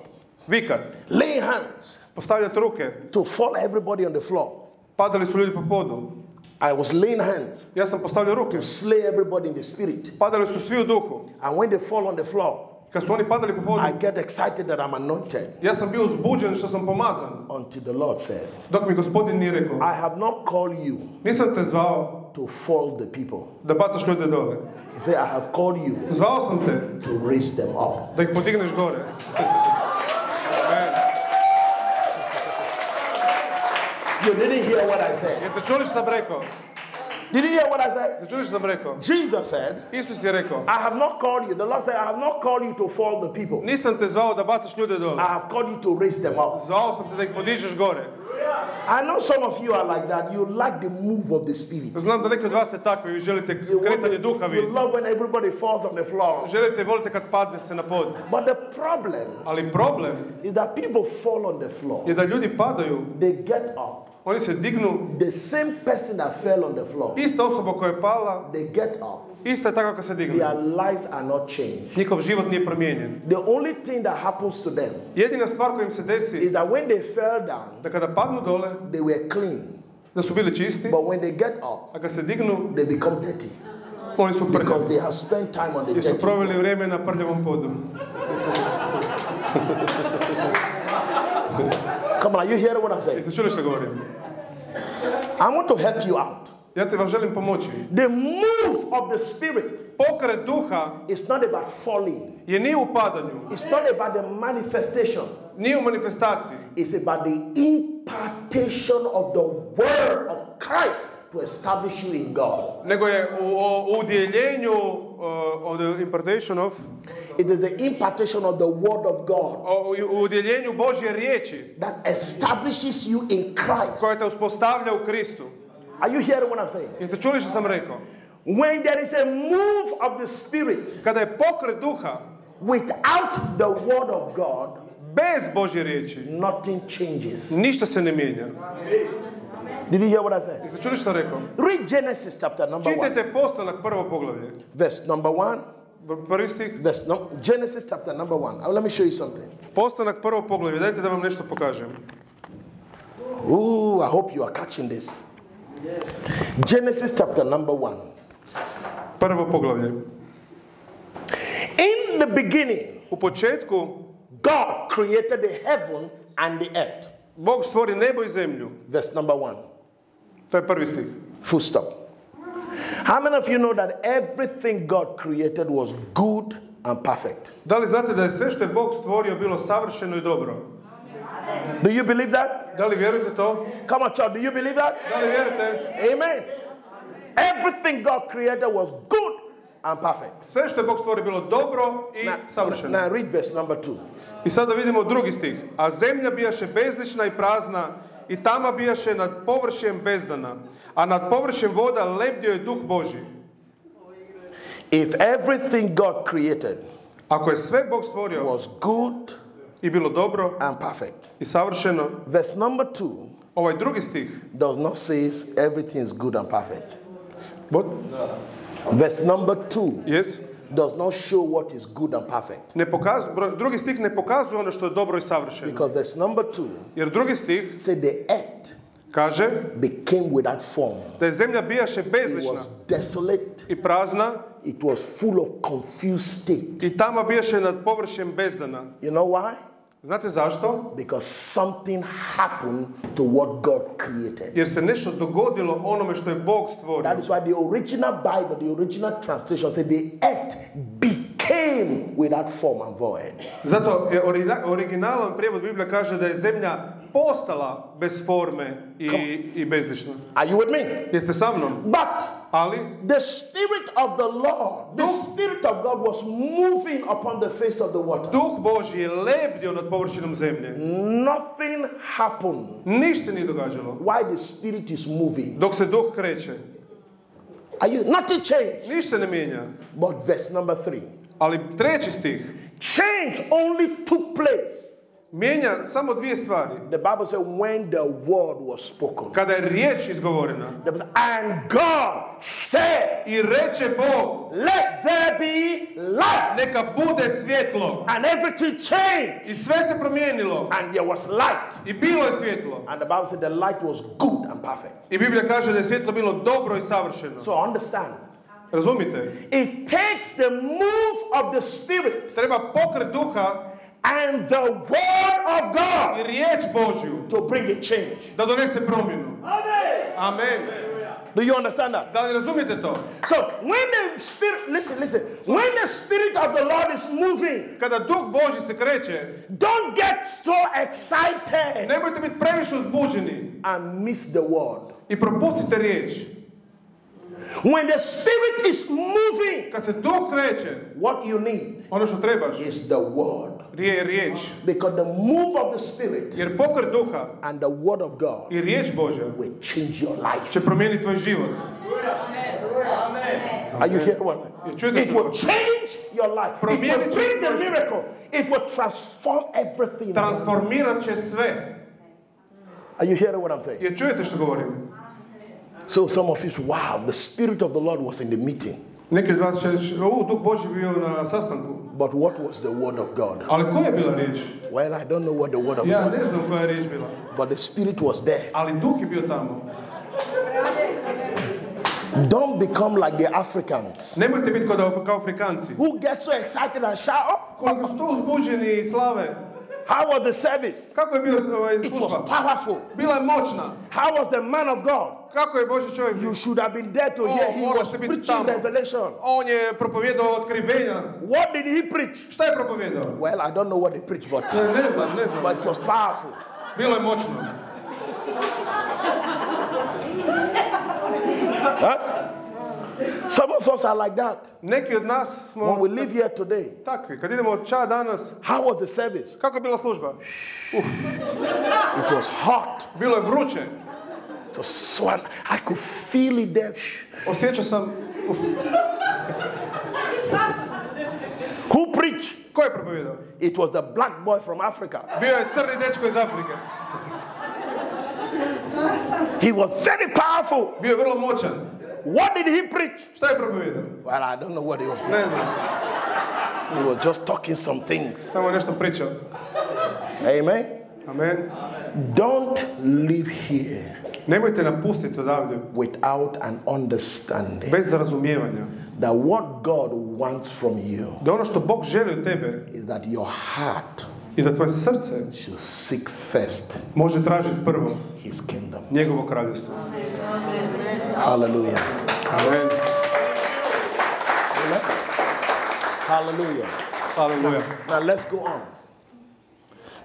[SPEAKER 2] vikat,
[SPEAKER 3] laying hands
[SPEAKER 2] postavljati ruke.
[SPEAKER 3] to fall everybody on the floor.
[SPEAKER 2] Padali su ljudi po podu.
[SPEAKER 3] I was laying hands
[SPEAKER 2] Ja sam postavljao ruke.
[SPEAKER 3] to slay everybody in the spirit.
[SPEAKER 2] Padali su svi u duhu.
[SPEAKER 3] And when they fall on the floor,
[SPEAKER 2] Kad su oni padali po podu,
[SPEAKER 3] I get excited that I'm anointed
[SPEAKER 2] ja sam bio uzbuđen što sam pomazan.
[SPEAKER 3] until the Lord said,
[SPEAKER 2] Dok mi gospodin nije rekao,
[SPEAKER 3] I have not called you
[SPEAKER 2] nisam te zvao
[SPEAKER 3] to fall the people.
[SPEAKER 2] da bacaš ljude dole.
[SPEAKER 3] He said, I have called you
[SPEAKER 2] Zvao sam te
[SPEAKER 3] to raise them up.
[SPEAKER 2] da ih podigneš gore.
[SPEAKER 3] You didn't hear what I said.
[SPEAKER 2] Jeste čuli što sam rekao?
[SPEAKER 3] Did you hear what I said?
[SPEAKER 2] Znači, čuli što sam rekao?
[SPEAKER 3] Jesus said,
[SPEAKER 2] Isus je rekao,
[SPEAKER 3] I have not called you. The Lord said, I have not called you to fall the people.
[SPEAKER 2] nisam te zvao da bacaš ljude dole.
[SPEAKER 3] I have called you to raise them up.
[SPEAKER 2] Zvao sam te da ih podižeš gore.
[SPEAKER 3] I know some of you are like that. You like the move of the Spirit.
[SPEAKER 2] Znam da neki od vas je tako i vi želite
[SPEAKER 3] You, want
[SPEAKER 2] kretanje duha
[SPEAKER 3] you
[SPEAKER 2] vidjeti.
[SPEAKER 3] love when everybody falls on the floor.
[SPEAKER 2] Želite i volite kad padne se na pod.
[SPEAKER 3] But the problem
[SPEAKER 2] Ali problem
[SPEAKER 3] is that people fall on the floor.
[SPEAKER 2] je da ljudi padaju,
[SPEAKER 3] They get up.
[SPEAKER 2] Oni se dignu,
[SPEAKER 3] The same person that fell on the floor,
[SPEAKER 2] ista osoba koja je pala,
[SPEAKER 3] they get up.
[SPEAKER 2] ista je tako kad se digne.
[SPEAKER 3] Their lives are not changed.
[SPEAKER 2] Njihov život nije promijenjen.
[SPEAKER 3] The only thing that happens to them
[SPEAKER 2] Jedina stvar koja im se desi,
[SPEAKER 3] is that when they fell down,
[SPEAKER 2] da kada padnu dole,
[SPEAKER 3] they were clean.
[SPEAKER 2] da su bili čisti,
[SPEAKER 3] But when they get up,
[SPEAKER 2] a kad se dignu,
[SPEAKER 3] they become dirty
[SPEAKER 2] oni su
[SPEAKER 3] because
[SPEAKER 2] prljavi.
[SPEAKER 3] they have spent time on the
[SPEAKER 2] Jer su
[SPEAKER 3] dirty
[SPEAKER 2] proveli vrijeme na prljavom podu.
[SPEAKER 3] Come on, are you hearing what I'm saying?
[SPEAKER 2] Jeste čuli što?
[SPEAKER 3] I want to help you out.
[SPEAKER 2] Ja te vam pomoći.
[SPEAKER 3] The move of the Spirit
[SPEAKER 2] Pokret duha
[SPEAKER 3] is not about falling,
[SPEAKER 2] je nije u padanju,
[SPEAKER 3] it's not about the manifestation,
[SPEAKER 2] nije u manifestaciji,
[SPEAKER 3] it's about the impartation of the word of Christ to establish you in God.
[SPEAKER 2] nego je u, o- u udjeljenju uh, of the impartation of,
[SPEAKER 3] It is the impartation of the word of God
[SPEAKER 2] o- u udjeljenju Božje riječi
[SPEAKER 3] that establishes you in Christ.
[SPEAKER 2] koja te uspostavlja u Kristu.
[SPEAKER 3] Are you hearing what I'm saying?
[SPEAKER 2] Jeste čuli što sam rekao?
[SPEAKER 3] When there is a move of the Spirit
[SPEAKER 2] Kada je pokret duha
[SPEAKER 3] without the word of God,
[SPEAKER 2] bez Božje riječi,
[SPEAKER 3] nothing changes.
[SPEAKER 2] ništa se ne mijenja.
[SPEAKER 3] Did you hear what I said?
[SPEAKER 2] Jeste čuli što rekao?
[SPEAKER 3] Read Genesis chapter number one,
[SPEAKER 2] Čitajte postanak prvo poglavlje.
[SPEAKER 3] verse number one.
[SPEAKER 2] Pr- Prvi stih.
[SPEAKER 3] Verse no, Genesis chapter number one. Uh, let me show you something.
[SPEAKER 2] Postanak prvo poglavlje. Dajte da vam nešto pokažem.
[SPEAKER 3] Ooh, I hope you are catching this. Genesis chapter number one.
[SPEAKER 2] Prvo poglavlje.
[SPEAKER 3] In the beginning,
[SPEAKER 2] U početku
[SPEAKER 3] God created the heaven and the earth.
[SPEAKER 2] Bog stvori nebo i zemlju.
[SPEAKER 3] Verse number one.
[SPEAKER 2] To je prvi stih.
[SPEAKER 3] Full stop. How many of you know that everything God created was good and perfect?
[SPEAKER 2] Da li znate da je sve što je Bog stvorio bilo savršeno i dobro?
[SPEAKER 3] Do you believe that?
[SPEAKER 2] Da li vjerujete to?
[SPEAKER 3] Come on, child, do you believe that?
[SPEAKER 2] Da li vjerujete?
[SPEAKER 3] Amen. Everything God created was good and perfect.
[SPEAKER 2] Sve što je Bog stvorio bilo dobro i
[SPEAKER 3] Now,
[SPEAKER 2] savršeno.
[SPEAKER 3] now read verse number two.
[SPEAKER 2] I sada vidimo drugi stih. A zemlja bijaše bezlična i prazna i tama bijaše nad površjem bezdana, a nad površjem voda lebdio je duh Boži.
[SPEAKER 3] If everything God created
[SPEAKER 2] Ako je sve Bog stvorio
[SPEAKER 3] was good
[SPEAKER 2] i bilo dobro
[SPEAKER 3] and perfect,
[SPEAKER 2] i savršeno,
[SPEAKER 3] verse number two
[SPEAKER 2] ovaj drugi stih,
[SPEAKER 3] does not say everything is good and perfect.
[SPEAKER 2] What?
[SPEAKER 3] Verse number two
[SPEAKER 2] Yes.
[SPEAKER 3] Does not show what is good and perfect.
[SPEAKER 2] Ne pokazuje, drugi stih ne pokazuje ono što je dobro i savršeno.
[SPEAKER 3] Because verse number two
[SPEAKER 2] Jer drugi stih
[SPEAKER 3] said the earth
[SPEAKER 2] kaže
[SPEAKER 3] became without form.
[SPEAKER 2] da je zemlja bijaše
[SPEAKER 3] It
[SPEAKER 2] bezlična
[SPEAKER 3] was desolate.
[SPEAKER 2] i prazna
[SPEAKER 3] It was full of confused state.
[SPEAKER 2] i tama bijaše nad površjem bezdana.
[SPEAKER 3] You know why?
[SPEAKER 2] Znate zašto?
[SPEAKER 3] Because something happened to what God created.
[SPEAKER 2] Jer se nešto dogodilo onome što je Bog stvorio.
[SPEAKER 3] That is why the original Bible, the original translation said the earth became without form and void.
[SPEAKER 2] Zato je origina- originalan prijevod Biblije kaže da je zemlja postala bez forme i, i bezlična.
[SPEAKER 3] Are you with me?
[SPEAKER 2] Jeste sa mnom?
[SPEAKER 3] But
[SPEAKER 2] Ali
[SPEAKER 3] the Spirit of the Lord, the Spirit of God was moving upon the face of the water.
[SPEAKER 2] Duh Božji je lebdio nad površinom zemlje.
[SPEAKER 3] Nothing happened.
[SPEAKER 2] Ništa nije događalo.
[SPEAKER 3] Why the Spirit is moving?
[SPEAKER 2] Dok se duh kreće.
[SPEAKER 3] Are you nothing changed?
[SPEAKER 2] Ništa ne mijenja.
[SPEAKER 3] But verse number three.
[SPEAKER 2] Ali treći stih
[SPEAKER 3] Change only took place.
[SPEAKER 2] Mijenja samo dvije stvari.
[SPEAKER 3] The Bible said when the word was spoken.
[SPEAKER 2] Kada je riječ izgovorena
[SPEAKER 3] The Bible And God said,
[SPEAKER 2] i reče Bog,
[SPEAKER 3] Let there be light.
[SPEAKER 2] neka bude svjetlo.
[SPEAKER 3] And everything changed.
[SPEAKER 2] I sve se promijenilo.
[SPEAKER 3] And there was light.
[SPEAKER 2] I bilo je svjetlo.
[SPEAKER 3] And the Bible said the light was good and perfect.
[SPEAKER 2] I Biblija kaže da je svjetlo bilo dobro i savršeno.
[SPEAKER 3] So understand.
[SPEAKER 2] Razumite?
[SPEAKER 3] It takes the move of the Spirit
[SPEAKER 2] Treba pokret duha
[SPEAKER 3] and the Word of
[SPEAKER 2] i
[SPEAKER 3] God
[SPEAKER 2] riječ Božju
[SPEAKER 3] to bring a change.
[SPEAKER 2] da donese promjenu. Amen.
[SPEAKER 3] Do you understand that?
[SPEAKER 2] Da li razumijete to?
[SPEAKER 3] So when the Spirit, listen, listen, when the Spirit of the Lord is moving,
[SPEAKER 2] Kada duh Božji se kreće,
[SPEAKER 3] don't get so excited
[SPEAKER 2] nemojte biti previše uzbuđeni
[SPEAKER 3] and miss the word.
[SPEAKER 2] i propustite riječ.
[SPEAKER 3] When the spirit is moving,
[SPEAKER 2] Kad se duh kreće,
[SPEAKER 3] what you need
[SPEAKER 2] ono što trebaš
[SPEAKER 3] is the word.
[SPEAKER 2] Je riječ.
[SPEAKER 3] Because the move of the spirit
[SPEAKER 2] Jer pokret duha
[SPEAKER 3] and the word of God
[SPEAKER 2] i riječ Božja
[SPEAKER 3] will change your life.
[SPEAKER 2] će promijeniti tvoj život.
[SPEAKER 3] Are you hearing what? It will change your life. It will bring the miracle. It will transform everything.
[SPEAKER 2] Transformirat će sve.
[SPEAKER 3] Are you hearing what I'm saying?
[SPEAKER 2] Jer čujete što govorim?
[SPEAKER 3] So some of you, say, wow, the spirit of the Lord was in the meeting.
[SPEAKER 2] Neki od vas će reći, u, duh Božji bio na sastanku.
[SPEAKER 3] But what was the word of God?
[SPEAKER 2] Ali koja je bila riječ?
[SPEAKER 3] Well, I don't know what the word of
[SPEAKER 2] Ja
[SPEAKER 3] God,
[SPEAKER 2] ne znam koja je riječ bila.
[SPEAKER 3] but the spirit was there.
[SPEAKER 2] Ali duh je bio tamo.
[SPEAKER 3] Don't become like the Africans
[SPEAKER 2] Nemojte biti kao, kao Afrikanci.
[SPEAKER 3] who get so excited and shout.
[SPEAKER 2] Oh, Koliko su to uzbuđeni i slave.
[SPEAKER 3] How was the service?
[SPEAKER 2] Kako je bio
[SPEAKER 3] It was powerful.
[SPEAKER 2] Bila je moćna.
[SPEAKER 3] How was the man of God?
[SPEAKER 2] Kako je Boži čovjek?
[SPEAKER 3] You should have been there to hear. He was preaching
[SPEAKER 2] tamo.
[SPEAKER 3] revelation.
[SPEAKER 2] On je propovijedao otkrivenja.
[SPEAKER 3] What did he preach?
[SPEAKER 2] Šta je propovijedao?
[SPEAKER 3] Well, I don't know what they preached, but,
[SPEAKER 2] Ne, znam, ne znam.
[SPEAKER 3] but it was powerful.
[SPEAKER 2] Bilo je moćno.
[SPEAKER 3] Some of us are like that.
[SPEAKER 2] Neki od nas smo
[SPEAKER 3] When we live here today,
[SPEAKER 2] takvi. Kad idemo ča danas,
[SPEAKER 3] how was the service?
[SPEAKER 2] kako je bila služba?
[SPEAKER 3] It was hot.
[SPEAKER 2] Bilo je vruće.
[SPEAKER 3] It was swan. I could feel it there.
[SPEAKER 2] Osjećao sam... Uf,
[SPEAKER 3] Who preached?
[SPEAKER 2] ko je propovijedao?
[SPEAKER 3] It was the black boy from Africa.
[SPEAKER 2] Bio je crni dečko iz Afrike.
[SPEAKER 3] He was very powerful.
[SPEAKER 2] Bio je vrlo moćan.
[SPEAKER 3] What did he preach?
[SPEAKER 2] Šta je propovijedao?
[SPEAKER 3] Well, I don't know what he was preaching.
[SPEAKER 2] Ne znam.
[SPEAKER 3] He was just talking some things.
[SPEAKER 2] Samo nešto pričao.
[SPEAKER 3] Amen.
[SPEAKER 2] Amen.
[SPEAKER 3] Don't live here
[SPEAKER 2] Nemojte napustiti odavde
[SPEAKER 3] without an understanding
[SPEAKER 2] bez razumijevanja.
[SPEAKER 3] that what God wants from you
[SPEAKER 2] Da ono što Bog želi od tebe
[SPEAKER 3] is that your heart
[SPEAKER 2] i da tvoje srce
[SPEAKER 3] should seek first
[SPEAKER 2] može tražiti prvo
[SPEAKER 3] his kingdom.
[SPEAKER 2] njegovo kraljevstvo.
[SPEAKER 3] Hallelujah.
[SPEAKER 2] Amen.
[SPEAKER 3] Amen. Hallelujah.
[SPEAKER 2] Haleluja.
[SPEAKER 3] Now let's go on.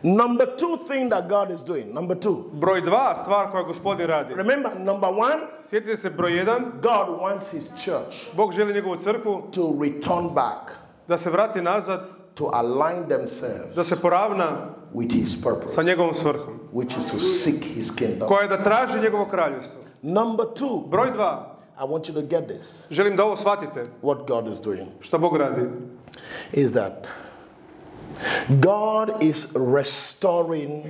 [SPEAKER 3] Number two thing that God is doing. Number two.
[SPEAKER 2] Broj dva, stvar koja gospodin radi.
[SPEAKER 3] Remember, number one,
[SPEAKER 2] Sjetite se broj jedan,
[SPEAKER 3] God wants his church
[SPEAKER 2] Bog želi njegovu crkvu
[SPEAKER 3] to return back,
[SPEAKER 2] da se vrati nazad,
[SPEAKER 3] to align themselves
[SPEAKER 2] da se poravna
[SPEAKER 3] with his purpose,
[SPEAKER 2] sa njegovom svrhom.
[SPEAKER 3] which is to seek his kingdom.
[SPEAKER 2] Koja je da traži njegovo kraljevstvo.
[SPEAKER 3] Number two,
[SPEAKER 2] Broj dva,
[SPEAKER 3] I want you to get this.
[SPEAKER 2] želim da ovo shvatite,
[SPEAKER 3] What God is doing
[SPEAKER 2] što Bog radi.
[SPEAKER 3] is that God is restoring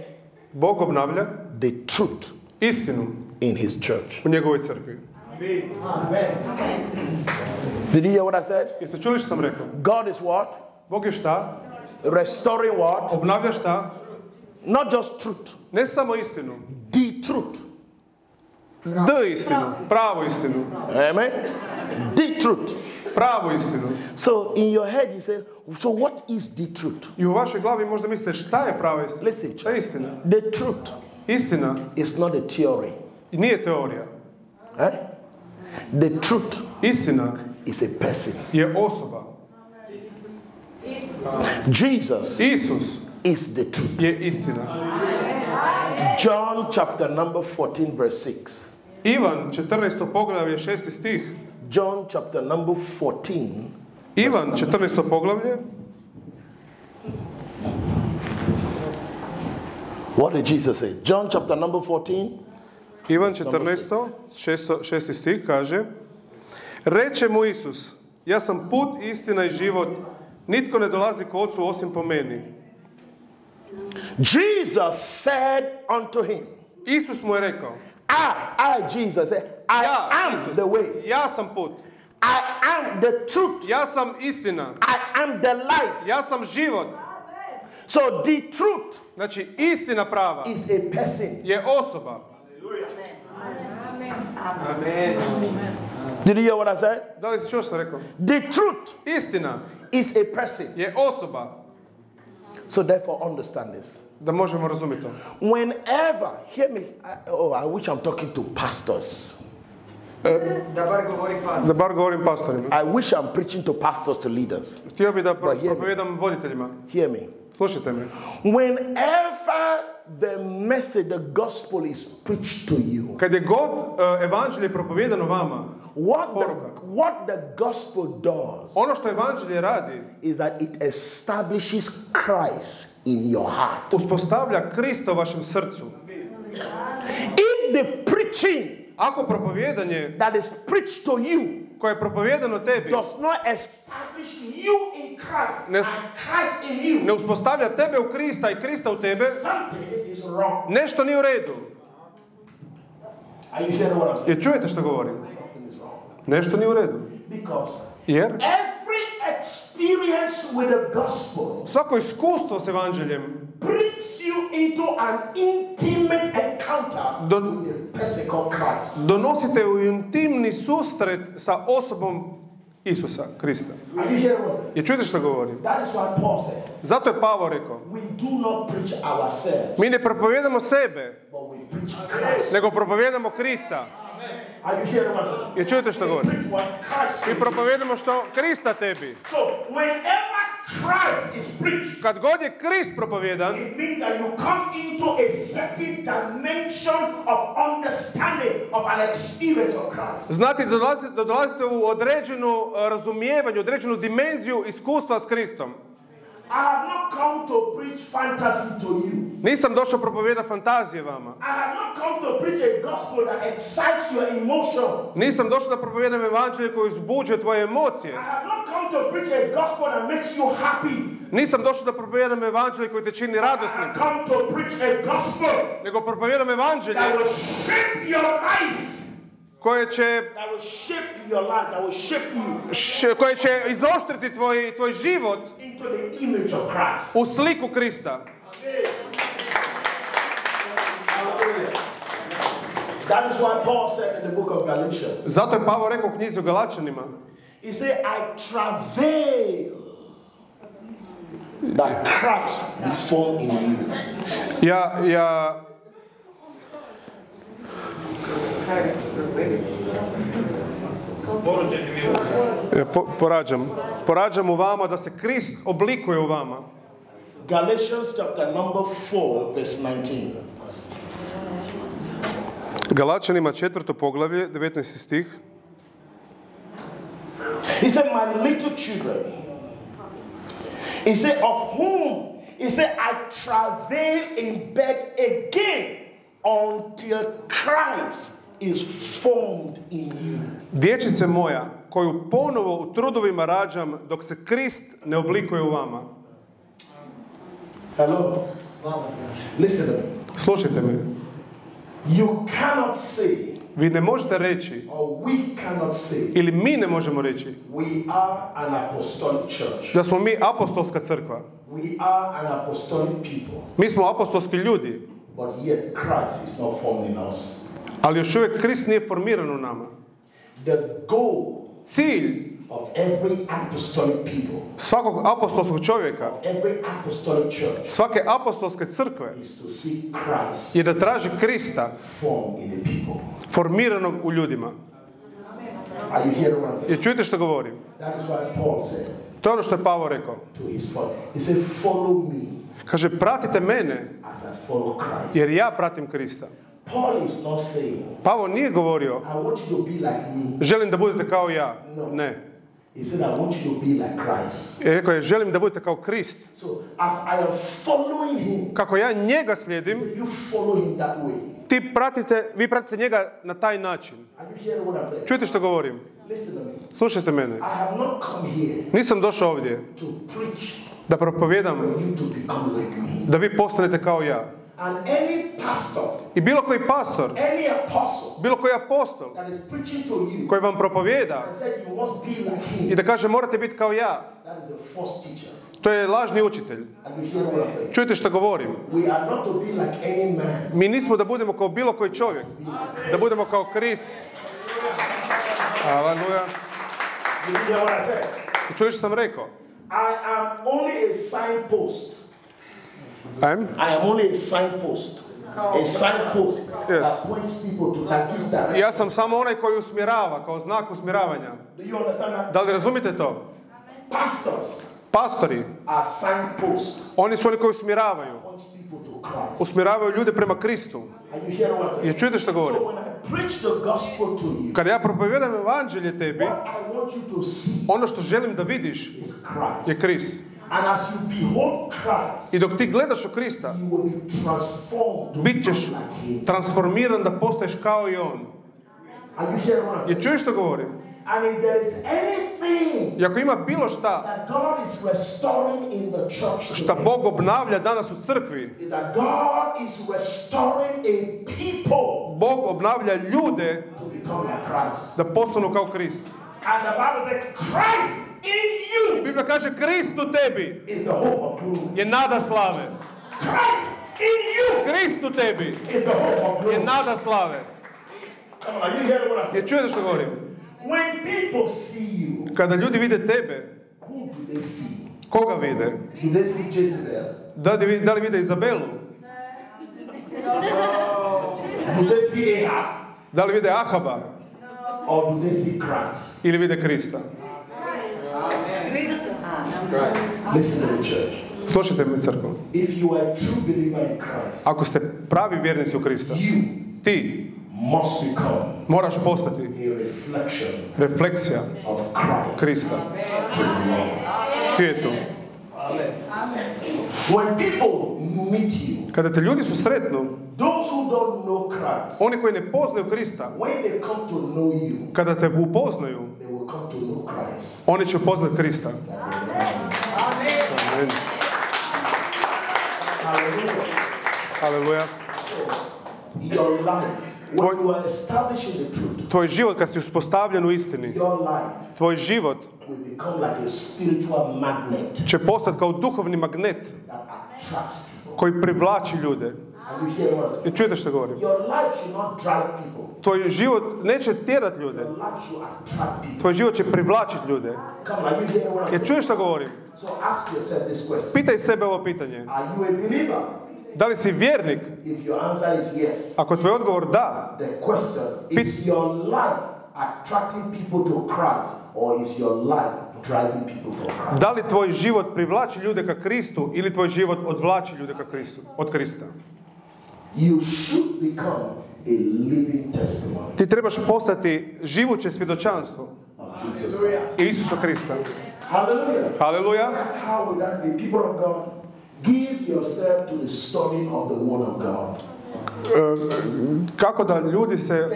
[SPEAKER 2] Bog obnavlja
[SPEAKER 3] the truth
[SPEAKER 2] istinu
[SPEAKER 3] in his church.
[SPEAKER 2] u njegovoj crkvi.
[SPEAKER 3] Did you hear what I said?
[SPEAKER 2] Jeste čuli što sam rekao?
[SPEAKER 3] God is what?
[SPEAKER 2] Bog je šta?
[SPEAKER 3] Restoring what?
[SPEAKER 2] Obnavlja šta?
[SPEAKER 3] Not just truth,
[SPEAKER 2] Ne samo istinu.
[SPEAKER 3] the truth.
[SPEAKER 2] D istinu. Pravu istinu.
[SPEAKER 3] Amen. The truth.
[SPEAKER 2] Pravu istinu.
[SPEAKER 3] So in your head you say, so what is the truth?
[SPEAKER 2] I u vašoj glavi možda mislite šta je prava istina?
[SPEAKER 3] Listen.
[SPEAKER 2] Šta je istina?
[SPEAKER 3] The truth
[SPEAKER 2] Istina
[SPEAKER 3] is not a theory.
[SPEAKER 2] nije teorija.
[SPEAKER 3] Eh? The truth
[SPEAKER 2] Istina
[SPEAKER 3] is a person.
[SPEAKER 2] je osoba.
[SPEAKER 3] Jesus
[SPEAKER 2] Isus
[SPEAKER 3] is the truth.
[SPEAKER 2] je istina.
[SPEAKER 3] John chapter number 14, verse 6.
[SPEAKER 2] Ivan 14. poglavlje 6. stih.
[SPEAKER 3] John chapter number 14.
[SPEAKER 2] Ivan 14. poglavlje.
[SPEAKER 3] What did Jesus say? John chapter number 14.
[SPEAKER 2] Ivan 14. 6. stih kaže Reče mu Isus, ja sam put, istina i život, nitko ne dolazi k ocu osim po meni.
[SPEAKER 3] Jesus said unto him,
[SPEAKER 2] Isus mu je rekao,
[SPEAKER 3] I, I, Jesus, said, I
[SPEAKER 2] ja,
[SPEAKER 3] am
[SPEAKER 2] Isus,
[SPEAKER 3] the way.
[SPEAKER 2] ja sam put,
[SPEAKER 3] I am the truth.
[SPEAKER 2] ja sam istina,
[SPEAKER 3] I am the life.
[SPEAKER 2] ja sam život.
[SPEAKER 3] So the truth
[SPEAKER 2] Znači, istina prava
[SPEAKER 3] is a person.
[SPEAKER 2] je osoba.
[SPEAKER 3] Did you hear what I said?
[SPEAKER 2] Da li si čuo što sam rekao?
[SPEAKER 3] The truth
[SPEAKER 2] Istina
[SPEAKER 3] is a person.
[SPEAKER 2] je osoba.
[SPEAKER 3] So therefore understand this.
[SPEAKER 2] Da možemo razumjeti to.
[SPEAKER 3] Whenever, hear me, I, oh, I wish I'm talking to pastors.
[SPEAKER 1] Da bar govori pas.
[SPEAKER 2] Da bar govorim pastorima.
[SPEAKER 3] I wish I'm preaching to pastors, to leaders.
[SPEAKER 2] Htio bih da
[SPEAKER 3] je.
[SPEAKER 2] propovijedam voditeljima.
[SPEAKER 3] Hear me.
[SPEAKER 2] Slušajte me.
[SPEAKER 3] Whenever the message, the gospel is preached to you,
[SPEAKER 2] Kad je god e, evanđelje propovijedano vama,
[SPEAKER 3] what the, what the gospel does
[SPEAKER 2] ono što evanđelje radi,
[SPEAKER 3] is that it establishes Christ in your heart.
[SPEAKER 2] uspostavlja Krista u vašem srcu.
[SPEAKER 3] If the preaching
[SPEAKER 2] Ako propovijedanje
[SPEAKER 3] that is preached to you
[SPEAKER 2] koje je propovijedano tebi
[SPEAKER 3] does not establish you in Christ
[SPEAKER 2] Ne-
[SPEAKER 3] and Christ in you,
[SPEAKER 2] ne uspostavlja tebe u Krista i Krista u tebe,
[SPEAKER 3] something is wrong.
[SPEAKER 2] nešto nije u redu.
[SPEAKER 3] Are you hearing what I'm saying?
[SPEAKER 2] Jer čujete što govorim? Nešto nije u redu.
[SPEAKER 3] Because
[SPEAKER 2] Jer
[SPEAKER 3] every experience with the gospel
[SPEAKER 2] svako iskustvo s evanđeljem
[SPEAKER 3] brings you into an intimate encounter
[SPEAKER 2] Don-
[SPEAKER 3] with the person called Christ.
[SPEAKER 2] donosite u intimni susret sa osobom Isusa, Krista. Jer čujete što govorim?
[SPEAKER 3] That is why Paul said,
[SPEAKER 2] Zato je Pavo rekao,
[SPEAKER 3] we do not preach ourselves,
[SPEAKER 2] mi ne propovijedamo sebe,
[SPEAKER 3] but we preach Christ.
[SPEAKER 2] nego propovijedamo Krista.
[SPEAKER 3] Are
[SPEAKER 2] Jer čujete što govorim? Mi propovijedamo što Krista tebi. Kad god je Krist propovjedan,
[SPEAKER 3] it means that you come into a certain dimension of understanding of an experience of Christ.
[SPEAKER 2] znati da dolazite, u određenu e, razumijevanje, određenu dimenziju iskustva s Kristom.
[SPEAKER 3] I have not come to preach fantasy to you.
[SPEAKER 2] Nisam došao propovjedati fantazije vama.
[SPEAKER 3] I have not come to preach a gospel that excites your emotion.
[SPEAKER 2] Nisam došao da propovijedam evanđelje koje uzbuđuje tvoje
[SPEAKER 3] I
[SPEAKER 2] emocije.
[SPEAKER 3] have not come to preach a gospel that makes you happy.
[SPEAKER 2] Nisam došao da propovijedam evanđelje koje te čini
[SPEAKER 3] I
[SPEAKER 2] radosnim.
[SPEAKER 3] have come to preach a gospel
[SPEAKER 2] Nego propovijedam evanđelje
[SPEAKER 3] that will shape your life.
[SPEAKER 2] koje će, koje će izoštriti tvoj, tvoj život
[SPEAKER 3] into the image of Christ.
[SPEAKER 2] u sliku Krista.
[SPEAKER 3] That is why Paul said in the book of Galatians.
[SPEAKER 2] Zato je Pavo rekao u knjizi o Galačanima,
[SPEAKER 3] He said, I travail that Christ be formed in you.
[SPEAKER 2] ja, ja, ja po- porađam, porađam u vama da se Krist oblikuje u vama.
[SPEAKER 3] Galatians chapter number 4, verse 19.
[SPEAKER 2] Galačanima četvrto poglavlje, 19. stih.
[SPEAKER 3] He said, My little children. He said, Of whom? He said, I travail in bed again until Christ is formed in you.
[SPEAKER 2] Dječice moja, koju ponovo u trudovima rađam dok se Krist ne oblikuje u vama.
[SPEAKER 3] Hello? Listen.
[SPEAKER 2] Slušajte me,
[SPEAKER 3] You cannot say,
[SPEAKER 2] vi ne možete reći,
[SPEAKER 3] or we cannot say,
[SPEAKER 2] ili mi ne možemo reći,
[SPEAKER 3] we are an apostolic church.
[SPEAKER 2] da smo mi apostolska crkva.
[SPEAKER 3] We are an apostolic people.
[SPEAKER 2] Mi smo apostolski ljudi,
[SPEAKER 3] But yet Christ is not formed in us.
[SPEAKER 2] ali još uvijek Krist nije formiran u nama.
[SPEAKER 3] The goal
[SPEAKER 2] Cilj
[SPEAKER 3] of every apostolic people,
[SPEAKER 2] svakog apostolskog čovjeka,
[SPEAKER 3] every apostolic church,
[SPEAKER 2] svake apostolske crkve
[SPEAKER 3] is to see Christ
[SPEAKER 2] je da traži Krista
[SPEAKER 3] formed in the people.
[SPEAKER 2] formiranog u ljudima.
[SPEAKER 3] Are you hearing what I'm saying?
[SPEAKER 2] Jer čujete što govorim?
[SPEAKER 3] That is why Paul said
[SPEAKER 2] To je ono što je Pavo rekao.
[SPEAKER 3] to his father, he said, Follow me
[SPEAKER 2] Kaže, pratite mene
[SPEAKER 3] as I follow Christ.
[SPEAKER 2] jer ja pratim Krista. Pavo nije govorio,
[SPEAKER 3] I want you to be like me.
[SPEAKER 2] želim da budete kao ja. Ne.
[SPEAKER 3] He said, I want you to be like Christ.
[SPEAKER 2] I rekao je, želim da budete kao Krist.
[SPEAKER 3] So as I am following him,
[SPEAKER 2] Kako ja njega slijedim,
[SPEAKER 3] you follow him that way.
[SPEAKER 2] ti pratite, vi pratite njega na taj način. Čujete što govorim? Slušajte mene.
[SPEAKER 3] I have not come here
[SPEAKER 2] Nisam došao ovdje
[SPEAKER 3] to preach
[SPEAKER 2] da propovijedam
[SPEAKER 3] like
[SPEAKER 2] da vi postanete kao ja.
[SPEAKER 3] And any pastor,
[SPEAKER 2] I bilo koji pastor,
[SPEAKER 3] any apostle
[SPEAKER 2] bilo koji apostol
[SPEAKER 3] that is preaching to you
[SPEAKER 2] koji vam propovijeda
[SPEAKER 3] and said you must be like
[SPEAKER 2] i da kaže morate biti kao ja,
[SPEAKER 3] that is a false teacher.
[SPEAKER 2] to je lažni učitelj. Čujete što govorim?
[SPEAKER 3] We are not to be like any man.
[SPEAKER 2] Mi nismo da budemo kao bilo koji čovjek, da budemo kao Krist. Aleluja. Čuli što sam rekao?
[SPEAKER 3] I am only a signpost.
[SPEAKER 2] Ajme?
[SPEAKER 3] I am only a signpost. A signpost
[SPEAKER 2] Yes.
[SPEAKER 3] that points people to that gives that.
[SPEAKER 2] Ja sam samo onaj koji usmjerava, kao znak usmjeravanja.
[SPEAKER 3] Do you understand that?
[SPEAKER 2] Da li razumite to?
[SPEAKER 3] Pastors
[SPEAKER 2] Pastori,
[SPEAKER 3] are signposts.
[SPEAKER 2] oni su oni koji usmjeravaju. Usmjeravaju ljude prema Kristu. Jer čujete što govorim?
[SPEAKER 3] So when I preach the gospel to you,
[SPEAKER 2] Kad ja propovijedam evanđelje tebi, ono što želim da vidiš je Krist.
[SPEAKER 3] And as you behold Christ,
[SPEAKER 2] I dok ti gledaš u Krista,
[SPEAKER 3] you will be transformed to
[SPEAKER 2] bit ćeš transformiran da postaješ kao i On. Jer čuješ što govorim?
[SPEAKER 3] And if there is anything
[SPEAKER 2] I ako ima bilo šta šta Bog obnavlja danas u crkvi,
[SPEAKER 3] is that God is restoring a people
[SPEAKER 2] Bog obnavlja ljude da postanu kao Krist.
[SPEAKER 3] And the Bible says, Christ in you
[SPEAKER 2] Biblia kaže Krist u tebi
[SPEAKER 3] is the hope of glory.
[SPEAKER 2] je nada slave.
[SPEAKER 3] Christ in you
[SPEAKER 2] Krist u tebi
[SPEAKER 3] is the hope of
[SPEAKER 2] je
[SPEAKER 3] glory.
[SPEAKER 2] nada slave. Jer čujete što govorim?
[SPEAKER 3] When people see you,
[SPEAKER 2] Kada ljudi vide tebe,
[SPEAKER 3] who do they see?
[SPEAKER 2] koga vide?
[SPEAKER 3] Do they see Jezebel?
[SPEAKER 2] Da li, da li vide Izabelu?
[SPEAKER 3] Do they see Ahab?
[SPEAKER 2] Da li vide Ahaba?
[SPEAKER 3] Or do they see Christ?
[SPEAKER 2] Ili vide Krista?
[SPEAKER 3] Listen to the church.
[SPEAKER 2] Slušajte me crkvom.
[SPEAKER 3] If you are a true believer in Christ,
[SPEAKER 2] Ako ste pravi vjernici u Krista,
[SPEAKER 3] you
[SPEAKER 2] ti
[SPEAKER 3] must become
[SPEAKER 2] moraš postati
[SPEAKER 3] a reflection
[SPEAKER 2] refleksija
[SPEAKER 3] of Christ
[SPEAKER 2] Krista
[SPEAKER 3] to the world.
[SPEAKER 2] svijetu.
[SPEAKER 3] When people meet you,
[SPEAKER 2] Kada te ljudi susretnu,
[SPEAKER 3] those who don't know Christ,
[SPEAKER 2] oni koji ne poznaju Krista,
[SPEAKER 3] when they come to know you,
[SPEAKER 2] kada te upoznaju,
[SPEAKER 3] they will come to know Christ.
[SPEAKER 2] oni će upoznati Krista. Amen.
[SPEAKER 3] Hallelujah.
[SPEAKER 2] Haleluja.
[SPEAKER 3] Your life, when you are establishing the truth,
[SPEAKER 2] Tvoj život kad si uspostavljen u istini,
[SPEAKER 3] your life
[SPEAKER 2] tvoj život
[SPEAKER 3] will become like a spiritual magnet
[SPEAKER 2] će postati kao duhovni magnet
[SPEAKER 3] that attracts people.
[SPEAKER 2] Koji privlači ljude. I čujete što govorim?
[SPEAKER 3] Your life should not drive people.
[SPEAKER 2] Tvoj život neće tjerat ljude. Tvoj život će privlačiti ljude.
[SPEAKER 3] I'm
[SPEAKER 2] Jer čuješ što govorim?
[SPEAKER 3] So ask yourself this question.
[SPEAKER 2] Pitaj sebe ovo pitanje. Da li si vjernik?
[SPEAKER 3] If your answer is yes,
[SPEAKER 2] Ako tvoj odgovor da,
[SPEAKER 3] the question
[SPEAKER 2] da li tvoj život privlači ljude ka Kristu ili tvoj život odvlači ljude ka Kristu, od Krista?
[SPEAKER 3] You should become a living testimony
[SPEAKER 2] Ti trebaš postati živuće svjedočanstvo. Isusa Krista.
[SPEAKER 3] Hallelujah.
[SPEAKER 2] Haleluja.
[SPEAKER 3] How would that be? People of God, give yourself to the study of the Word of God.
[SPEAKER 2] Kako da ljudi se,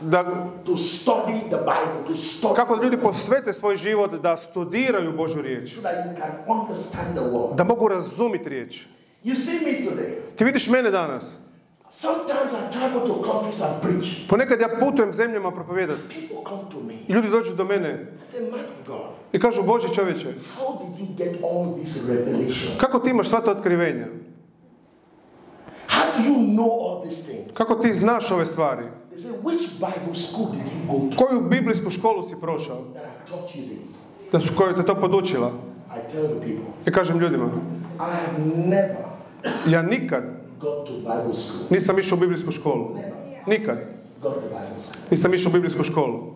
[SPEAKER 2] da,
[SPEAKER 3] to study the Bible, to study
[SPEAKER 2] kako da ljudi posvete svoj život da studiraju Božu riječ. Da mogu razumjeti riječ. Ti vidiš mene danas. Ponekad ja putujem zemljama propovijedati. Ljudi dođu do mene
[SPEAKER 3] I
[SPEAKER 2] kažu Bože čovječe, kako ti imaš sva ta otkrivenja?
[SPEAKER 3] How do you know all these things?
[SPEAKER 2] Kako ti znaš ove stvari?
[SPEAKER 3] They say, which Bible school did you go to
[SPEAKER 2] Koju biblijsku školu si prošao?
[SPEAKER 3] that I taught you this?
[SPEAKER 2] Da su koju te to podučila?
[SPEAKER 3] I tell the people,
[SPEAKER 2] I kažem ljudima,
[SPEAKER 3] I have never
[SPEAKER 2] ja nikad
[SPEAKER 3] got to Bible school.
[SPEAKER 2] nisam išao u biblijsku školu. Nikad
[SPEAKER 3] Got to Bible school.
[SPEAKER 2] nisam išao u biblijsku školu.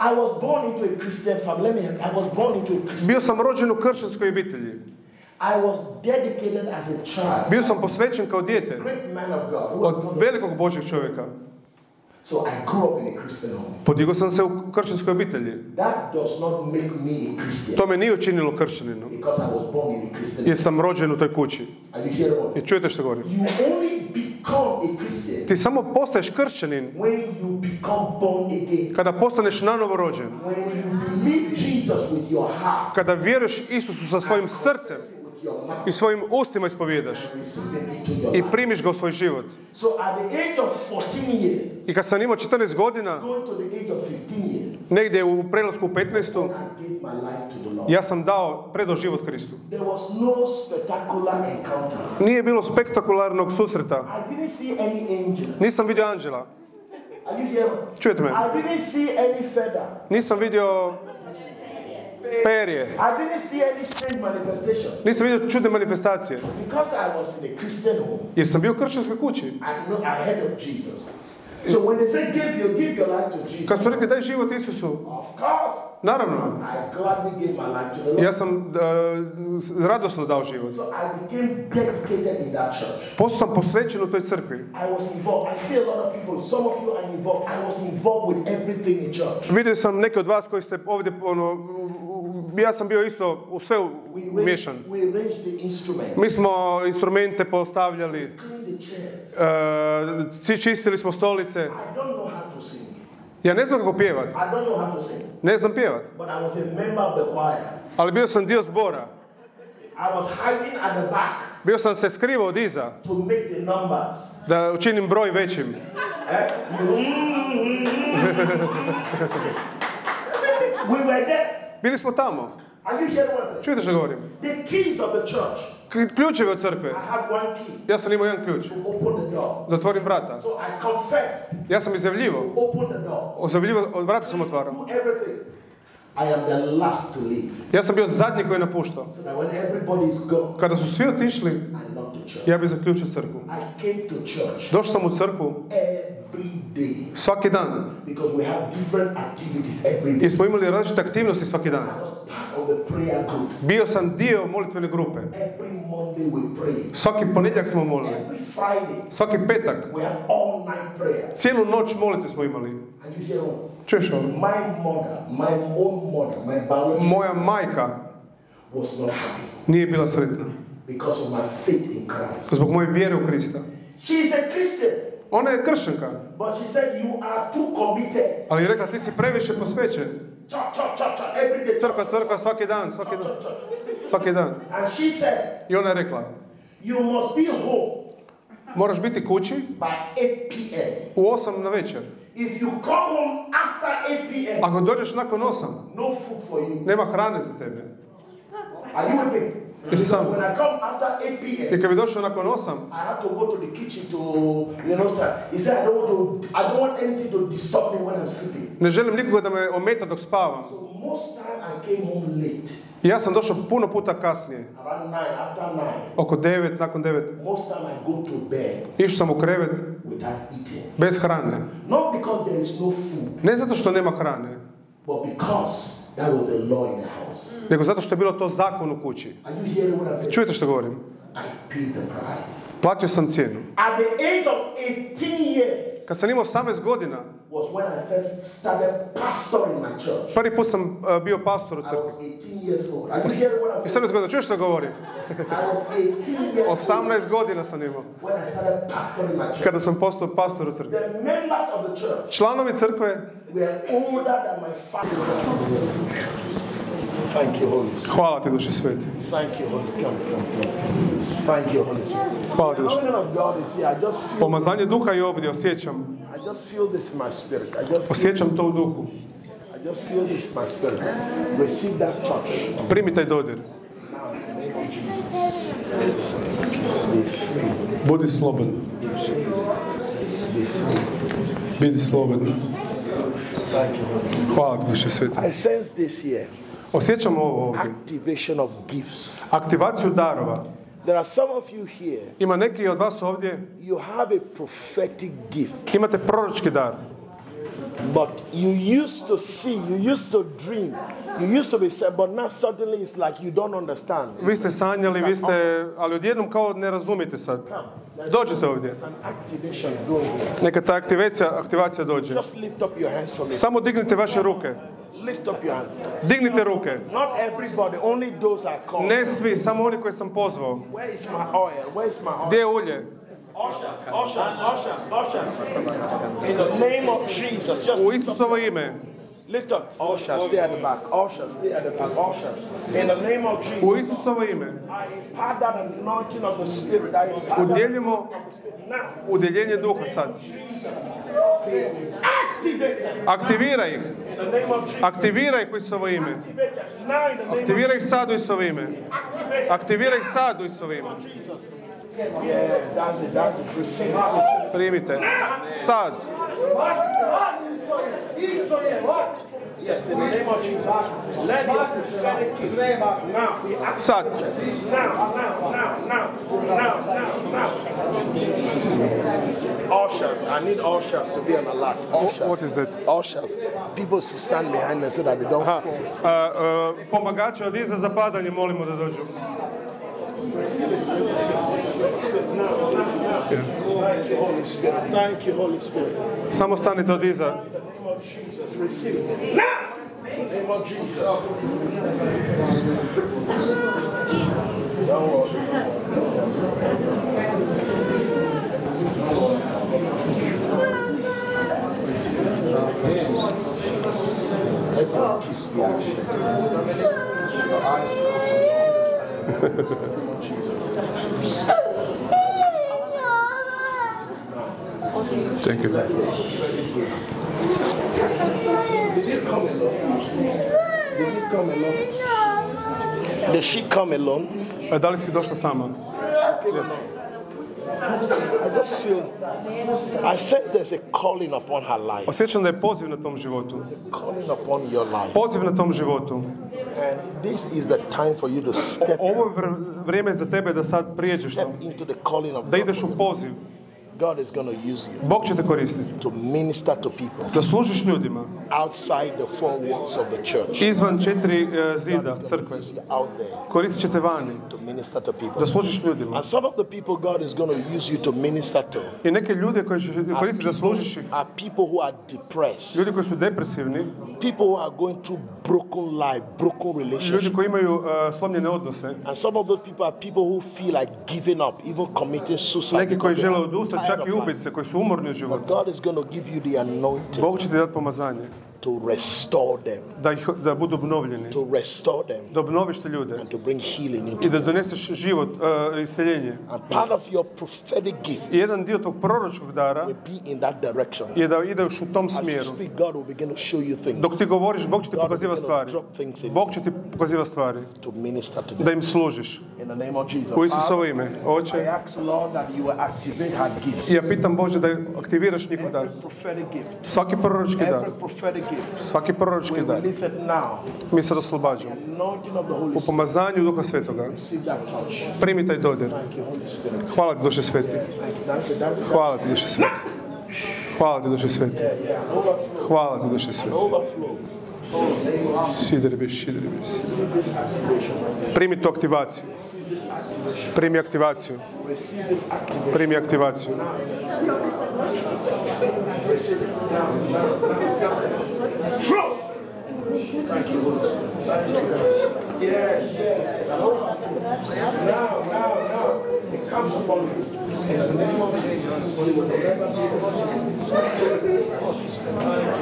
[SPEAKER 3] I was born into a Christian family. Let me help. I was born into a Christian.
[SPEAKER 2] Bio sam rođen u kršćanskoj obitelji.
[SPEAKER 3] I was dedicated as a child.
[SPEAKER 2] Bio sam posvećen kao dijete
[SPEAKER 3] Great man of God. Who was
[SPEAKER 2] od velikog Božjeg čovjeka.
[SPEAKER 3] So I grew up in a Christian home.
[SPEAKER 2] Podigao sam se u kršćanskoj obitelji.
[SPEAKER 3] That does not make me a Christian
[SPEAKER 2] To me nije učinilo kršćaninom.
[SPEAKER 3] because I was born in a Christian
[SPEAKER 2] Jer sam rođen u toj kući.
[SPEAKER 3] Are you hearing what?
[SPEAKER 2] I čujete što govorim?
[SPEAKER 3] You only become a Christian
[SPEAKER 2] Ti samo postaješ kršćanin
[SPEAKER 3] when you become born again.
[SPEAKER 2] kada postaneš nanovo rođen.
[SPEAKER 3] When you believe Jesus with your heart,
[SPEAKER 2] Kada vjeruješ Isusu sa svojim srcem i svojim ustima
[SPEAKER 3] your
[SPEAKER 2] i primiš ga u svoj život.
[SPEAKER 3] So at the age of 14 years,
[SPEAKER 2] I kad sam imao 14 godina,
[SPEAKER 3] going to the age of 15 years,
[SPEAKER 2] negdje u prelasku u 15.
[SPEAKER 3] I gave my life to the Lord.
[SPEAKER 2] ja sam dao, predao život Kristu. Nije bilo spektakularnog susreta. Nisam vidio anđela. Čujete me? Nisam vidio perje.
[SPEAKER 3] I didn't see any strange manifestation.
[SPEAKER 2] Nisam vidio čudne manifestacije.
[SPEAKER 3] Because I was in a Christian home,
[SPEAKER 2] Jer sam bio u kršćanskoj kući.
[SPEAKER 3] I know I heard of Jesus. So when they say give your give your life to Jesus,
[SPEAKER 2] Kad su rekli daj život Isusu,
[SPEAKER 3] of course,
[SPEAKER 2] naravno,
[SPEAKER 3] I gladly gave my life to the Lord.
[SPEAKER 2] ja sam e, radosno dao život.
[SPEAKER 3] So I became dedicated in that church.
[SPEAKER 2] Sam posvećen u toj crkvi.
[SPEAKER 3] I was involved. I see a lot of people, some of you are involved. I was involved with everything in church.
[SPEAKER 2] Vidio sam neke od vas koji ste ovdje, ono, ja sam bio isto u sve
[SPEAKER 3] instrument,
[SPEAKER 2] Mi smo instrumente postavljali, e, čistili smo stolice. Ja ne znam kako pjevat, ne znam pjevat, ali bio sam dio zbora. Bio sam se skrivao od iza. da učinim broj većim.
[SPEAKER 3] Eh? we were there.
[SPEAKER 2] Bili smo tamo. Čujete što govorim?
[SPEAKER 3] The keys of the church.
[SPEAKER 2] K- Ključevi od crkve.
[SPEAKER 3] I had one key
[SPEAKER 2] Ja sam imao jedan ključ
[SPEAKER 3] to open the door.
[SPEAKER 2] da otvorim vrata.
[SPEAKER 3] So I confessed,
[SPEAKER 2] Ja sam izjavljivo.
[SPEAKER 3] open the door,
[SPEAKER 2] Izjavljivo, od vrata sam otvarao.
[SPEAKER 3] do everything. I am the last to leave.
[SPEAKER 2] Ja sam bio zadnji koji je napuštao. Kada su svi otišli, ja bi zaključio crkvu. Došao sam u crkvu svaki dan.
[SPEAKER 3] because we have different activities every day.
[SPEAKER 2] Jer smo imali različite aktivnosti svaki dan.
[SPEAKER 3] I was part of the prayer group.
[SPEAKER 2] Bio sam dio molitvene grupe.
[SPEAKER 3] Every Monday we pray.
[SPEAKER 2] Svaki ponedjeljak smo molili. Svaki petak.
[SPEAKER 3] we have all night prayer.
[SPEAKER 2] Cijelu noć molitve smo imali.
[SPEAKER 3] And you hear what?
[SPEAKER 2] Čuješ ovo?
[SPEAKER 3] My mother, my own mother, my biological
[SPEAKER 2] Moja majka
[SPEAKER 3] was not happy
[SPEAKER 2] nije bila sretna.
[SPEAKER 3] because of my faith in Christ.
[SPEAKER 2] Zbog moje vjere u Krista.
[SPEAKER 3] She is a Christian,
[SPEAKER 2] Ona je kršćanka,
[SPEAKER 3] but she said you are too committed.
[SPEAKER 2] ali je rekla ti si previše posvećen.
[SPEAKER 3] Church, church, church, church, every day.
[SPEAKER 2] Crkva, crkva, svaki dan, svaki dan. Svaki dan.
[SPEAKER 3] And she said,
[SPEAKER 2] I ona je rekla,
[SPEAKER 3] you must be home
[SPEAKER 2] moraš biti kući
[SPEAKER 3] by 8 p.m.
[SPEAKER 2] u 8 na večer.
[SPEAKER 3] If you come home after 8 p.m.,
[SPEAKER 2] Ako dođeš nakon 8,
[SPEAKER 3] no food for you.
[SPEAKER 2] nema hrane za tebe.
[SPEAKER 3] Are you with me? I come after 8 p.m.,
[SPEAKER 2] I kad bi došao nakon 8,
[SPEAKER 3] I have to go to the kitchen to, you know, sir. He said, I don't want to, I don't want anything to disturb me when I'm sleeping.
[SPEAKER 2] ne želim nikoga da me ometa dok spavam.
[SPEAKER 3] So most time I came home late,
[SPEAKER 2] I ja sam došao puno puta kasnije.
[SPEAKER 3] around 9, after 9.
[SPEAKER 2] Oko 9, nakon 9.
[SPEAKER 3] Most time I go to bed
[SPEAKER 2] Išao sam u krevet
[SPEAKER 3] without eating.
[SPEAKER 2] bez hrane.
[SPEAKER 3] Not because there is no food,
[SPEAKER 2] Ne zato što nema hrane,
[SPEAKER 3] but because that was the law in the house.
[SPEAKER 2] nego zato što je bilo to zakon u kući.
[SPEAKER 3] Are you hearing what I'm saying?
[SPEAKER 2] Čujete što govorim?
[SPEAKER 3] I paid the price.
[SPEAKER 2] Platio sam cijenu.
[SPEAKER 3] At the age of 18 years
[SPEAKER 2] Kad sam imao 18 godina,
[SPEAKER 3] was when I first started pastoring my church.
[SPEAKER 2] prvi put sam uh, bio pastor u
[SPEAKER 3] I was
[SPEAKER 2] crkvi.
[SPEAKER 3] 18 years old. Are you hearing what I'm
[SPEAKER 2] I
[SPEAKER 3] saying?
[SPEAKER 2] 18 godina, čuješ što govorim?
[SPEAKER 3] I was 18 years old
[SPEAKER 2] 18 godina sam imao.
[SPEAKER 3] when I started pastoring my church.
[SPEAKER 2] Kada sam postao pastor u crkvi.
[SPEAKER 3] The members of the church
[SPEAKER 2] Članovi crkve,
[SPEAKER 3] were older than my father. Thank you, Holy Spirit.
[SPEAKER 2] hvala ti duše sveti.
[SPEAKER 3] Thank you, Holy Come, come, come. Holy Spirit.
[SPEAKER 2] Hvala ti Pomazanje duha je ovdje, osjećam. Osjećam to u duhu. Primi taj dodir. Budi slobodan. Budi slobodan. Hvala ti duše sveti.
[SPEAKER 3] I sense this here.
[SPEAKER 2] Osjećam ovo ovdje.
[SPEAKER 3] Activation of gifts.
[SPEAKER 2] Aktivaciju darova.
[SPEAKER 3] There are some of you here,
[SPEAKER 2] Ima neki od vas ovdje,
[SPEAKER 3] you have a prophetic gift,
[SPEAKER 2] imate proročki dar.
[SPEAKER 3] but you used to see, you used to dream, you used to be said, but now suddenly it's like you don't understand.
[SPEAKER 2] Vi ste sanjali, vi ste, ali odjednom kao ne razumijete sad. Dođite ovdje. Neka ta aktivacija, aktivacija dođe.
[SPEAKER 3] Just lift up your hands for me.
[SPEAKER 2] Samo dignite vaše ruke.
[SPEAKER 3] Lift up your hands.
[SPEAKER 2] Dignite ruke.
[SPEAKER 3] Not everybody, only those I call.
[SPEAKER 2] Ne svi, samo oni koje sam pozvao.
[SPEAKER 3] Where is my oil? Where is my
[SPEAKER 2] Gdje
[SPEAKER 3] oil?
[SPEAKER 2] je ulje?
[SPEAKER 3] Ushers, ushers, ushers, ushers. In the name of Jesus, just
[SPEAKER 2] U Isusovo ime.
[SPEAKER 3] Lift up. Ushers, stay at the back. Ushers, stay at the back. Ushers. In the name of Jesus.
[SPEAKER 2] U Isusovo ime.
[SPEAKER 3] I impart that anointing of the Spirit. I impart that
[SPEAKER 2] Udjeljimo udjeljenje duha sad. Aktiviraj ih. Aktiviraj ih u Isusovo ime. Aktiviraj ih sad u Isusovo ime. Aktiviraj ih sad u Isusovo ime. Primite. Sad.
[SPEAKER 3] Yes, in the name of Jesus. Let your prophetic now. Now, now, now, now, now, now. Ushers, I need ushers to be on alert. Ushers.
[SPEAKER 2] what is that?
[SPEAKER 3] Ushers. People to stand behind them so that they don't
[SPEAKER 2] Aha.
[SPEAKER 3] fall.
[SPEAKER 2] A, a, pomagače od iza za padanje molimo da dođu.
[SPEAKER 3] Thank you, Holy Spirit. Thank you, Holy Spirit.
[SPEAKER 2] Samo stanite od iza.
[SPEAKER 3] In the name of Jesus, receive
[SPEAKER 2] Thank you.
[SPEAKER 3] Did you come alone? Did you come alone? Did she come alone?
[SPEAKER 2] Da li si došla sama?
[SPEAKER 3] I just feel, I sense there's a calling upon her life,
[SPEAKER 2] Osjećam da je poziv na tom životu.
[SPEAKER 3] calling upon your life.
[SPEAKER 2] Poziv na tom životu.
[SPEAKER 3] And this is the time for you to step,
[SPEAKER 2] Ovo je vr- vrijeme za tebe da sad prijeđeš
[SPEAKER 3] step
[SPEAKER 2] to.
[SPEAKER 3] into the calling of
[SPEAKER 2] Da ideš u poziv.
[SPEAKER 3] God is going to use you
[SPEAKER 2] Bog će te koristiti.
[SPEAKER 3] to minister to people
[SPEAKER 2] Da služiš ljudima.
[SPEAKER 3] outside the four walls of the church.
[SPEAKER 2] Izvan četiri e, zida crkve.
[SPEAKER 3] Out there
[SPEAKER 2] Koristit će te vani.
[SPEAKER 3] to minister to people.
[SPEAKER 2] Da služiš ljudima.
[SPEAKER 3] And some of the people God is going to use you to minister to
[SPEAKER 2] I neke ljude koje će koristiti da služiš ih.
[SPEAKER 3] are people who are depressed,
[SPEAKER 2] Ljudi koji su depresivni,
[SPEAKER 3] people who are going through broken life, broken
[SPEAKER 2] ljudi
[SPEAKER 3] relationships.
[SPEAKER 2] koji imaju e, slomljene odnose,
[SPEAKER 3] And some of those people are people who feel like giving up, even committing suicide.
[SPEAKER 2] neki koji žele odustati,
[SPEAKER 3] чак и убици кои се уморни од животот.
[SPEAKER 2] Бог ќе ти даде помазање.
[SPEAKER 3] To restore them,
[SPEAKER 2] da, ih, da budu obnovljeni,
[SPEAKER 3] to restore them,
[SPEAKER 2] da obnoviš te ljude
[SPEAKER 3] and to bring healing into
[SPEAKER 2] i da doneseš život, e, iseljenje.
[SPEAKER 3] And part of your prophetic gift
[SPEAKER 2] I jedan dio tog proročkog dara
[SPEAKER 3] will be in that direction.
[SPEAKER 2] je da ideš u tom
[SPEAKER 3] As you
[SPEAKER 2] smjeru.
[SPEAKER 3] speak, God will begin to show you things
[SPEAKER 2] Dok ti govoriš, Bog će ti pokazivati stvari. Bog će ti pokazivati stvari.
[SPEAKER 3] to minister to
[SPEAKER 2] Da
[SPEAKER 3] them.
[SPEAKER 2] im služiš.
[SPEAKER 3] In the name of Jesus.
[SPEAKER 2] U Isusovo ime.
[SPEAKER 3] I
[SPEAKER 2] Oče,
[SPEAKER 3] ask, Lord, that you will activate her gift.
[SPEAKER 2] i ja pitam Bože da aktiviraš njihov dar. Svaki proročki dar.
[SPEAKER 3] Every prophetic.
[SPEAKER 2] Svaki proročki
[SPEAKER 3] now.
[SPEAKER 2] Mi se oslobađamo. U pomazanju Duha Svetoga. Primi taj dodir. Hvala ti, Duše Sveti. Hvala ti, Duše Sveti. Hvala ti, Duše Sveti. Hvala ti, Duše Sveti.
[SPEAKER 3] This activation.
[SPEAKER 2] Primi tu aktivaciju.
[SPEAKER 3] Receive this activation.
[SPEAKER 2] Primi aktivaciju.
[SPEAKER 3] Receive this activation.
[SPEAKER 2] Primi aktivaciju.
[SPEAKER 3] Receive it now. now, now, now. Flow. Thank you, Holy Spirit. Thank you. Yes, yes. Now, now, now. It comes upon you. In the name of Jesus. You will never be the same. Thank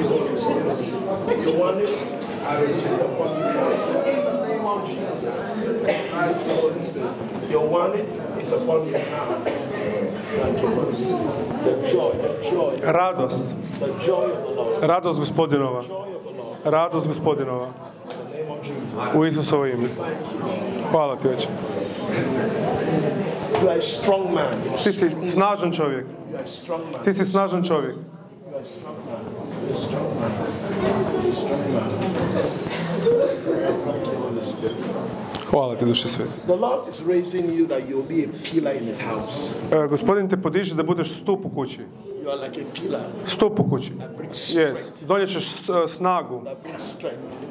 [SPEAKER 3] you, Holy Spirit. You want it? I receive it upon you. The of Jesus. Thank you, Holy Spirit. You want it? It's upon you now. The joy, the joy,
[SPEAKER 2] Radost.
[SPEAKER 3] the joy of the Lord.
[SPEAKER 2] Radost gospodinova.
[SPEAKER 3] The.
[SPEAKER 2] Radost gospodinova.
[SPEAKER 3] The.
[SPEAKER 2] U Isusovo ime. Hvala ti, Oče.
[SPEAKER 3] You
[SPEAKER 2] Ti si snažan čovjek. Ti si snažan čovjek.
[SPEAKER 3] Thank you.
[SPEAKER 2] Hvala ti, Duše Sveti.
[SPEAKER 3] The Lord is raising you that you'll be a pillar in His house.
[SPEAKER 2] E, gospodin te podiže da budeš stup u kući.
[SPEAKER 3] You are like a pillar
[SPEAKER 2] Stup u kući. Yes.
[SPEAKER 3] strength.
[SPEAKER 2] Donijet ćeš e, snagu.
[SPEAKER 3] That brings strength.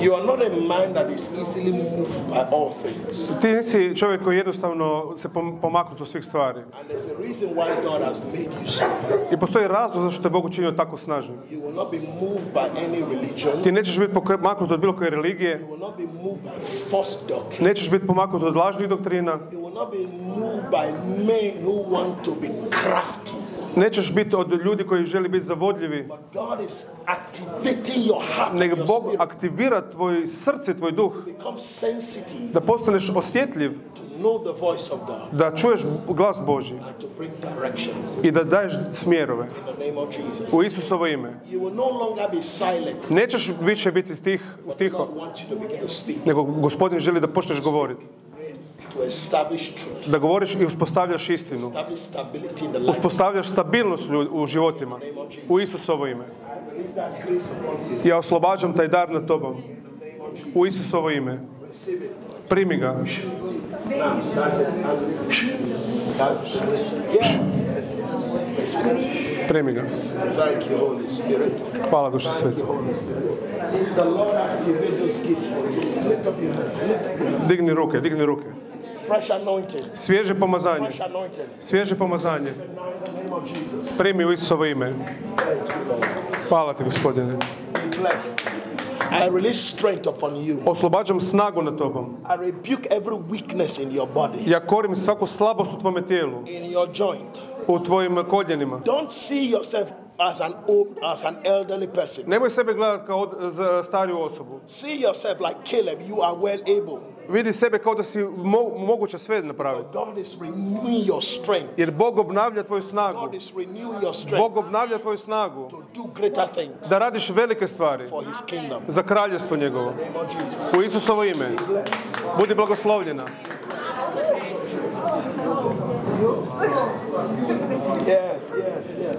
[SPEAKER 3] You are not a man that is easily moved by all things.
[SPEAKER 2] Ti nisi čovjek koji jednostavno se pom- pomaknut od svih stvari.
[SPEAKER 3] And there's a reason why God has made you so.
[SPEAKER 2] I postoji razlog zašto te Bog učinio tako snažnim.
[SPEAKER 3] You will not be moved by any religion.
[SPEAKER 2] Ti nećeš biti pomaknut od bilo koje religije,
[SPEAKER 3] You will not be moved by false doctrine.
[SPEAKER 2] nećeš biti pomaknut od lažnih doktrina,
[SPEAKER 3] You will not be moved by men who want to be crafty.
[SPEAKER 2] Nećeš biti od ljudi koji želi biti zavodljivi,
[SPEAKER 3] your
[SPEAKER 2] Bog aktivira tvoj srce, tvoj duh, da postaneš osjetljiv, da čuješ glas
[SPEAKER 3] direction.
[SPEAKER 2] I da daješ smjerove. U Isusovo ime. Nećeš više biti stih, tiho, nego gospodin želi da počneš govoriti.
[SPEAKER 3] To establish truth,
[SPEAKER 2] da govoriš i uspostavljaš istinu. Uspostavljaš stabilnost u životima. U Isusovo ime. Ja oslobađam taj dar nad tobom. U Isusovo ime. Primi ga. Primi ga. Hvala duše sveti.
[SPEAKER 3] Hands.
[SPEAKER 2] Digni ruke, digni ruke.
[SPEAKER 3] Fresh anointing.
[SPEAKER 2] Svježe pomazanje.
[SPEAKER 3] Fresh anointing.
[SPEAKER 2] Svježe pomazanje. Primi u Isusovo ime. Hvala ti gospodine.
[SPEAKER 3] I release strength upon you.
[SPEAKER 2] Oslobađam snagu nad tobom.
[SPEAKER 3] I rebuke every weakness in your body,
[SPEAKER 2] Ja korim svaku slabost u tvome tijelu.
[SPEAKER 3] in your joint.
[SPEAKER 2] U tvojim koljenima.
[SPEAKER 3] Don't see yourself as an old, as an elderly person.
[SPEAKER 2] Nemoj sebe gledati kao od- za stariju osobu.
[SPEAKER 3] See yourself like Caleb. You are well able.
[SPEAKER 2] Vidi sebe kao da si mo- moguće sve napraviti.
[SPEAKER 3] God is renewing your strength.
[SPEAKER 2] Jer Bog obnavlja tvoju snagu.
[SPEAKER 3] God is renewing your strength
[SPEAKER 2] Bog obnavlja tvoju snagu.
[SPEAKER 3] to do greater things
[SPEAKER 2] Da radiš velike stvari
[SPEAKER 3] for His kingdom.
[SPEAKER 2] za kraljestvo njegovo. U Isusovo ime. Budi blagoslovljena.
[SPEAKER 3] Yes, yes, yes.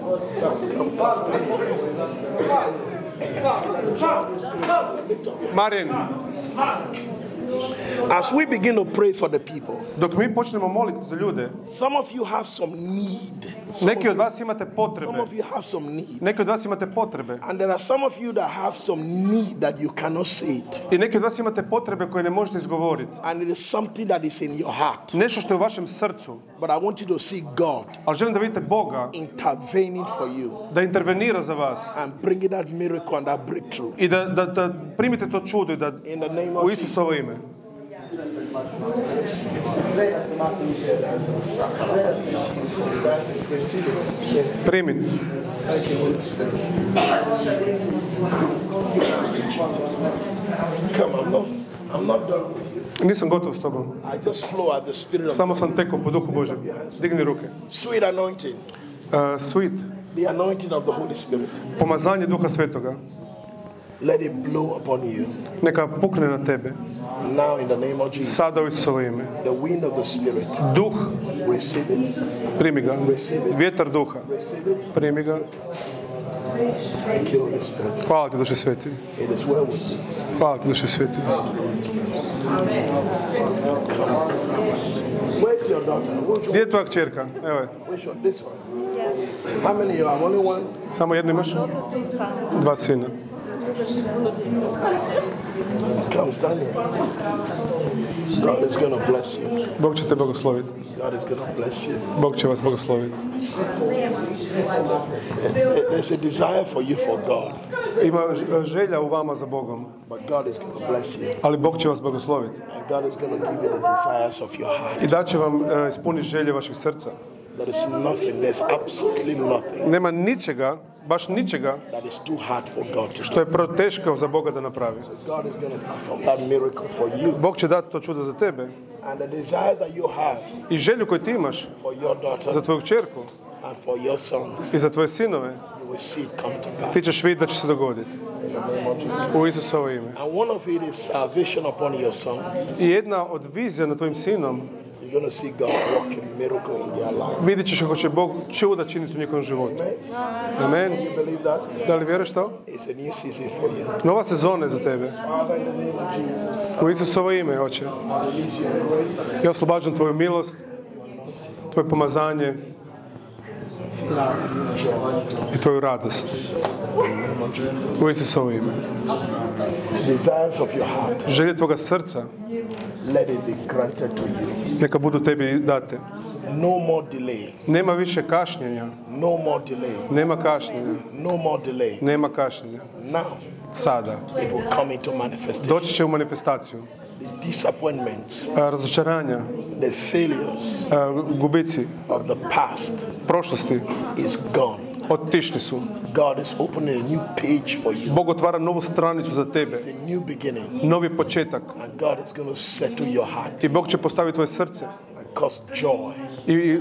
[SPEAKER 2] Marin,
[SPEAKER 3] As we begin to pray for the people,
[SPEAKER 2] dok mi počnemo moliti za ljude,
[SPEAKER 3] some of you have some need. Some
[SPEAKER 2] neki
[SPEAKER 3] of,
[SPEAKER 2] od vas imate
[SPEAKER 3] some of you have some need.
[SPEAKER 2] Neki od vas imate potrebe.
[SPEAKER 3] And there are some of you that have some need that you cannot say it.
[SPEAKER 2] I neki od vas imate potrebe koje ne možete izgovoriti.
[SPEAKER 3] And it is something that is in your heart.
[SPEAKER 2] Nešto što je u vašem srcu.
[SPEAKER 3] But I want you to see God
[SPEAKER 2] Ali želim da vidite Boga
[SPEAKER 3] intervening for you
[SPEAKER 2] da intervenira za vas.
[SPEAKER 3] and bringing that miracle and that breakthrough.
[SPEAKER 2] I da, da, da primite to čudo i da
[SPEAKER 3] In the name of Jesus.
[SPEAKER 2] Isusovo ime.
[SPEAKER 3] Receive it.
[SPEAKER 2] Primite.
[SPEAKER 3] Thank you, Holy Spirit. Come, I'm not, I'm not done with you.
[SPEAKER 2] Nisam gotov s tobom. Samo sam tekao po duhu Božem. Digni ruke.
[SPEAKER 3] Sweet anointing,
[SPEAKER 2] Uh, sweet.
[SPEAKER 3] the anointing of the Holy Spirit.
[SPEAKER 2] Pomazanje duha svetoga.
[SPEAKER 3] Let it blow upon you.
[SPEAKER 2] Neka pukne na tebe.
[SPEAKER 3] Now, in the name of Jesus,
[SPEAKER 2] Sada u Isusovo ime.
[SPEAKER 3] the wind of the Spirit,
[SPEAKER 2] Duh,
[SPEAKER 3] receive it.
[SPEAKER 2] primi ga. Vjetar duha.
[SPEAKER 3] Receive it.
[SPEAKER 2] Primi ga.
[SPEAKER 3] Thank you, Holy Spirit.
[SPEAKER 2] Hvala ti duše sveti.
[SPEAKER 3] It is well with you.
[SPEAKER 2] Hvala ti duše sveti.
[SPEAKER 3] Where's your daughter? Which
[SPEAKER 2] Gdje
[SPEAKER 3] one?
[SPEAKER 2] je tvoja kćerka? Evo je.
[SPEAKER 3] Which one? This one. How many you have? Only one?
[SPEAKER 2] Samo jednu imaš? Dva sina.
[SPEAKER 3] Come, stand here. God is going to bless you.
[SPEAKER 2] Bog će te blagosloviti.
[SPEAKER 3] God is going to bless you.
[SPEAKER 2] Bog će vas blagosloviti.
[SPEAKER 3] There's a desire for you for God,
[SPEAKER 2] Ima želja u vama za Bogom,
[SPEAKER 3] but God is going to bless you.
[SPEAKER 2] ali Bog će vas blagosloviti.
[SPEAKER 3] And God is going to give you the desires of your heart.
[SPEAKER 2] I da će vam e, ispuniti želje vaših srca.
[SPEAKER 3] There is nothing, there's absolutely nothing
[SPEAKER 2] Nema ničega, baš ničega,
[SPEAKER 3] that is too hard for God to
[SPEAKER 2] što
[SPEAKER 3] do.
[SPEAKER 2] je proteško za Boga da napravi.
[SPEAKER 3] God is going to perform that miracle for you.
[SPEAKER 2] Bog će dati to čudo za tebe.
[SPEAKER 3] And the desire that you have
[SPEAKER 2] I želju koju ti imaš
[SPEAKER 3] for your daughter
[SPEAKER 2] za tvoju čerku
[SPEAKER 3] and for your sons,
[SPEAKER 2] i za tvoje sinove,
[SPEAKER 3] you will see it come to pass
[SPEAKER 2] ti ćeš vidjeti da će se dogoditi. U Isusovo ime.
[SPEAKER 3] And one of it is salvation upon your sons.
[SPEAKER 2] I jedna od vizija na tvojim sinom,
[SPEAKER 3] You're going to see God work a miracle in their life.
[SPEAKER 2] vidjet ćeš kako će Bog čuda činiti u njihovom životu. Amen.
[SPEAKER 3] You believe that?
[SPEAKER 2] Da li vjeruješ to?
[SPEAKER 3] It's a new season for you.
[SPEAKER 2] Nova sezona je za tebe. U Isusovo ime, oče. Ja oslobađam tvoju milost, tvoje pomazanje i tvoju radost. U Isusovo ime. Želje tvoga srca
[SPEAKER 3] let it be granted to you.
[SPEAKER 2] neka budu tebi date.
[SPEAKER 3] No more delay.
[SPEAKER 2] Nema više kašnjenja.
[SPEAKER 3] No more delay.
[SPEAKER 2] Nema kašnjenja.
[SPEAKER 3] No more delay.
[SPEAKER 2] Nema kašnjenja.
[SPEAKER 3] Now
[SPEAKER 2] Sada.
[SPEAKER 3] it will come into manifestation.
[SPEAKER 2] Doći će u manifestaciju.
[SPEAKER 3] The disappointments,
[SPEAKER 2] Razočaranja,
[SPEAKER 3] the failures
[SPEAKER 2] gubici,
[SPEAKER 3] of the past
[SPEAKER 2] prošlosti
[SPEAKER 3] is gone.
[SPEAKER 2] otišli su.
[SPEAKER 3] God is opening a new page for you.
[SPEAKER 2] Bog otvara novu stranicu za tebe.
[SPEAKER 3] It's a new beginning.
[SPEAKER 2] Novi početak.
[SPEAKER 3] And God is going to settle your heart.
[SPEAKER 2] I Bog će postaviti tvoje srce.
[SPEAKER 3] And cause joy,
[SPEAKER 2] i, i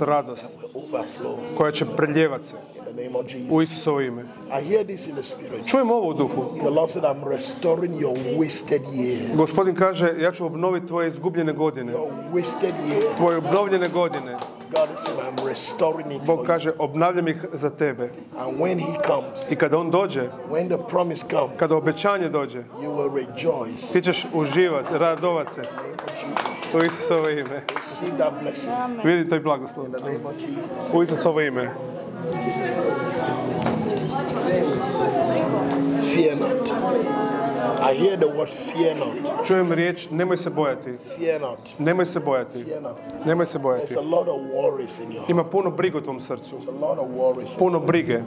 [SPEAKER 2] radost
[SPEAKER 3] overflow
[SPEAKER 2] koja će preljevati se
[SPEAKER 3] name of Jesus.
[SPEAKER 2] u Isusovo ime.
[SPEAKER 3] I hear this in the spirit.
[SPEAKER 2] Čujem ovo u duhu.
[SPEAKER 3] The Lord said, I'm restoring your wasted years.
[SPEAKER 2] Gospodin kaže, ja ću obnoviti tvoje izgubljene godine.
[SPEAKER 3] Your wasted years.
[SPEAKER 2] Tvoje obnovljene godine.
[SPEAKER 3] God saying, I'm restoring it
[SPEAKER 2] Bog kaže, obnavljam ih za tebe.
[SPEAKER 3] And when He comes,
[SPEAKER 2] I kada On dođe,
[SPEAKER 3] when the promise comes,
[SPEAKER 2] kada obećanje dođe,
[SPEAKER 3] you will rejoice.
[SPEAKER 2] ti ćeš uživati, radovat se u Isusovo ime.
[SPEAKER 3] See that blessing
[SPEAKER 2] Vidi to i blagoslov. U Isusovo ime.
[SPEAKER 3] Fear not. I hear the word fear not.
[SPEAKER 2] Čujem riječ, nemoj se bojati.
[SPEAKER 3] Fear not.
[SPEAKER 2] Nemoj se bojati.
[SPEAKER 3] Fear not.
[SPEAKER 2] Nemoj se bojati.
[SPEAKER 3] There's a lot of worries in your heart.
[SPEAKER 2] Ima puno brige u tvom srcu.
[SPEAKER 3] There's a lot of worries.
[SPEAKER 2] Puno brige.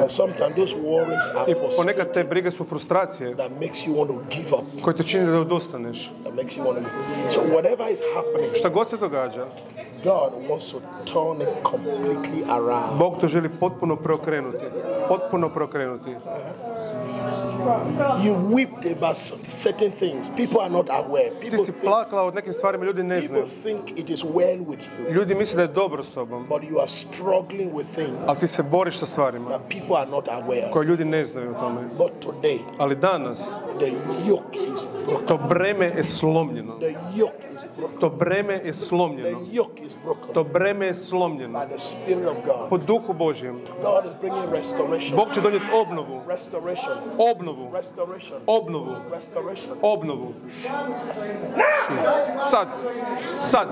[SPEAKER 3] And sometimes those worries are
[SPEAKER 2] I ponekad te brige su frustracije
[SPEAKER 3] that makes you want to give up.
[SPEAKER 2] koje te čine da odustaneš.
[SPEAKER 3] That makes you want to. So whatever is happening,
[SPEAKER 2] Šta god se događa,
[SPEAKER 3] God wants to turn it completely around.
[SPEAKER 2] Bog to želi potpuno preokrenuti. Potpuno preokrenuti.
[SPEAKER 3] You've wept about certain things. People are not aware.
[SPEAKER 2] Ti
[SPEAKER 3] People
[SPEAKER 2] si
[SPEAKER 3] think,
[SPEAKER 2] plakala od nekim stvarima, ljudi ne znaju.
[SPEAKER 3] people think it is well with you,
[SPEAKER 2] Ljudi misle da je dobro s tobom,
[SPEAKER 3] but you are struggling with things
[SPEAKER 2] ali ti se boriš sa stvarima
[SPEAKER 3] that people are not aware
[SPEAKER 2] koje ljudi ne znaju o tome.
[SPEAKER 3] But today,
[SPEAKER 2] Ali danas,
[SPEAKER 3] the yoke is broken.
[SPEAKER 2] to breme je slomljeno.
[SPEAKER 3] The yoke.
[SPEAKER 2] To breme je slomljeno.
[SPEAKER 3] yoke is broken
[SPEAKER 2] To breme je slomljeno.
[SPEAKER 3] by the Spirit of God.
[SPEAKER 2] Po duhu Božjem.
[SPEAKER 3] God is bringing restoration.
[SPEAKER 2] Bog će donijeti obnovu. Obnovu. Obnovu. Obnovu. Sad. Sad.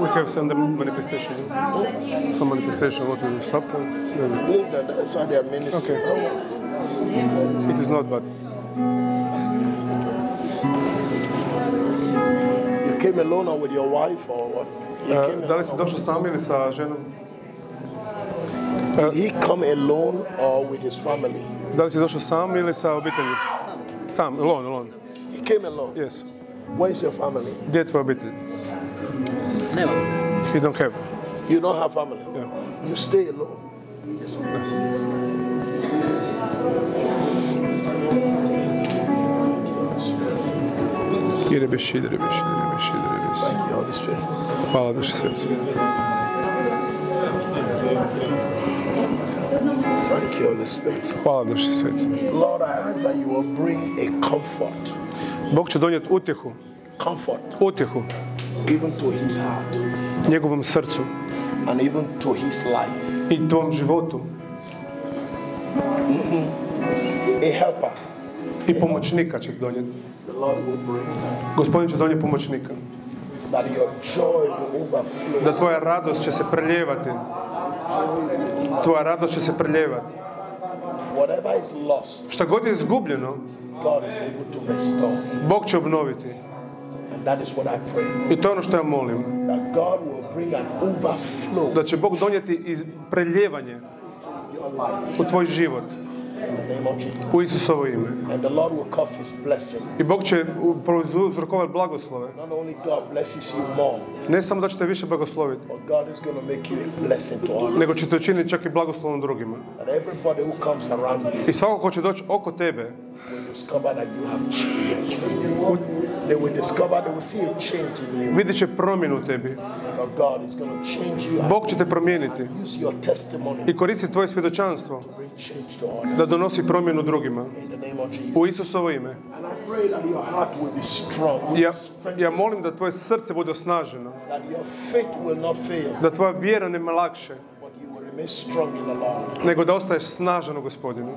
[SPEAKER 2] We have some manifestation. Some manifestation. What will stop? Maybe.
[SPEAKER 3] Leave that. That's why they are ministering.
[SPEAKER 2] It is not bad.
[SPEAKER 3] Came alone or with your wife or what? You
[SPEAKER 2] Uh,
[SPEAKER 3] came
[SPEAKER 2] da li
[SPEAKER 3] alone.
[SPEAKER 2] si došao sam ili sa ženom?
[SPEAKER 3] Did he come alone or with his family?
[SPEAKER 2] Da li si došao sam ili sa obitelji? Sam, alone, alone.
[SPEAKER 3] He came alone.
[SPEAKER 2] Yes.
[SPEAKER 3] Where is your family?
[SPEAKER 2] Gdje je tvoja obitelj?
[SPEAKER 1] Nema.
[SPEAKER 2] He don't have.
[SPEAKER 3] You don't have family.
[SPEAKER 2] Yeah.
[SPEAKER 3] You stay alone.
[SPEAKER 2] Ire
[SPEAKER 3] Thank you, Holy Spirit.
[SPEAKER 2] Hvala Duši Sveti.
[SPEAKER 3] Thank you, Holy Spirit.
[SPEAKER 2] Hvala Duši Sveti.
[SPEAKER 3] Lord, I ask that you will bring a comfort,
[SPEAKER 2] Bog će donijeti utjehu,
[SPEAKER 3] comfort
[SPEAKER 2] utjehu
[SPEAKER 3] even to his heart
[SPEAKER 2] njegovom srcu
[SPEAKER 3] and even to his life.
[SPEAKER 2] i tvom životu
[SPEAKER 3] A helper,
[SPEAKER 2] i pomoćnika će donijeti. Gospodin će donijeti pomoćnika. Da tvoja radost će se preljevati. Tvoja radost će se preljevati. Šta god je izgubljeno. Bog će obnoviti.
[SPEAKER 3] I
[SPEAKER 2] to je ono što ja molim. Da će Bog donijeti preljevanje u tvoj život.
[SPEAKER 3] In the name of Jesus.
[SPEAKER 2] U Isusovo ime.
[SPEAKER 3] And the Lord will cause his blessing.
[SPEAKER 2] I Bog će prouzrokovati blagoslove.
[SPEAKER 3] Not only God blesses you more,
[SPEAKER 2] Ne samo da ćete više blagosloviti,
[SPEAKER 3] but God is going to make you a blessing to others.
[SPEAKER 2] nego ćete učiniti čak i blagoslovom drugima.
[SPEAKER 3] And everybody who comes around you
[SPEAKER 2] I svako ko će doći oko tebe,
[SPEAKER 3] will discover that you have changed. They will discover, they will see a change in you.
[SPEAKER 2] vidit će promjenu u tebi.
[SPEAKER 3] Because God is going to change you and
[SPEAKER 2] Bog će te promijeniti
[SPEAKER 3] use your testimony
[SPEAKER 2] i koristiti tvoje svjedočanstvo
[SPEAKER 3] to bring change to others.
[SPEAKER 2] Donosi promjenu drugima. U Isusovo ime. Ja, ja molim da tvoje srce bude osnaženo, da tvoja vjera nema lakše, nego da ostaješ snažan u gospodinu.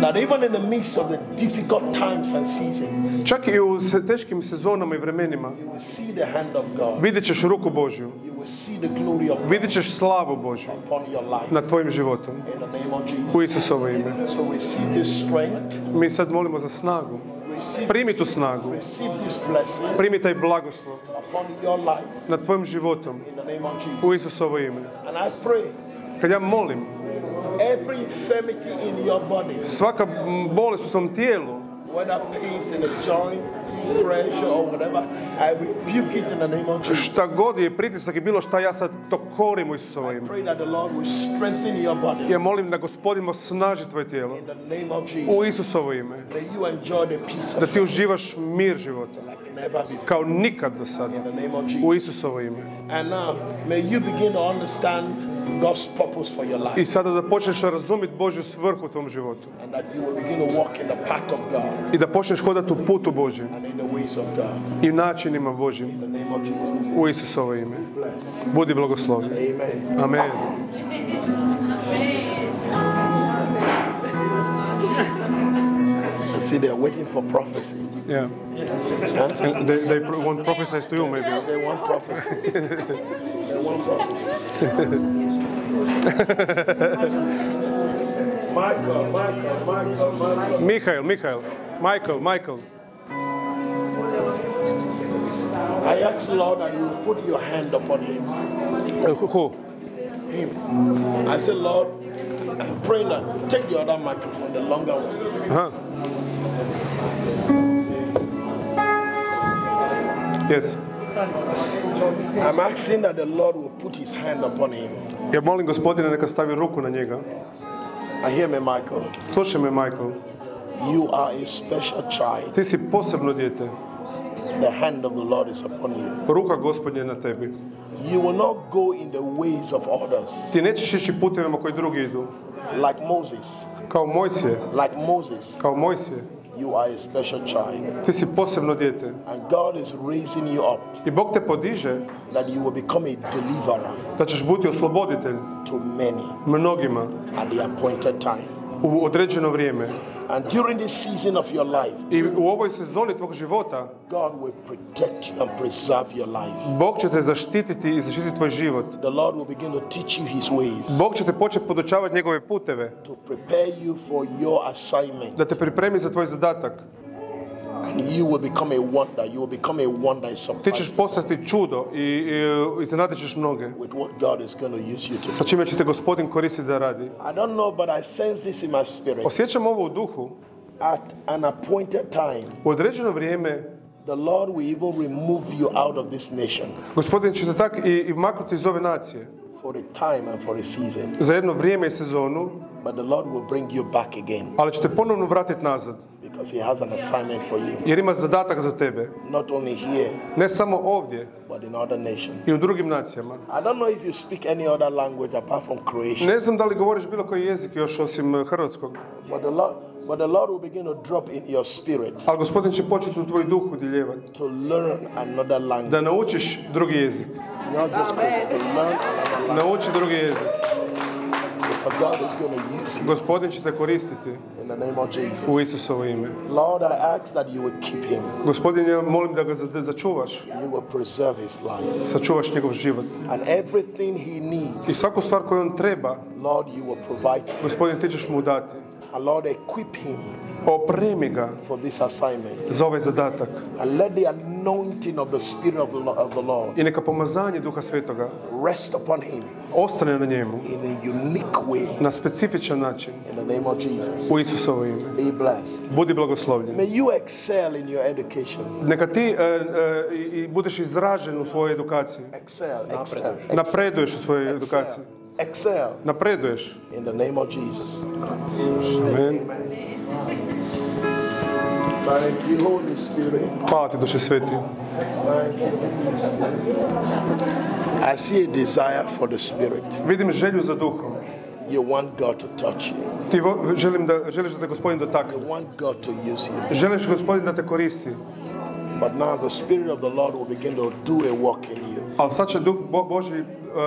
[SPEAKER 3] That even in the midst of the difficult times and seasons,
[SPEAKER 2] Čak i u teškim sezonama i vremenima
[SPEAKER 3] you will see the hand of God.
[SPEAKER 2] vidjet ćeš ruku Božju,
[SPEAKER 3] You will see the glory of God
[SPEAKER 2] vidjet ćeš slavu Božju
[SPEAKER 3] upon your life.
[SPEAKER 2] nad tvojim životom.
[SPEAKER 3] In the name of Jesus.
[SPEAKER 2] U Isusovo ime.
[SPEAKER 3] So receive this strength,
[SPEAKER 2] Mi sad molimo za snagu.
[SPEAKER 3] receive,
[SPEAKER 2] Primi tu snagu.
[SPEAKER 3] receive this blessing
[SPEAKER 2] Primi taj blagoslov
[SPEAKER 3] upon your life
[SPEAKER 2] nad tvojim životom.
[SPEAKER 3] in the name of Jesus.
[SPEAKER 2] U Isusovo ime.
[SPEAKER 3] And I pray
[SPEAKER 2] Kad ja molim,
[SPEAKER 3] every infirmity in your body,
[SPEAKER 2] svaka bolest u tom tijelu,
[SPEAKER 3] whether pains in the joint, pressure or whatever, I rebuke it in the name of Jesus.
[SPEAKER 2] Šta god je pritisak i bilo šta, ja sad to korim u Isusovo ime.
[SPEAKER 3] Pray that the Lord will strengthen your body
[SPEAKER 2] Ja molim da gospodin snaži tvoje tijelo.
[SPEAKER 3] in the name of
[SPEAKER 2] U. Isusovo ime.
[SPEAKER 3] May you enjoy the peace
[SPEAKER 2] Da ti uživaš mir života.
[SPEAKER 3] like never before.
[SPEAKER 2] Kao nikad do sada.
[SPEAKER 3] In the name of
[SPEAKER 2] U. Isusovo ime.
[SPEAKER 3] And now, may you begin to understand God's purpose for your life.
[SPEAKER 2] sada da počneš razumjeti Božju svrhu u tvom životu.
[SPEAKER 3] And that you will begin to walk in the path of God
[SPEAKER 2] I da počneš hodati u putu Božjem.
[SPEAKER 3] and in the ways of God.
[SPEAKER 2] I načinima Božjim.
[SPEAKER 3] In the name of Jesus.
[SPEAKER 2] Isusovo ime.
[SPEAKER 3] Bless.
[SPEAKER 2] Budi blagoslovljen.
[SPEAKER 3] Amen.
[SPEAKER 2] Amen.
[SPEAKER 3] See they're waiting for prophecy.
[SPEAKER 2] Yeah. And they, they want prophesize to you maybe.
[SPEAKER 3] They want prophecy. they want prophecy. Michael, Michael, Michael, Michael.
[SPEAKER 2] Michael, Michael, Michael, Michael.
[SPEAKER 3] I ask Lord that you put your hand upon him.
[SPEAKER 2] Uh, who-
[SPEAKER 3] him. I said, Lord, I'm praying that take the other microphone, the longer one.
[SPEAKER 2] Aha. Yes.
[SPEAKER 3] I'm asking that the Lord will put his hand upon him.
[SPEAKER 2] Ja molim gospodina neka stavi ruku na njega.
[SPEAKER 3] I hear me, Michael.
[SPEAKER 2] Slušaj me, Michael.
[SPEAKER 3] You are a special child.
[SPEAKER 2] Ti si posebno dijete.
[SPEAKER 3] The hand of the Lord is upon you.
[SPEAKER 2] Ruka gospodnje je na tebi.
[SPEAKER 3] You will not go in the ways of others
[SPEAKER 2] Ti nećeš ići putevima koji drugi idu.
[SPEAKER 3] like Moses.
[SPEAKER 2] Kao Mojsije.
[SPEAKER 3] Like Moses,
[SPEAKER 2] Kao Mojsije.
[SPEAKER 3] You are a special child.
[SPEAKER 2] Ti si posebno dijete.
[SPEAKER 3] And God is raising you up
[SPEAKER 2] I Bog te podiže
[SPEAKER 3] that you will become a deliverer
[SPEAKER 2] da ćeš biti osloboditelj
[SPEAKER 3] to many
[SPEAKER 2] mnogima
[SPEAKER 3] at the appointed time.
[SPEAKER 2] u određeno vrijeme.
[SPEAKER 3] And during this season of your life,
[SPEAKER 2] I u ovoj sezoni tvog života
[SPEAKER 3] God will protect you and preserve your life.
[SPEAKER 2] Bog će te zaštititi i zaštititi tvoj život.
[SPEAKER 3] The Lord will begin to teach you His ways
[SPEAKER 2] Bog će te početi podučavati njegove puteve,
[SPEAKER 3] to prepare you for your assignment.
[SPEAKER 2] da te pripremi za tvoj zadatak.
[SPEAKER 3] And you will become a wonder. You will become a wonder and
[SPEAKER 2] Ti ćeš postati čudo i, i iznenadit ćeš mnoge.
[SPEAKER 3] with what God is going to use you to
[SPEAKER 2] Sa čime će te gospodin koristiti da radi.
[SPEAKER 3] I don't know, but I sense this in my spirit.
[SPEAKER 2] Osjećam ovo u duhu.
[SPEAKER 3] At an appointed time,
[SPEAKER 2] U određeno vrijeme
[SPEAKER 3] the Lord will even remove you out of this nation
[SPEAKER 2] gospodin će te tak i, i maknuti iz ove nacije.
[SPEAKER 3] for a time and for a season.
[SPEAKER 2] Za jedno vrijeme i sezonu,
[SPEAKER 3] But the Lord will bring you back again
[SPEAKER 2] ali će te ponovno vratiti nazad.
[SPEAKER 3] Because He has an assignment for you,
[SPEAKER 2] Jer ima zadatak za tebe.
[SPEAKER 3] not only here,
[SPEAKER 2] Ne samo ovdje
[SPEAKER 3] but in other nations.
[SPEAKER 2] i u drugim nacijama.
[SPEAKER 3] I don't know if you speak any other language apart from Croatian,
[SPEAKER 2] Ne znam da li govoriš bilo koji jezik još osim eh, hrvatskog.
[SPEAKER 3] but the Lord, but the Lord will begin to drop in your spirit
[SPEAKER 2] Ali gospodin će početi u tvoj duh udjeljevati.
[SPEAKER 3] to learn another language.
[SPEAKER 2] Da naučiš drugi jezik.
[SPEAKER 3] Not just to learn another language.
[SPEAKER 2] Nauči drugi jezik.
[SPEAKER 3] But God is going to use you
[SPEAKER 2] Gospodin će te koristiti
[SPEAKER 3] in the name of Jesus.
[SPEAKER 2] u Isusovo ime.
[SPEAKER 3] Lord, I ask that you will keep him,
[SPEAKER 2] Gospodin, ja molim da ga za- začuvaš.
[SPEAKER 3] you will preserve his life,
[SPEAKER 2] Sačuvaš njegov život.
[SPEAKER 3] and everything he needs,
[SPEAKER 2] I svaku stvar koju on treba,
[SPEAKER 3] Lord, you will provide.
[SPEAKER 2] ti ćeš mu dati.
[SPEAKER 3] And Lord, equip him
[SPEAKER 2] Opremi ga
[SPEAKER 3] for this assignment,
[SPEAKER 2] za ovaj zadatak.
[SPEAKER 3] and let the anointing of the Spirit of the, Lo- of the Lord
[SPEAKER 2] I neka pomazanje Duha Svetoga
[SPEAKER 3] rest upon him
[SPEAKER 2] ostane na njemu
[SPEAKER 3] in a unique way.
[SPEAKER 2] na specifičan način
[SPEAKER 3] In the name of Jesus,
[SPEAKER 2] u Isusovo ime.
[SPEAKER 3] be blessed.
[SPEAKER 2] Budi blagoslovljen.
[SPEAKER 3] May you excel in your education.
[SPEAKER 2] Neka ti e, e, i, budeš izražen u svojoj edukaciji.
[SPEAKER 3] Excel, excel,
[SPEAKER 2] Napreduješ u svojoj edukaciji.
[SPEAKER 3] Excel
[SPEAKER 2] Napreduješ.
[SPEAKER 3] in the name of Jesus.
[SPEAKER 2] Amen.
[SPEAKER 3] Thank you, Holy Spirit.
[SPEAKER 2] Hvala ti, Duše Sveti.
[SPEAKER 3] I see a desire for the Spirit.
[SPEAKER 2] Vidim želju za duhom.
[SPEAKER 3] You want God to touch you.
[SPEAKER 2] Ti želim da, želiš da te gospodin dotakne.
[SPEAKER 3] You want God to use you.
[SPEAKER 2] Želiš gospodin da te koristi.
[SPEAKER 3] But now the Spirit of the Lord will begin to do a work in you.
[SPEAKER 2] Ali sad će Duh Bo- Boži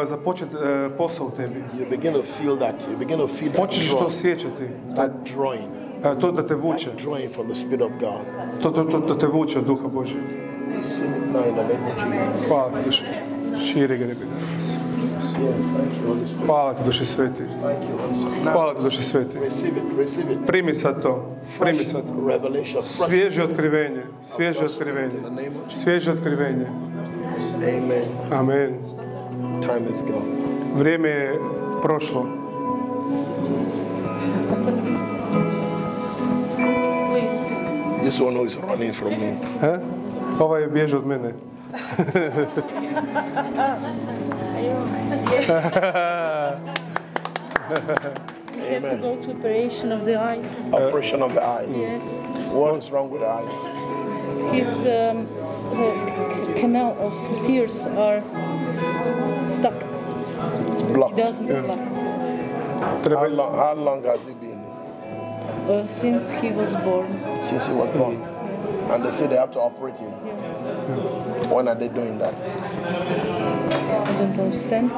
[SPEAKER 2] započeti e, posao u tebi.
[SPEAKER 3] You begin to feel that. You begin to feel that
[SPEAKER 2] Počneš to osjećati.
[SPEAKER 3] That drawing.
[SPEAKER 2] E, to da te vuče.
[SPEAKER 3] That drawing from the Spirit of God.
[SPEAKER 2] To, to, to da te vuče od Duha
[SPEAKER 3] Jesus.
[SPEAKER 2] Hvala ti, Duše. Širi ga
[SPEAKER 3] Spirit.
[SPEAKER 2] Hvala ti, Duše Sveti. Hvala ti, Duše Sveti. Primi sad to. Primi sad to. Svježe otkrivenje. Svježe otkrivenje. Svježe otkrivenje.
[SPEAKER 3] Amen.
[SPEAKER 2] Amen.
[SPEAKER 3] Time is gone.
[SPEAKER 2] Vrijeme je prošlo.
[SPEAKER 4] Please.
[SPEAKER 3] This one who is running from me.
[SPEAKER 2] E? Ovaj bježi od mene.
[SPEAKER 5] We have to
[SPEAKER 3] Amen.
[SPEAKER 5] go to operation of the eye.
[SPEAKER 3] Operation of the eye.
[SPEAKER 5] Yes.
[SPEAKER 3] What is wrong with the eye?
[SPEAKER 5] His um, s- c- canal of tears are stuck.
[SPEAKER 3] It's
[SPEAKER 5] He
[SPEAKER 3] blocked.
[SPEAKER 5] doesn't block it.
[SPEAKER 3] How long, how long has it been
[SPEAKER 5] Uh, since he was born.
[SPEAKER 3] since he was born? And they say they have to operate him.
[SPEAKER 5] Yes.
[SPEAKER 3] When are they doing that?
[SPEAKER 5] I don't understand.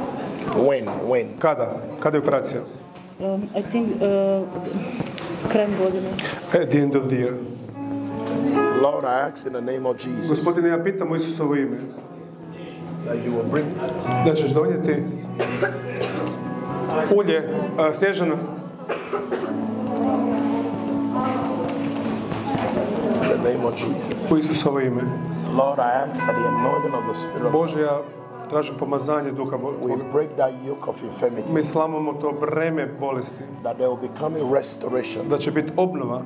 [SPEAKER 3] When? When?
[SPEAKER 2] kada? Kada je operacija?
[SPEAKER 5] Um, I think uh, krajem godine.
[SPEAKER 2] At the end of the year.
[SPEAKER 3] Lord, I ask in the name of Jesus
[SPEAKER 2] Gospodine, ja pitam u Isusovo ime da ćeš donijeti ulje, a, Snježana,
[SPEAKER 3] Jesus.
[SPEAKER 2] u Isusovo ime.
[SPEAKER 3] Lord, I ask that the anointing of the Spirit of
[SPEAKER 2] Bože, ja tražim pomazanje duha Bo-
[SPEAKER 3] we
[SPEAKER 2] Tvoga.
[SPEAKER 3] break that yoke of infirmity,
[SPEAKER 2] Mi slamamo to breme bolesti,
[SPEAKER 3] that there will become a restoration.
[SPEAKER 2] Da će biti obnova.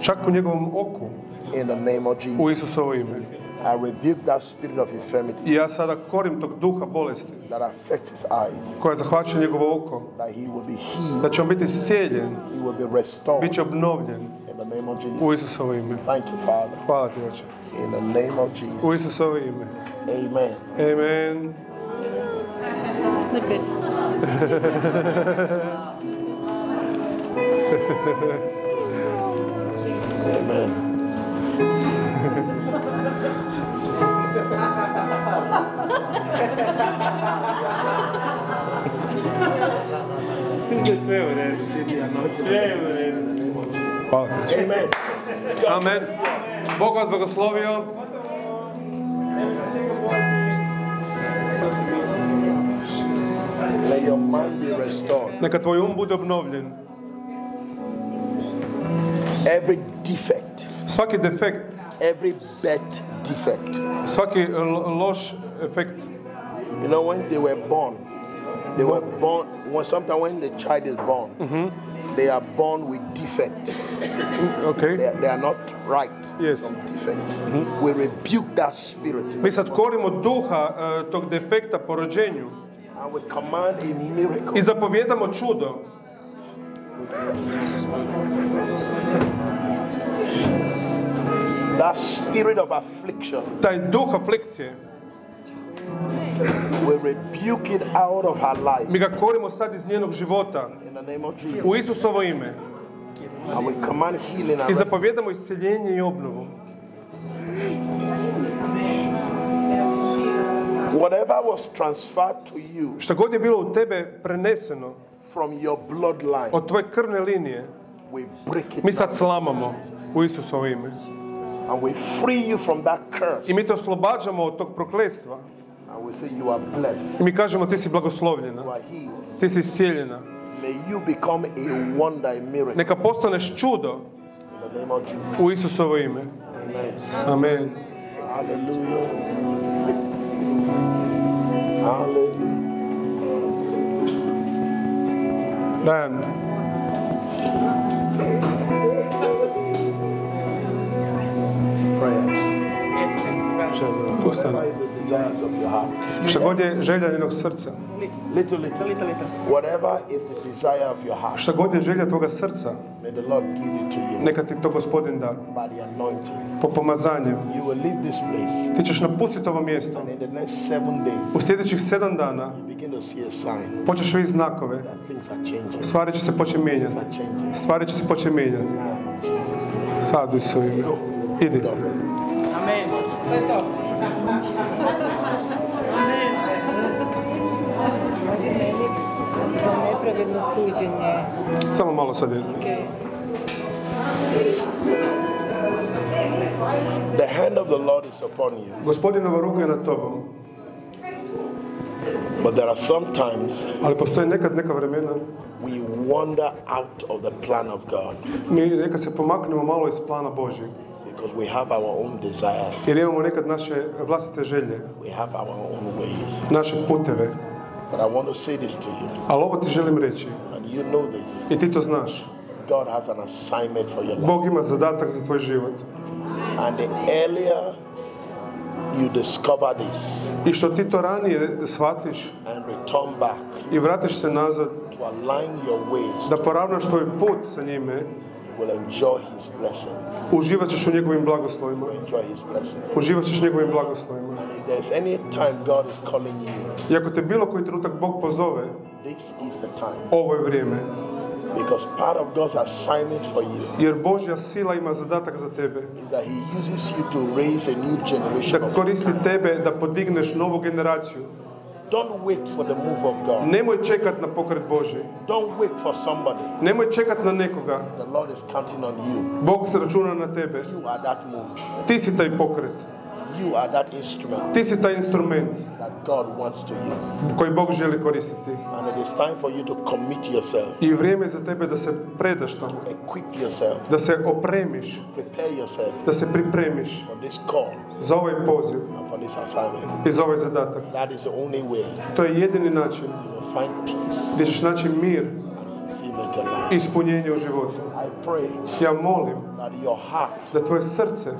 [SPEAKER 2] Čak u njegovom oku
[SPEAKER 3] In the name of
[SPEAKER 2] u
[SPEAKER 3] Jesus.
[SPEAKER 2] Isusovo ime.
[SPEAKER 3] I rebuke that spirit of infirmity
[SPEAKER 2] I ja sada korim tog duha bolesti
[SPEAKER 3] that affects his eyes,
[SPEAKER 2] koja zahvaća njegovo oko,
[SPEAKER 3] that he will be healed,
[SPEAKER 2] da će on biti sjeljen,
[SPEAKER 3] he will be restored
[SPEAKER 2] bit će obnovljen
[SPEAKER 3] in the name of Jesus.
[SPEAKER 2] u Isusovo ime.
[SPEAKER 3] Thank you, Father.
[SPEAKER 2] Hvala ti, Oče.
[SPEAKER 3] In the name of Jesus.
[SPEAKER 2] U Isusovo ime.
[SPEAKER 3] Amen.
[SPEAKER 2] Amen.
[SPEAKER 5] Na pet.
[SPEAKER 3] Amen.
[SPEAKER 2] Hvala ti, Oče.
[SPEAKER 3] Amen.
[SPEAKER 2] Amen. Bog vas blagoslovio.
[SPEAKER 3] Let your mind be restored.
[SPEAKER 2] Neka tvoj um bude obnovljen.
[SPEAKER 3] Every defect,
[SPEAKER 2] Svaki defekt,
[SPEAKER 3] every bad defect.
[SPEAKER 2] svaki lo- loš efekt.
[SPEAKER 3] You know, when they were born, they were born, when sometimes when the child is born, they are born with defect.
[SPEAKER 2] Ok.
[SPEAKER 3] They, are- they are not right.
[SPEAKER 2] Yes.
[SPEAKER 3] Some defect. We rebuke that spirit
[SPEAKER 2] Mi sad korimo duha e, tog defekta po rođenju
[SPEAKER 3] and we command a miracle.
[SPEAKER 2] i zapovjedamo čudo.
[SPEAKER 3] That spirit of affliction,
[SPEAKER 2] Taj duh aflikcije,
[SPEAKER 3] we rebuke it out of her life
[SPEAKER 2] mi ga korimo sad iz njenog života
[SPEAKER 3] in the name of Jesus.
[SPEAKER 2] u Isusovo ime
[SPEAKER 3] And we command healing
[SPEAKER 2] i zapovjedamo isceljenje i obnovu.
[SPEAKER 3] Whatever was transferred to you
[SPEAKER 2] Šta god je bilo u tebe preneseno
[SPEAKER 3] from your bloodline,
[SPEAKER 2] od tvoje krvne linije,
[SPEAKER 3] we break it
[SPEAKER 2] mi sad slamamo u Isusovo ime.
[SPEAKER 3] And we free you from that curse.
[SPEAKER 2] I mi te oslobađamo od tog prokletstva.
[SPEAKER 3] And we say you are blessed,
[SPEAKER 2] I mi kažemo ti si blagoslovljena,
[SPEAKER 3] you are healed.
[SPEAKER 2] ti si iscijeljena.
[SPEAKER 3] May you become a wonder, a miracle
[SPEAKER 2] Neka postaneš čudo
[SPEAKER 3] in the name of Jesus.
[SPEAKER 2] u Isusovo ime.
[SPEAKER 3] Amen.
[SPEAKER 2] Amen.
[SPEAKER 3] Hallelujah. Hallelujah.
[SPEAKER 2] Dajan, Šta god je želja njenog srca,
[SPEAKER 3] Little, little, little, little. Whatever is the desire of your heart,
[SPEAKER 2] šta god je želja tvoga srca,
[SPEAKER 3] may the Lord give it to you
[SPEAKER 2] neka ti to gospodin da.
[SPEAKER 3] by the anointing.
[SPEAKER 2] Po pomazanju.
[SPEAKER 3] You will leave this place,
[SPEAKER 2] Ti ćeš napustiti ovo mjesto.
[SPEAKER 3] and in the next seven days,
[SPEAKER 2] U sljedećih sedam dana
[SPEAKER 3] you begin to see a sign
[SPEAKER 2] počneš vidjeti znakove.
[SPEAKER 3] that things are changing.
[SPEAKER 2] Stvari će se početi mijenjati. Stvari će se početi mijenjati. Sad u ime. Idi.
[SPEAKER 6] za nepravedno suđenje.
[SPEAKER 2] Samo malo sad.
[SPEAKER 3] The hand of the Lord is upon you,
[SPEAKER 2] Gospodinova ruka je na tobom.
[SPEAKER 3] but there are some times
[SPEAKER 2] Ali postoji nekad neka vremena.
[SPEAKER 3] we wander out of the plan of God
[SPEAKER 2] Mi nekad se pomaknemo malo iz plana Božjeg.
[SPEAKER 3] Because we have our own desires,
[SPEAKER 2] Jer imamo nekad naše vlastite želje,
[SPEAKER 3] we have our own ways.
[SPEAKER 2] naše puteve.
[SPEAKER 3] But I want to say this to you,
[SPEAKER 2] Ali ovo ti želim reći.
[SPEAKER 3] and you know this
[SPEAKER 2] I ti to znaš.
[SPEAKER 3] God has an assignment for your life.
[SPEAKER 2] Bog ima zadatak za tvoj život.
[SPEAKER 3] And the earlier you discover this
[SPEAKER 2] I što ti to ranije shvatiš
[SPEAKER 3] and return back
[SPEAKER 2] i vratiš se nazad,
[SPEAKER 3] to align your ways,
[SPEAKER 2] da poravnaš tvoj put sa njime,
[SPEAKER 3] will enjoy His blessings.
[SPEAKER 2] uživat ćeš u njegovim blagoslovima.
[SPEAKER 3] Enjoy His blessings.
[SPEAKER 2] Uživat ćeš njegovim blagoslovima.
[SPEAKER 3] And if there's any time God is calling you,
[SPEAKER 2] I ako te bilo koji trenutak Bog pozove,
[SPEAKER 3] this is the time.
[SPEAKER 2] ovo je vrijeme.
[SPEAKER 3] Because part of God's assignment for you
[SPEAKER 2] Jer Božja sila ima zadatak za tebe.
[SPEAKER 3] that He uses you to raise a new generation
[SPEAKER 2] Da koristi tebe da podigneš novu generaciju.
[SPEAKER 3] Don't wait for the move of God.
[SPEAKER 2] Nemoj čekat na pokret Božji.
[SPEAKER 3] Don't wait for somebody.
[SPEAKER 2] Nemoj čekat na nekoga.
[SPEAKER 3] The Lord is counting on you.
[SPEAKER 2] Bog se računa na tebe.
[SPEAKER 3] You are that move.
[SPEAKER 2] Ti si taj pokret.
[SPEAKER 3] You are that instrument
[SPEAKER 2] Ti si taj instrument
[SPEAKER 3] that God wants to use.
[SPEAKER 2] koji Bog želi koristiti.
[SPEAKER 3] And it is time for you to commit yourself,
[SPEAKER 2] I vrijeme je za tebe da se predaš tamo.
[SPEAKER 3] equip yourself,
[SPEAKER 2] Da se opremiš.
[SPEAKER 3] prepare yourself
[SPEAKER 2] Da se pripremiš
[SPEAKER 3] for this call
[SPEAKER 2] za ovaj poziv
[SPEAKER 3] and for this assignment.
[SPEAKER 2] i za ovaj zadatak.
[SPEAKER 3] That is the only way
[SPEAKER 2] To je jedini način
[SPEAKER 3] you will find peace
[SPEAKER 2] gdje ćeš naći mir ispunjenje u životu. Ja molim
[SPEAKER 3] that your heart
[SPEAKER 2] da tvoje srce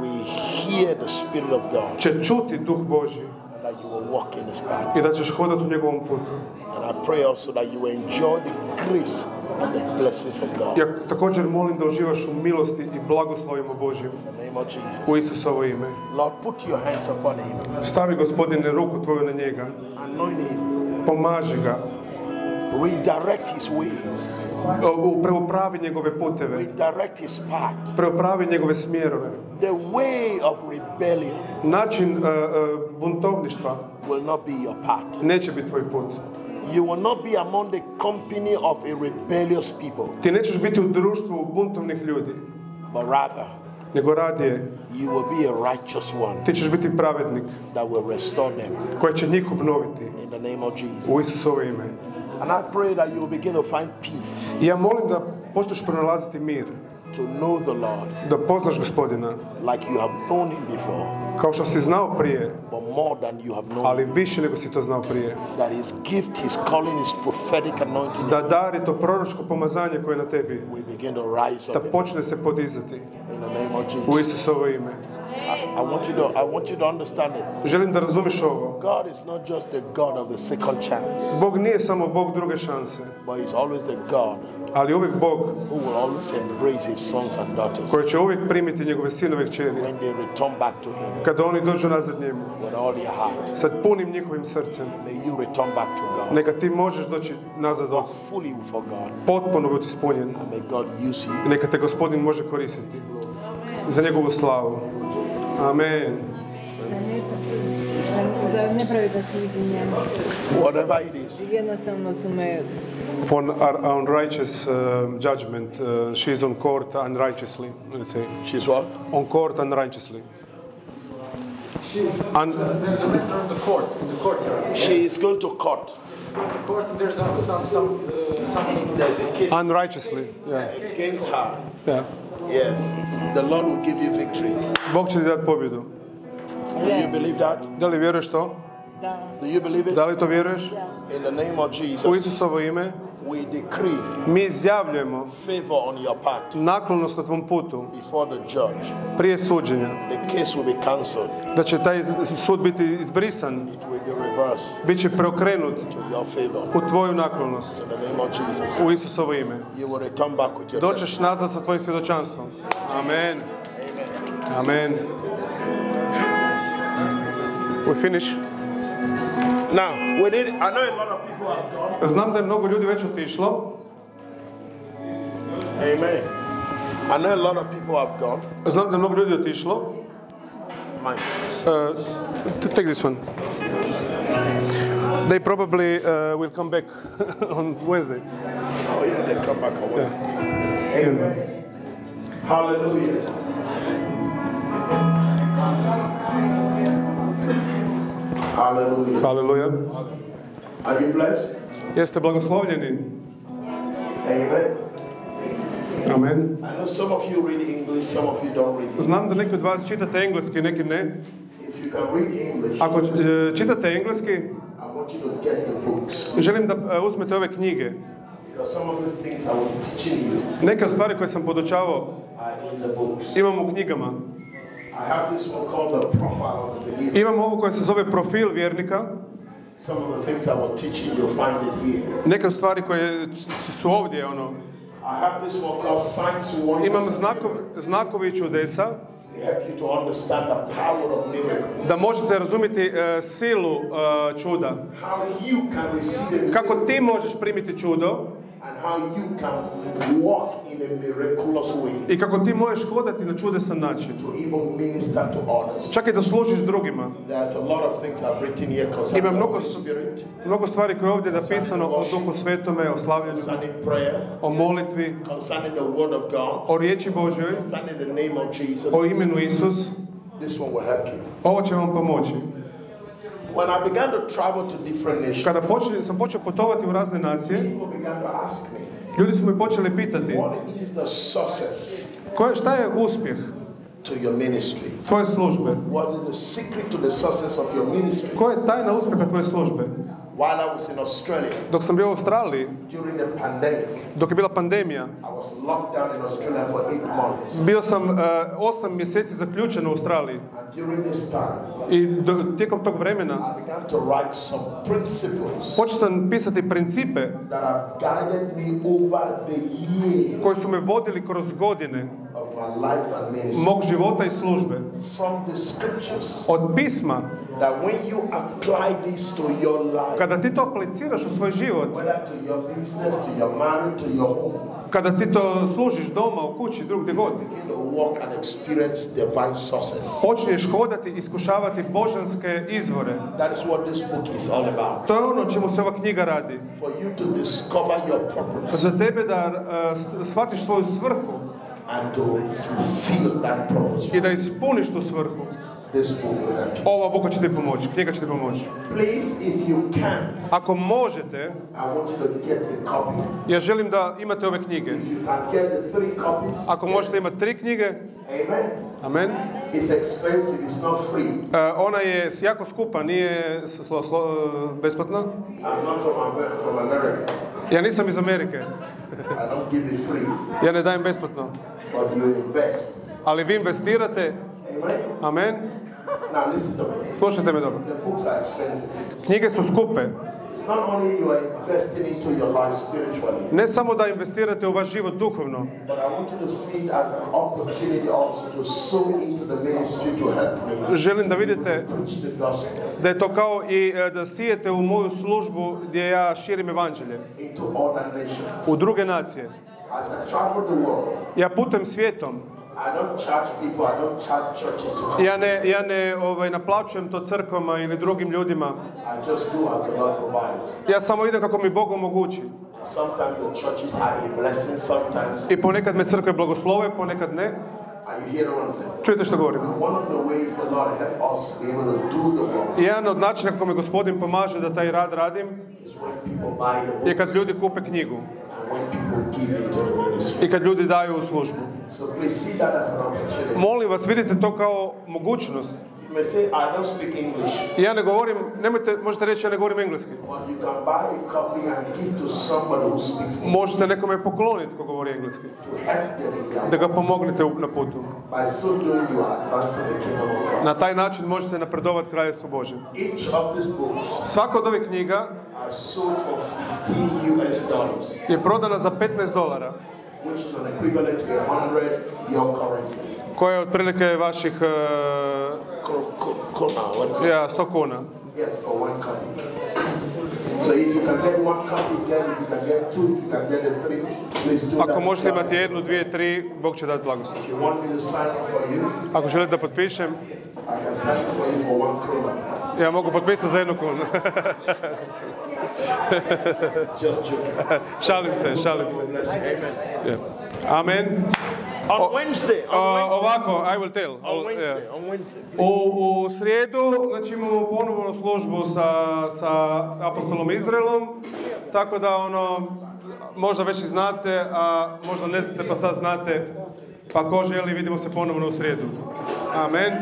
[SPEAKER 3] will hear the Spirit of God
[SPEAKER 2] će čuti duh Božji
[SPEAKER 3] and that you will walk in His path.
[SPEAKER 2] i da ćeš hodati u njegovom putu.
[SPEAKER 3] And I pray also that you enjoy the grace and the blessings of God.
[SPEAKER 2] Ja također molim da uživaš u milosti i blagoslovima Božjim u Isusovo ime.
[SPEAKER 3] Lord, put your hands upon him.
[SPEAKER 2] Stavi gospodine ruku tvoju na njega.
[SPEAKER 3] Anoint him.
[SPEAKER 2] Pomaži ga.
[SPEAKER 3] Redirect his ways.
[SPEAKER 2] Preupravi njegove puteve.
[SPEAKER 3] Redirect his path.
[SPEAKER 2] Preopravi njegove smjerove.
[SPEAKER 3] The way of rebellion
[SPEAKER 2] Način e, buntovništva
[SPEAKER 3] will not be your path.
[SPEAKER 2] neće biti tvoj put.
[SPEAKER 3] You will not be among the company of a rebellious people,
[SPEAKER 2] Ti nećeš biti u društvu buntovnih ljudi,
[SPEAKER 3] but rather
[SPEAKER 2] nego radije
[SPEAKER 3] you will be a righteous one
[SPEAKER 2] ti ćeš biti pravednik
[SPEAKER 3] that will restore them
[SPEAKER 2] koji će njih obnoviti
[SPEAKER 3] in the name of Jesus.
[SPEAKER 2] u Isusovo ime.
[SPEAKER 3] And I pray that you will begin to find peace,
[SPEAKER 2] I ja molim da počneš pronalaziti mir,
[SPEAKER 3] to know the Lord
[SPEAKER 2] da poznaš gospodina
[SPEAKER 3] like you have known him before,
[SPEAKER 2] kao što si znao prije,
[SPEAKER 3] but more than you have known
[SPEAKER 2] ali više nego si to znao prije.
[SPEAKER 3] That his gift, his calling, his prophetic anointing
[SPEAKER 2] Da dar i to proročko pomazanje koje je na tebi,
[SPEAKER 3] will begin to rise
[SPEAKER 2] da počne se podizati
[SPEAKER 3] in the name of
[SPEAKER 2] u
[SPEAKER 3] Jesus.
[SPEAKER 2] Isusovo ime.
[SPEAKER 3] I, I want you to I want you to understand this.
[SPEAKER 2] Želim da razumiš ovo.
[SPEAKER 3] God is not just the God of the second chance,
[SPEAKER 2] Bog nije samo Bog druge šanse,
[SPEAKER 3] but He's always the God
[SPEAKER 2] ali uvijek Bog
[SPEAKER 3] who will always embrace His sons and daughters
[SPEAKER 2] koji će uvijek primiti njegove sinove kćeri
[SPEAKER 3] when they return back to Him
[SPEAKER 2] kada oni dođu nazad njemu
[SPEAKER 3] with all their heart.
[SPEAKER 2] sa punim njihovim srcem.
[SPEAKER 3] May you return back to God,
[SPEAKER 2] Neka ti možeš doći nazad od
[SPEAKER 3] walk fully for God,
[SPEAKER 2] potpuno biti ispunjen.
[SPEAKER 3] and may God use you.
[SPEAKER 2] I neka te gospodin može koristiti za njegovu slavu. Amen.
[SPEAKER 6] za nepravedno suđenje.
[SPEAKER 3] Whatever it is,
[SPEAKER 6] Jednostavno su me
[SPEAKER 2] For our unrighteous uh, judgment, uh, she's on court unrighteously, let's say.
[SPEAKER 3] she's what?
[SPEAKER 2] On court unrighteously.
[SPEAKER 1] She's,
[SPEAKER 2] And
[SPEAKER 1] there's a matter on the court, in the courtyard.
[SPEAKER 3] She is going to court.
[SPEAKER 1] The court, there's some, some, some uh, something.
[SPEAKER 3] There's a case
[SPEAKER 2] unrighteously, yeah.
[SPEAKER 3] against her.
[SPEAKER 2] yeah.
[SPEAKER 3] Yes, the Lord will give you victory.
[SPEAKER 2] Bog će ti dati pobjedu.
[SPEAKER 3] Do you believe that?
[SPEAKER 2] Da li vjeruješ to?
[SPEAKER 6] da,
[SPEAKER 3] Do you believe it?
[SPEAKER 2] Da li to vjeruješ?
[SPEAKER 3] In the name of
[SPEAKER 2] U
[SPEAKER 3] Jesus,
[SPEAKER 2] Isusovo ime
[SPEAKER 3] we decree
[SPEAKER 2] mi izjavljujemo
[SPEAKER 3] favor on your path
[SPEAKER 2] naklonost na tvom putu
[SPEAKER 3] before the judge.
[SPEAKER 2] prije suđenja.
[SPEAKER 3] The case will be cancelled.
[SPEAKER 2] Da će taj sud biti izbrisan,
[SPEAKER 3] It will be reversed
[SPEAKER 2] bit će preokrenut
[SPEAKER 3] to your favor.
[SPEAKER 2] u tvoju naklonost.
[SPEAKER 3] In the name of Jesus,
[SPEAKER 2] U Isusovo ime.
[SPEAKER 3] you will return back with your
[SPEAKER 2] Doćeš nazad sa tvojim svjedočanstvom. Amen. Amen. We finish.
[SPEAKER 3] Now, we need, I know a lot of people have gone.
[SPEAKER 2] Znam da je mnogo ljudi već otišlo.
[SPEAKER 3] Amen. I know a lot of people have gone.
[SPEAKER 2] Znam da je mnogo ljudi otišlo.
[SPEAKER 3] Mike.
[SPEAKER 2] Uh, take this one. They probably uh, will come back on Wednesday.
[SPEAKER 3] Oh yeah, they come back away. Amen. Hallelujah. Hallelujah.
[SPEAKER 2] Haleluja.
[SPEAKER 3] Are you blessed?
[SPEAKER 2] Jeste blagoslovljeni.
[SPEAKER 3] Amen.
[SPEAKER 2] Amen.
[SPEAKER 3] I know some of you read English, some of you don't read English.
[SPEAKER 2] Znam da neki od vas čitate engleski, neki ne.
[SPEAKER 3] If you can read English,
[SPEAKER 2] Ako e, čitate engleski,
[SPEAKER 3] I want you to get the books
[SPEAKER 2] želim da e, uzmete ove knjige.
[SPEAKER 3] Some of these things I was teaching you
[SPEAKER 2] Neke stvari koje sam podučavao imam u knjigama.
[SPEAKER 3] I have this one called the profile of the believer.
[SPEAKER 2] Imam ovo koje se zove profil vjernika.
[SPEAKER 3] Some of the things I was teaching, you'll find it here.
[SPEAKER 2] Neke stvari koje su ovdje, ono.
[SPEAKER 3] I have this one called signs, wonders.
[SPEAKER 2] Imam znakov, znakovi čudesa,
[SPEAKER 3] They help you to understand the power of miracles.
[SPEAKER 2] da možete razumjeti e, silu e, čuda.
[SPEAKER 3] How you can receive a
[SPEAKER 2] Kako ti možeš primiti čudo
[SPEAKER 3] and how you can walk in a miraculous way
[SPEAKER 2] i kako ti možeš hodati na čudesan način. Čak i da služiš drugima.
[SPEAKER 3] There's a lot of things I've written here concerning
[SPEAKER 2] Ima mnogo, mnogo stvari koje je ovdje napisano o Duhu Svetome, o slavljenju, o molitvi, o riječi
[SPEAKER 3] Jesus.
[SPEAKER 2] o imenu Isus. Ovo će vam pomoći.
[SPEAKER 3] When I began to travel to different nations,
[SPEAKER 2] Kada počeli, sam počeo putovati u razne nacije,
[SPEAKER 3] people began to ask me,
[SPEAKER 2] ljudi su me počeli pitati
[SPEAKER 3] what is the success
[SPEAKER 2] koje, šta je uspjeh
[SPEAKER 3] to your ministry?
[SPEAKER 2] tvoje službe?
[SPEAKER 3] What is the secret to the success of your ministry?
[SPEAKER 2] Koja je tajna uspjeha tvoje službe?
[SPEAKER 3] While I was in Australia
[SPEAKER 2] Dok sam bio u Australiji,
[SPEAKER 3] during the pandemic,
[SPEAKER 2] dok je bila pandemija,
[SPEAKER 3] I was locked down in Australia for eight months.
[SPEAKER 2] bio sam e, osam mjeseci zaključen u Australiji.
[SPEAKER 3] And during this time,
[SPEAKER 2] I do- tijekom tog vremena
[SPEAKER 3] I began to write some principles
[SPEAKER 2] počeo sam pisati principe
[SPEAKER 3] that have guided me over the years
[SPEAKER 2] koji su me vodili kroz godine
[SPEAKER 3] of my life and ministry.
[SPEAKER 2] mog života i službe.
[SPEAKER 3] From the scriptures,
[SPEAKER 2] Od pisma,
[SPEAKER 3] that when you apply this to your life,
[SPEAKER 2] kada ti to apliciraš u svoj život,
[SPEAKER 3] whether to your business, to your marriage, to your home,
[SPEAKER 2] kada ti to služiš doma, u kući, drugdje god, počneš hodati i iskušavati božanske izvore.
[SPEAKER 3] That is what this book is all about.
[SPEAKER 2] To je ono čemu se ova knjiga radi.
[SPEAKER 3] For you to discover your purpose
[SPEAKER 2] Za tebe da e, shvatiš svoju svrhu
[SPEAKER 3] and to fulfill that purpose.
[SPEAKER 2] i da ispuniš tu svrhu.
[SPEAKER 3] This book will help you.
[SPEAKER 2] Ova buka će ti pomoći, knjiga će ti pomoći.
[SPEAKER 3] Please, if you can,
[SPEAKER 2] Ako možete,
[SPEAKER 3] I want you to get a copy.
[SPEAKER 2] ja želim da imate ove knjige.
[SPEAKER 3] If you can get the three copies,
[SPEAKER 2] Ako možete imati tri knjige,
[SPEAKER 3] amen.
[SPEAKER 2] amen.
[SPEAKER 3] It's expensive, it's not free.
[SPEAKER 2] E, ona je jako skupa, nije slo- slo- besplatna.
[SPEAKER 3] I'm not from, from America.
[SPEAKER 2] Ja nisam iz Amerike,
[SPEAKER 3] I don't give it free,
[SPEAKER 2] ja ne dajem besplatno.
[SPEAKER 3] but you invest.
[SPEAKER 2] Ali vi investirate,
[SPEAKER 3] Amen.
[SPEAKER 2] amen. Slušajte me dobro.
[SPEAKER 3] The books are expensive.
[SPEAKER 2] Knjige su skupe. Ne samo da investirate u vaš život duhovno,
[SPEAKER 3] but I want you to see it as an opportunity also to sow into the ministry to help me
[SPEAKER 2] želim da vidite da je to kao i e, da sijete u moju službu gdje ja širim evanđelje u druge nacije. Ja putujem svijetom.
[SPEAKER 3] I don't charge people, I don't charge churches to come.
[SPEAKER 2] Ja ne, ja ne ovaj, naplaćujem to crkvama ili drugim ljudima.
[SPEAKER 3] I just do as the Lord provides.
[SPEAKER 2] Ja samo idem kako mi Bog omogući.
[SPEAKER 3] Sometimes the churches are a blessing, sometimes.
[SPEAKER 2] I ponekad me crkve blagoslove, ponekad ne. Čujete što govorim? Jedan od načina kako mi gospodin pomaže da taj rad radim je kad ljudi kupe knjigu i kad ljudi daju u službu. Molim vas, vidite to kao mogućnost.
[SPEAKER 3] You may say, I don't speak English,
[SPEAKER 2] I ja ne govorim, nemojte, možete reći ja ne govorim engleski.
[SPEAKER 3] but you can buy a copy and give to somebody who speaks English
[SPEAKER 2] Možete nekome pokloniti ko govori engleski. Da ga pomognete na putu. Na taj način možete napredovati kraljevstvo Božje. Svaka od ovih knjiga
[SPEAKER 3] are sold for 15 US dollars,
[SPEAKER 2] je prodana za 15 dolara,
[SPEAKER 3] which is an equivalent to a 100 your currency.
[SPEAKER 2] koja je otprilike vaših e,
[SPEAKER 3] Ko- ko- Kona, what-
[SPEAKER 2] ja, 100 kuna.
[SPEAKER 3] Yes, for one copy. So if you can get one copy, get it. If you can get two, if you can get the three, please do that.
[SPEAKER 2] Ako možete imati jednu, dvije, tri, Bog će dati blagoslov.
[SPEAKER 3] If you want me to sign up for you,
[SPEAKER 2] Ako želite da potpišem,
[SPEAKER 3] I can sign up for you for one krona.
[SPEAKER 2] ja mogu potpisati za jednu kunu. Šalim se, šalim se. Yeah. Amen.
[SPEAKER 3] On Wednesday, on Wednesday,
[SPEAKER 2] ovako, I will tell.
[SPEAKER 3] on Wednesday,
[SPEAKER 2] Yeah.
[SPEAKER 3] on Wednesday.
[SPEAKER 2] U, u srijedu znači imamo ponovnu službu sa, sa apostolom Izraelom, tako da ono, možda već i znate, a možda ne znate pa sad znate, pa ko želi vidimo se ponovno u srijedu. Amen.